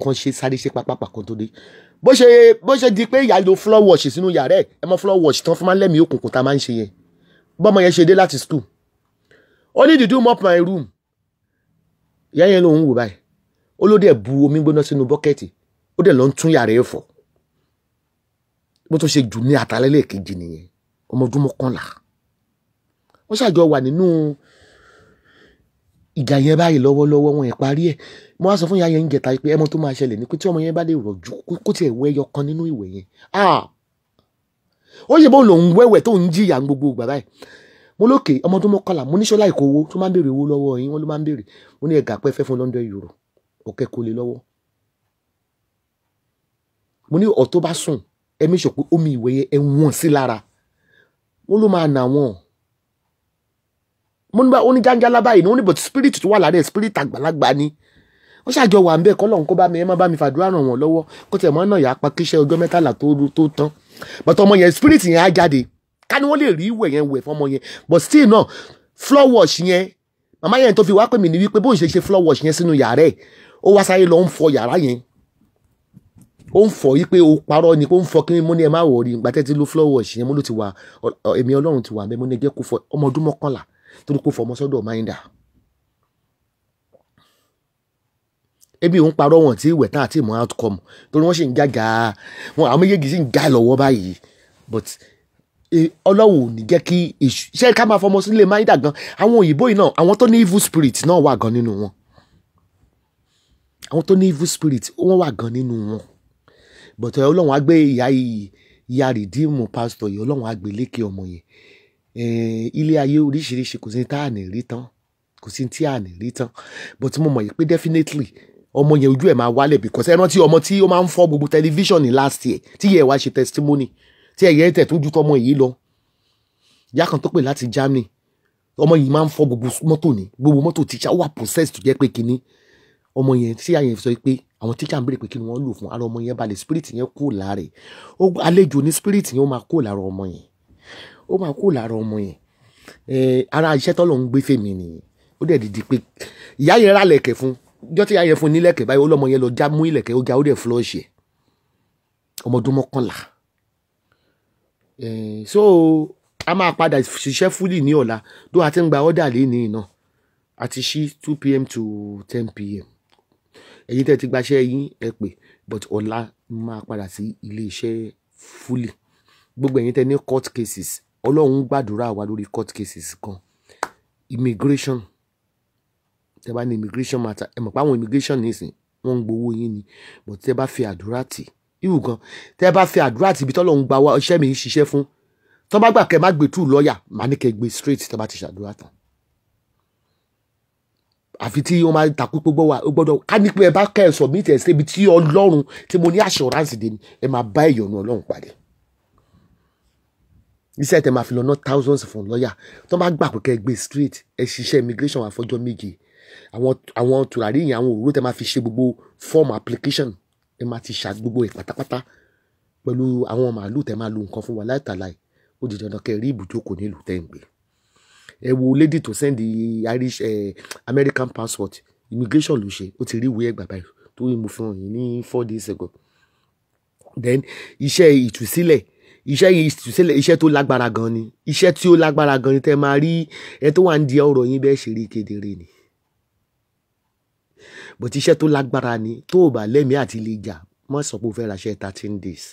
kan ṣe sáré ṣe pápápá kan tó dé. Bó ṣe bó ṣe di pé ìyá lo floor wash sínú yàrá ẹ ẹ mọ floor wash tán fún máa ń lẹ́mìí òkùnkùn tá a máa ń ṣe yẹn. Bọ́mọ yẹn ṣe dé láti skul ó ní you mop my room? Ìyá yẹn lòun wò báyìí. Ó ló dẹ̀ bu omi gbóná sínú bọ́kẹ́tì. Ó dẹ̀ lọ ń tún yàrá ẹ̀ fọ̀. Bó tó ṣe jù ní àtàlẹ́lẹ̀ kejì nìyẹn ọmọ ọdún mọ́kànlá. Wọ́n ṣàjọ wà nínú ìjà yẹn báyìí lọ́wọ́lọ́wọ́ wọn ẹ̀ parí ẹ̀. Mo wá sọ fún ìyá yẹn ń jẹta pé ẹmọ tó máa ṣẹlẹ̀ ni pé tí ọmọ yẹn bá lè rọ̀jú kó- tiẹ̀ wẹ ẹyọ kan nínú ìwẹ̀ yẹn. Ó yẹ bóun lòun wẹ̀wẹ̀ tó ń jìyà gbogbo ìgbà báyìí. Mo lókè ọmọ ọdún mọ́kànlá mo ní ṣọlá ìkó owó tó máa ń béèrè owó lọ́wọ́ yín wọ́n ló máa ń béèrè. Mo ní ẹ̀gà pẹ́ fẹ́ fún london euro ọ̀kẹ́ kó lè lọ́wọ́. Mo ní ọ̀ tó bá sùn ẹ mí sọ pé omi ìwẹ̀ yẹn ẹ wọ̀n sí lára mo ló máa nà wọ́n. Mo ní bá ó ní jáńjálá báyìí ni ó ní but spirit tó wà lára ẹ̀ spirit àgbàlagbà ni. Wọ́n ṣàjọ wà ń bẹ́ẹ̀ kọ́ lọ́hún kó bá mi ẹ má bá mi fàdúrà ràn wọ́n lọ́wọ́. Kó tẹ̀ mọ́ náà yà á pa kíṣẹ́ ọjọ́ mẹ́tàlá tó tán. But ọmọ yẹn spirit yẹn á jáde. Ká ní wọ́n lè rí ìwẹ̀ yẹn wẹ̀ fọmọ yẹn. But still náà floor wash yẹn màmá yẹn tó fi wá pè mí ní wípé bóun ṣe ṣe floor wash yẹn sínú yàrá ẹ̀ ó wá sáyé lọ ń fọ yàrá yẹn ó ń fọ yí pé ó parọ́ ni kó ń fọ kí mo ní ẹ má wọrí ìgbà tẹ́tí ló floor wash yẹn mo ló ti wà èmi ọlọ́run ti wà bẹ́ẹ̀ mo ní jẹ́ kó fọ ọmọ ọdún mọ́kànlá torí kó fọ ọmọ sọ́dọ̀ máyìndà ebi òun parọ́ wọn tí ìwẹ̀ tán àti ìmọ̀ outcome. Torí wọ́n sì ń wọn àwọn méjèèjì sì ń já lọ́wọ́ báyìí. But ọlọ́run ò ní jẹ́ kí èṣù ṣé ká máa fọmọ sílé máyìndà gan? Àwọn òyìnbó yìí náà àwọn tó spirit náà wà gan nínú wọn. Àwọn tó spirit wọ́n wà gan but ẹ, ọlọ́run á gbé ìyá yìí ìyá rìdíìmù pásítọ̀ yìí ọlọ́run á gbé lékè ọmọ yẹn. Eh, ilé ayé oríṣiríṣi kò sí tá à ní rí tán kò sí tí à ní rí tán. But mo mọ̀ yìí pé definitely ọmọ yẹn ojú ẹ̀ máa wálẹ̀ because ẹ rántí ọmọ tí ó máa ń fọ́ gbogbo tẹlifíṣàn ní last year tí yẹ wá ṣe testimony tí ẹ̀yẹ́ tẹ̀ tó ju tọmọ yìí lọ. Ìyá kan tó pè láti Germany ọmọ yìí máa ń fọ́ gbogbo mọ́tò ní gbogbo mọ́tò tíṣà ó wà process tó jẹ́ pé kínní. Ọmọ yẹn tí àyẹn sọ pé àwọn tíṣà ń béèrè pé kí ni wọ́n lò fún ara ọmọ yẹn balẹ̀ spirit yẹn kú lára ẹ̀ àlejò ní spirit yẹn ó máa kú lára ọmọ yẹn. Ó máa kú lára ọmọ yẹn. Ara iṣẹ́ tọ́lọ̀ ń gbé fèmí nìyẹn ó dẹ̀ dìdí pé ìyá yẹn rà lẹ̀kẹ̀ fún. Ìjọ́ tí ìyá yẹn fún nílẹ̀kẹ̀ báyìí ó lọ́mọ yẹn lọ já mú ìlẹ̀kẹ̀ ó ga ó dẹ̀ flush ẹ̀. Ọmọ ọdún mọ́kànlá. So a máa padà ṣiṣẹ́ fúlì ní ọ̀la. Tó a ti ń gba ọ́dà lénìí náà a ti ṣí two pm to ten pm ẹ̀yin tẹ́ ti gbaṣẹ́ yín ẹ pè but ọ̀la máa padà sí ilé iṣẹ́ fúlì gbogbo ẹ̀yin tẹ́ ní court cases ọlọ́run gbàdúrà wa lórí court cases kan immigration tẹ́ bá ní immigration matter ẹ mọ̀ pé immigration nìsín wọ́n ń gbowó yín ni but tẹ́ bá fi àdúrà tì irú gan tẹ́ bá fi àdúrà tì ibi tọ́lọ́run gba iṣẹ́ mi ń ṣiṣẹ́ fún tọ́ bá gbà kẹ́ má gbé tú lọ́ọ̀yà má ní kẹ́ gbé straight tẹ́ bá ti ṣàdúrà tán àfi tí wọ́n máa takú pé gbọ́ wa ó gbọ́dọ̀ ká ní pé ẹ bá kẹ́ ẹ submit ẹ̀ síbi tí ọlọ́run tí mo ní assurance dé ni ẹ máa bá ìyọ̀nù ọlọ́run pàdé. Iṣẹ́ tẹ máa fi lọ ná thousands fún lọ́ọ̀yà. Tó bá gbà pé kẹ́ ẹ gbé straight ẹ ṣiṣẹ́ immigration àfọjọ́ méje. Àwọn àwọn tùràrí yẹn àwọn òróró tẹ máa fi ṣe gbogbo form application ẹ máa ti ṣà gbogbo ẹ̀ pátápátá. Pẹ̀lú àwọn màálù tẹ máa lo nǹkan fún wa láìtàláì ó di dandan kẹ́ ẹ rí ibùjókòó nílùú tẹ́ ń gbé ẹ wo lady tó send irish eh, american passport. Immigration ló ṣe. Ó ti rí ìwé ẹgbàá báyìí tó yẹ mo fi hàn yín ní four days ago. Then iṣẹ́ ìtúsílẹ̀ iṣẹ́ ìtúsílẹ̀ iṣẹ́ tó lágbára gan ni. Iṣẹ́ tí ó lágbára gan ni tẹ́ máa rí ẹ tó wà ń di ọ̀rọ̀ yín bẹ́ẹ̀ ṣe rí kedere ni. But iṣẹ́ tó lágbára ni tó o bá lẹ́mìí àti lè jà má sọ pé o fẹ́ ra iṣẹ́ thirteen days.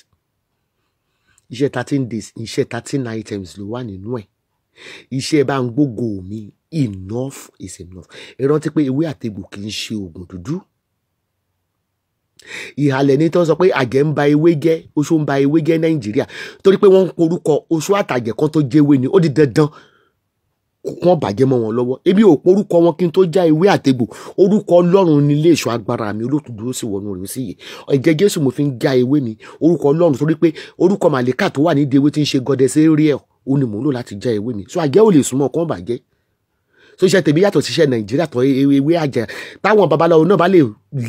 Iṣẹ́ thirteen days iṣẹ́ thirteen items ló wà nínú ẹ̀ iṣẹ́ bá ń gbógo mi enough is enough. Ẹ rántí pé ewé àtegbò kì í ṣe oògùn dúdú. Ìhàlẹ̀ ní tó ń sọ pé àjẹ́ ń ba ewé jẹ́ oṣó ń ba ewé jẹ́ nàìjíríà. Torí pé wọ́n ń porúkọ oṣó àtàjẹ̀ kan tó jẹ́wé ni ó di dandan wọ́n bàjẹ́ mọ́ wọn lọ́wọ́. Ebi ò porúkọ wọn kí n tó já ewé àtegbò. Orúkọ ọlọ́run ní ilé ìṣọ́ agbára mi olóòtú dúró sí wọnú rẹ̀ sì yè ẹ̀jẹ̀ jésù mo fi ń já ewé mi orúkọ ọlọ́run torí pé orúkọ màlíkà tó wà nídìí ewé tí ń ṣe gọdẹsẹ ariel ó ní mò ń lò láti já ewé mi. So àjẹ́ ò lè súnmọ́ kán bàjẹ́. So iṣẹ́ tèmi yàtọ̀ sí iṣẹ́ nàìjíríà tó ewé ewé àjẹ́. Táwọn babaláwo náà bá lè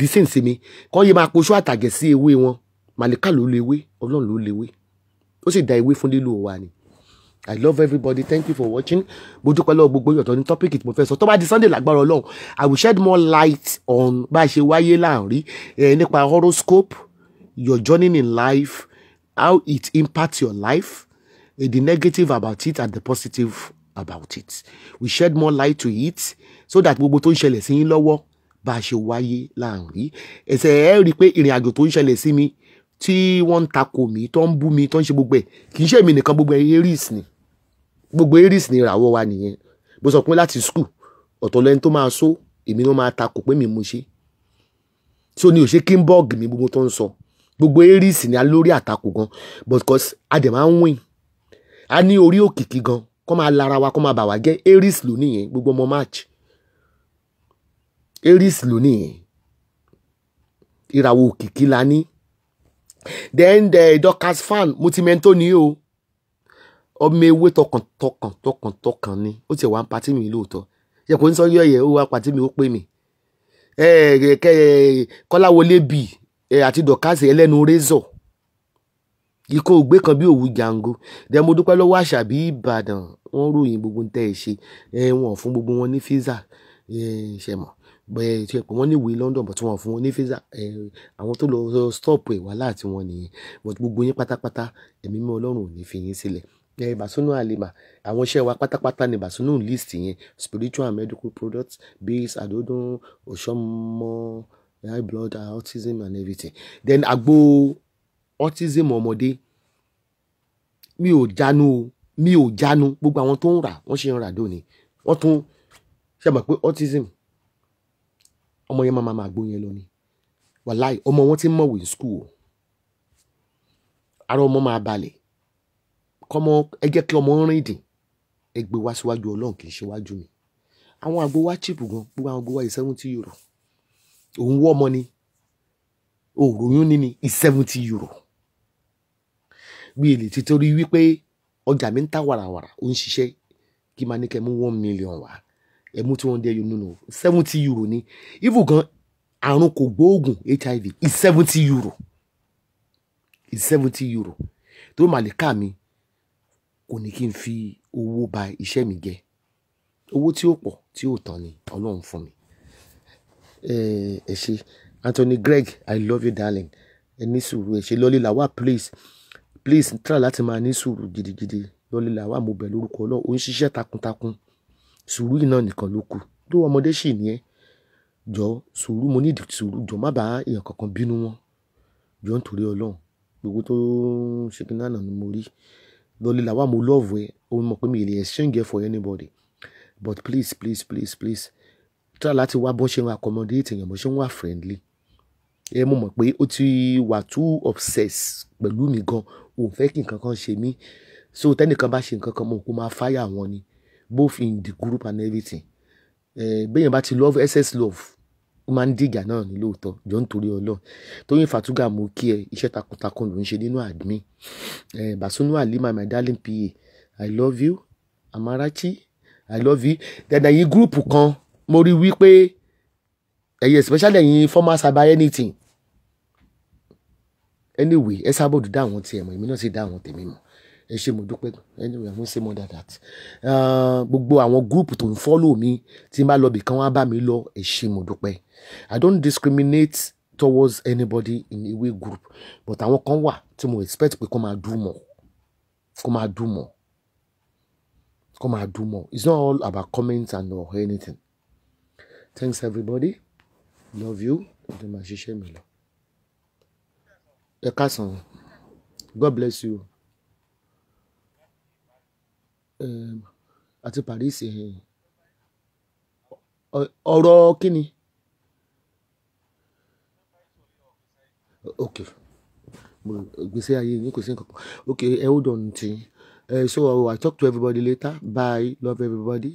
lísìn sí mi kán yé máa poṣó àtàgẹ̀ sí ewé wọn. Màlíkà ló léwé ọlọ́run ló léwé ó sì dá ewé fún lílo wa ni. I love everybody. Thank you for watching. Mo dúpẹ́ lọ́wọ́ gbogbo yọ̀tọ̀ ní topic tí mo fẹ́ sọ. Tó bá di sunday lágbára ọlọ́run i will shed more light on bá a ṣe wáyé láàárín eh, nípa horoscope your journey in life how it impacts your life the negative about it and the positive about it. We shed more light to it so that gbogbo tó ń ṣẹlẹ̀ sí yín lọ́wọ́ bá a ṣe wáyé láàárín ẹsẹ̀ ẹ rí i pé ìrìn àjò tó ń ṣẹlẹ̀ sí mi tí wọ́n ń takò mí tó ń bú mi tó ń ṣe gbogbo ẹ̀ kì í ṣe èmi nìkan gbogbo aries ni. Gbogbo aries ni ìràwọ̀ wa nìyẹn. Bó sọ pé láti school ọ̀tọ̀ lẹ́ni tó máa sọ èmi ló máa takò pé mi mo ṣe. So ni ò ṣe kimborg mi gbogbo tó ń sọ. Gbogbo aries ni a lórí àtakò gan but cause a dẹ̀ máa ń win a ní orí òkìkí gan kó máa lara wa kó máa bà wá jẹ́. Aries ló nìyẹn gbogbo ọmọ march. Aries ló nìyẹn ìràwọ̀ òkìkí la ní. Then the dorcas fan mo ti mẹ́ńtò ní o. Ọmọ ewé tọkàntọkàn tọkàntọkàn ni. Ó ti wá ń patí mi lóòótọ́. Yẹ kò ń sọ yọ yẹ ó wá patí mi ó pè mí. Kẹ kọ́láwọlé bì ẹ àti dorcas ẹlẹ́nu razor ikọ̀ ògbé kan bí òwú jango dẹ mo dúpẹ́ lọ́wọ́ àṣàbí ìbàdàn. Wọ́n ròyìn gbogbo tẹ́ ẹ ṣe. Ẹ wọ́n fún gbogbo wọn ní fíìsà ẹ ṣe mọ̀? Bẹ́ẹ̀ tí ẹ pé wọ́n ní ìwé london but wọ́n fún wọn ní fíìsà ẹ àwọn tó lọ stop ẹ̀ wá láti wọn nìyẹn. But gbogbo yín pátápátá ẹ̀mí mi ọlọ́run ò ní fi yín sílẹ̀. Ẹ bàṣánù àlèmà. Àwọn iṣẹ́ wa pátápátá ni bàṣánù list yẹn. Spiritual and medical products base àdódún òṣọ́mọ high blood autism and everything. Then àgbo autism ọmọdé. Mi ò jánu o mi ò jánu. Gbogbo àwọn tó ń rà wọ́n ṣe ń rà dóni. Wọ́n tún ṣe mọ̀ pé autism ọmọ yẹn máa máa gbó yẹn lọ ni. Wàláì ọmọ wọn ti ń mọ̀wé school o. Ara ọmọ máa balẹ̀. Kọ́mọ ẹ jẹ́ kí ọmọ rìn dìn. Ẹ gbé wá síwájú ọlọ́run kì í ṣe wájú mi. Àwọn àgbo wá chip gan. Gbogbo àwọn àgbo yìí seventy euro. Òun wọ́ ọmọ ni. Òòrùn ní ni is seventy euro bí èlé ti torí wípé ọjà mi ń ta wàràwàrà ó ń ṣiṣẹ́. Kí máa ní kẹ́ mú one million wá? Ẹ mú wọ́n dé yóò nínú seventy euro ni. Even gan àrùn kò gbóògùn hiv is seventy euro. Is seventy euro. Tó lè ká mi kò ní kí n fi owó ba iṣẹ́ mi jẹ́. Owó tí ó pọ̀ tí ó tán ni ọlọ́run fún mi. Ẹ ṣe Anthony Greg I love you darling. Ẹ ní sùúrù ẹ ṣe lọ́lé làwà please please try láti máa ní sùúrù gidigidi. Lọ́lé làwà mo bẹ̀ lórúkọ ọlọ́run. Ó ń ṣiṣẹ́ takuntakun. Sùúrù yìí náà nìkan ló kù. Tó ọmọdé sì ní ẹ jọ sùúrù mo ní ìdí sùúrù. Jọ má bàa èèyàn kankan bínú wọn jọ nítorí ọlọ́run. Gbogbo tó ń ṣe kí náà ni mo rí. Lọ́lé làwà mo love ẹ. Ó mọ̀ pé mi ì lè exchange for anybody. But please please please please try láti wá bó ṣe ń accommodate èèyàn bó ṣe ń wà friendly. Ẹ mo mọ̀ pé ó ti wà too obsessed pẹ̀lú mi gan òun fẹ́ kí nǹkan kan ṣe mí. So tẹ́nìkan bá ṣe nǹkan kan mọ̀ kó máa fáyà wọn ni. Both in the group and everything. Ẹ bẹ́yẹn bá ti love excess love ó máa ń dìjà náà ní lóòótọ́ jọ nítorí ọlọ́run. Tóyìn fàtúgà mo kí ẹ iṣẹ́ takuntakun ló ń ṣe nínú admin. Ẹ bàṣúnú àlímà my darling pa i love you. Amarachi i love you. Dada yìí gúrùpù kan mo rí wípé ẹ̀yin especially ẹ̀yin former cyber anything anyway ẹ sábọ̀dù dá àwọn tiẹ̀ mọ̀ èmi náà sì dá àwọn tèmi mọ̀. Ẹ ṣe mo dúpẹ́. Anyway àwọn ṣe more than that. Ah, gbogbo àwọn gúrùpù tó ń follow mi tí n bá lọ bìkan wá bá mi lọ. Ẹ ṣe mo dúpẹ́. I don't discriminate towards anybody in a way group but àwọn kan wà tí mo expect pé kó máa do more kó máa do more kó máa do more it's not all about comments and or anything. Thanks everybody. Love you. Ọdún máa ṣiṣẹ́ mi lọ ẹ káàsán. God bless you. Um, àti paris eh, ọ̀rọ̀ kíni? Ok gbèsè ayé yín kò sí nǹkan kan. Ok hold on ti uh, so i will talk to everybody later. Bye. Love everybody